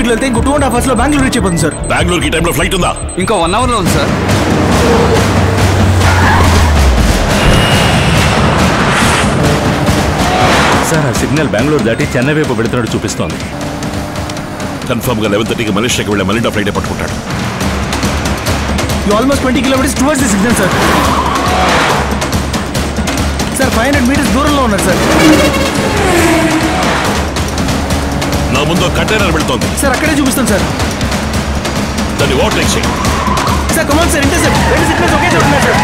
లో వెళ్తే ఇంకో టూ అండ్ హాఫ్ అవర్స్లో బెంగళూరు రీచ్ అయిపోతుంది సార్. బెంగళూరుకి టైంలో ఫ్లైట్ ఉందా? ఇంకా వన్ అవర్లో ఉంది సార్. సార్ ఆ సిగ్నల్ బెంగళూరు దాటి చెన్నై వైపు పెడుతున్నట్టు చూపిస్తోంది. కన్ఫర్మ్గా లెవెన్ థర్టీకి మలేషియాకి వెళ్ళే మలిండా ఫ్లైట్ పట్టుకుంటాడు. You almost twenty kilometres towards the signal sir sir five hundred metres దూరంలో ఉన్నారు సార్ నా ముందు కంటైనర్ వెళ్తోంది. సార్ అక్కడే చూపిస్తాను సార్. దాన్ని ఓవర్టేక్ చేయి. Sir come on sir enter sir. రెండు సిగ్నల్స్ ఒకే చోట ఉన్నాయి సార్.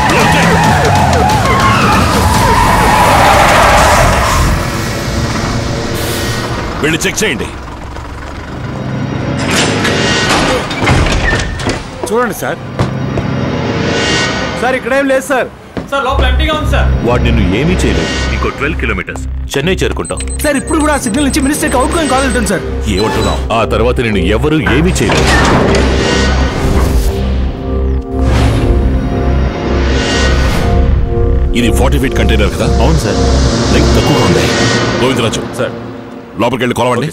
వెళ్ళి చెక్ చేయండి. చూడండి సార్. సార్ ఇక్కడేం లేదు సార్. సార్ లోపల ఎంటీగా ఉంది సార్. వాడు నిన్ను ఏమీ చేయలేదు. ఇంకో ట్వెల్వ్ కిలోమీటర్స్. చెన్నై చేరుకుంటాం. సార్ ఇప్పుడు కూడా ఆ సిగ్నల్ నుంచి మినిస్టర్కి అవుట్ గోయింగ్ కాల్ ఉంటుంది సార్. ఏమంటున్నావు? ఆ తర్వాత నిన్ను ఎవరు ఏమీ చేయలేదు ఇది ఫార్టీ ఫీట్ కంటైనర్ కదా? అవును సార్. లైక్ తక్కువగా ఉంది. గోవిందరాజు సార్. లోపలికి వెళ్ళి కొలవండి.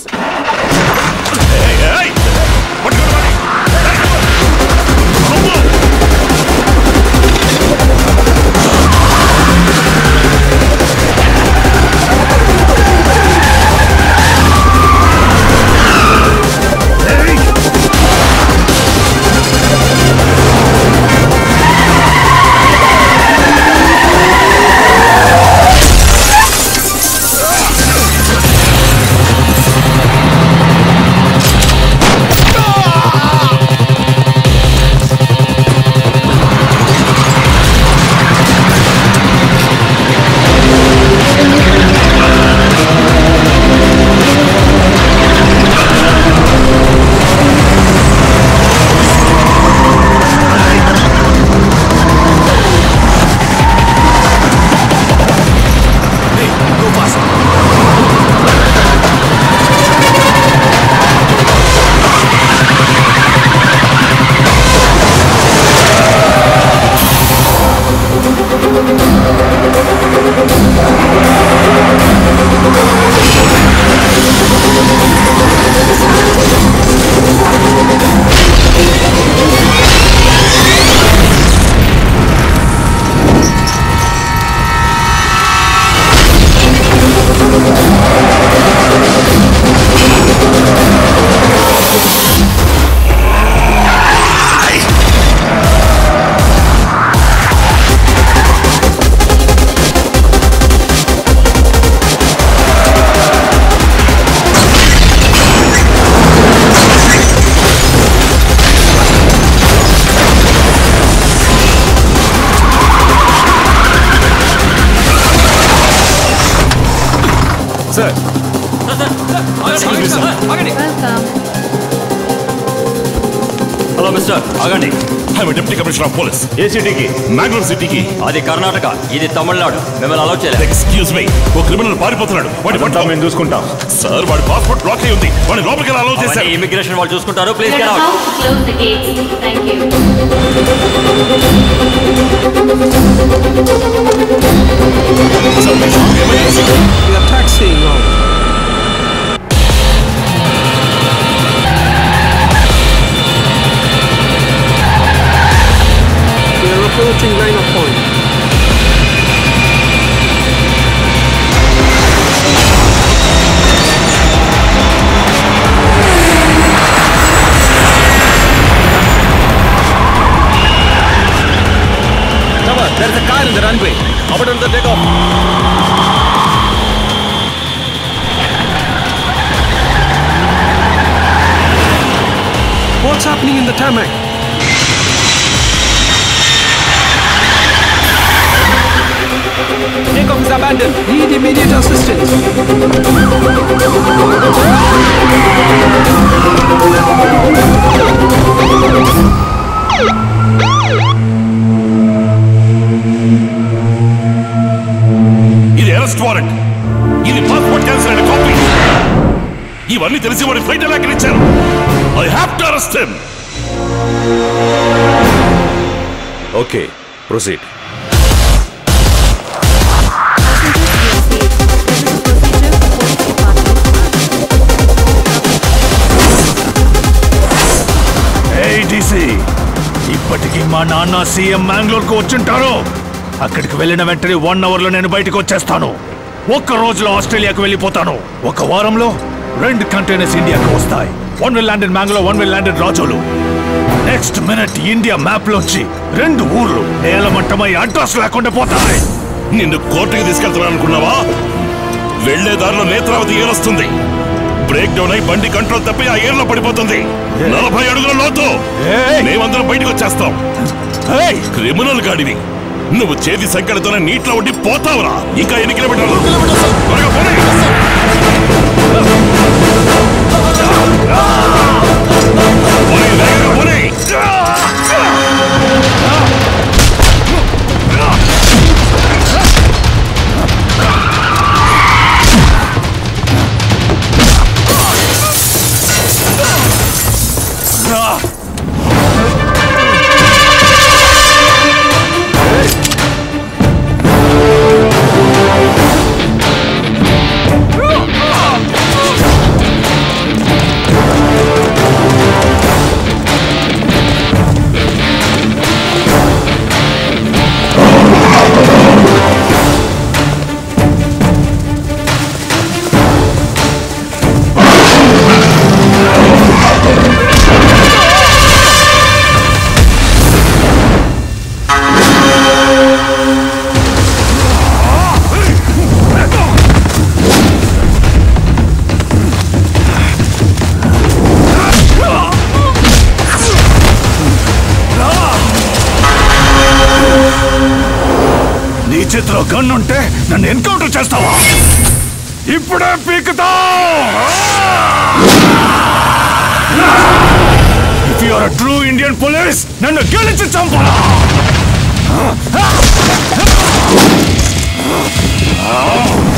అది కర్ణాటక ఇది తమిళనాడు. మిమ్మల్ని అలౌ చేయలేదు. ఎక్స్క్యూజ్ మీ ఓ క్రిమినల్ పారిపోతున్నాడు. వాడి పట్ల మేము చూసుకుంటాం. సార్ వాడి పాస్పోర్ట్ బ్లాక్ అయి ఉంది. వాడి లోపలికి అలౌ చేశారు. ఇమిగ్రేషన్ వాళ్ళు చూసుకుంటారు. Please get about out to close the gates. Thank you. We are taxiing are approaching Lima Point. Tarmac? Takeoff is abandoned. Need immediate assistance. ఇది అరెస్ట్ వారెంట్ ఇది పాస్పోర్ట్ క్యాన్సిల్ అయిన కాపీ ఇవన్నీ తెలిసి వాడి flight ఎలా ఎక్కించారు I have to arrest him okay proceed. ATC ఇప్పటికీ మా నాన్న సీఎం మ్యాంగ్లూర్కు వచ్చింటారు. అక్కడికి వెళ్ళిన వెంటనే వన్ అవర్లో నేను బయటకు వచ్చేస్తాను. ఒక్క రోజులో ఆస్ట్రేలియాకు వెళ్ళిపోతాను. ఒక వారంలో రెండు కంటైనర్స్ ఇండియాకు వస్తాయి. One will landed Mangalore one will landed Razole. Next minute India map లోంచి రెండు ఊర్లు నేలమట్టమై అడ్రస్ లేకుండా పోతాయి. నిన్ను కోర్టుకి తీసుకెళ్తున్నాను అనుకున్నావా వెళ్ళే దారిలో నేత్రావతి ఏరొస్తుంది బ్రేక్ డౌన్ అయి బండి కంట్రోల్ తప్పి ఆ ఏర్లో పడిపోతుంది. నలభై అడుగుల లోతు. మేమందరం బయటకు వచ్చేస్తాం. క్రిమినల్ గాడివి. నువ్వు చేతి సంఖ్యలతోనే నీటిలో ఉండి పోతావురా. ఇంకా ఎన్ని కిలోమీటర్లు? నన్ను ఎన్కౌంటర్ చేస్తావా ఇప్పుడే పీకుతా if you are true Indian police నన్ను గెలిచి చంపాలా Oh!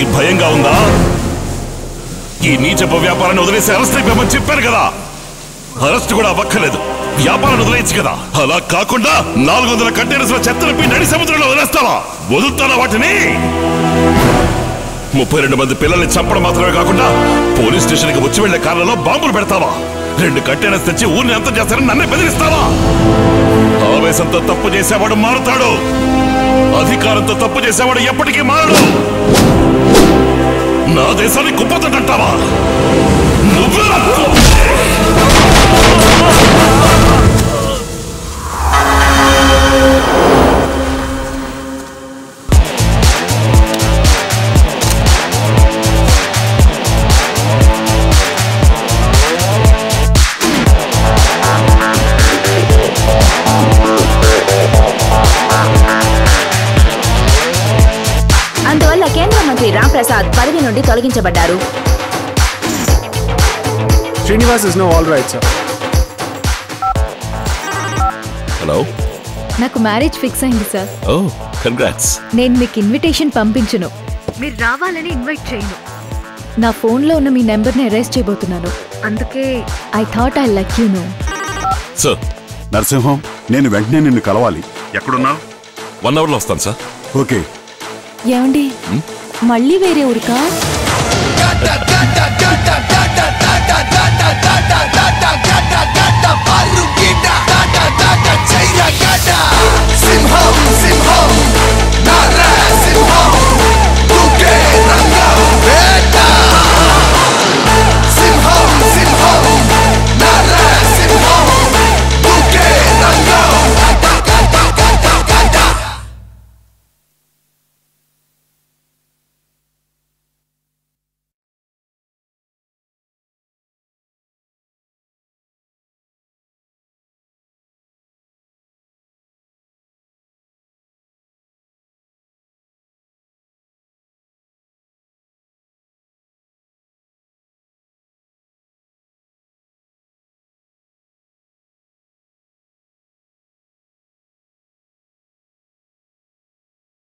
నీకు భయంగా ఉందా? ఈ నీచపు వ్యాపారాన్ని వదిలేసి అరెస్ట్ అయిపోయామని చెప్పాను కదా. అరెస్ట్ కూడా అవ్వక్కర్లేదు. వ్యాపారాన్ని వదిలేయచ్చు కదా. అలా కాకుండా నాలుగు వందల కంటైనర్స్లో నడి సముద్రంలో వదిలేస్తావా? వదులుతానా వాటిని? ముప్పై రెండు మంది పిల్లల్ని చంపడం మాత్రమే కాకుండా పోలీస్ స్టేషన్కి వచ్చి వెళ్ళే కార్లలో బాంబులు పెడతావా? రెండు కంటైనర్స్ తెచ్చి ఊరిని అంతం చేస్తారని నన్నే బెదిరిస్తావా? ఆవేశంతో తప్పు చేసేవాడు మారుతాడు. అధికారంతో తప్పు చేసేవాడు ఎప్పటికీ మారడు. నా దేశాన్ని కుప్పతంటావా నువ్వే తొలగించబడ్డారు. is now all right, sir. Hello. నాకు మ్యారేజ్ ఫిక్స్ అయింది సార్ ఓ కంగ్రాట్స్ నేను మీకు ఇన్విటేషన్ పంపించను. మీరు రావాలని ఇన్వైట్ చేయను. నా ఫోన్లో ఉన్న మీ నెంబర్ని అరెస్ట్ చేయబోతున్నాను. అందుకే I thought I luck you know sir Narasimham నేను వెంటనే నిన్ను కలవాలి. ఎక్కడున్నావు? వన్ అవర్లో వస్తాను సార్ ఓకే. ఏమండి? మళ్ళీ వేరే ఊరికా? సింహం సింహం నా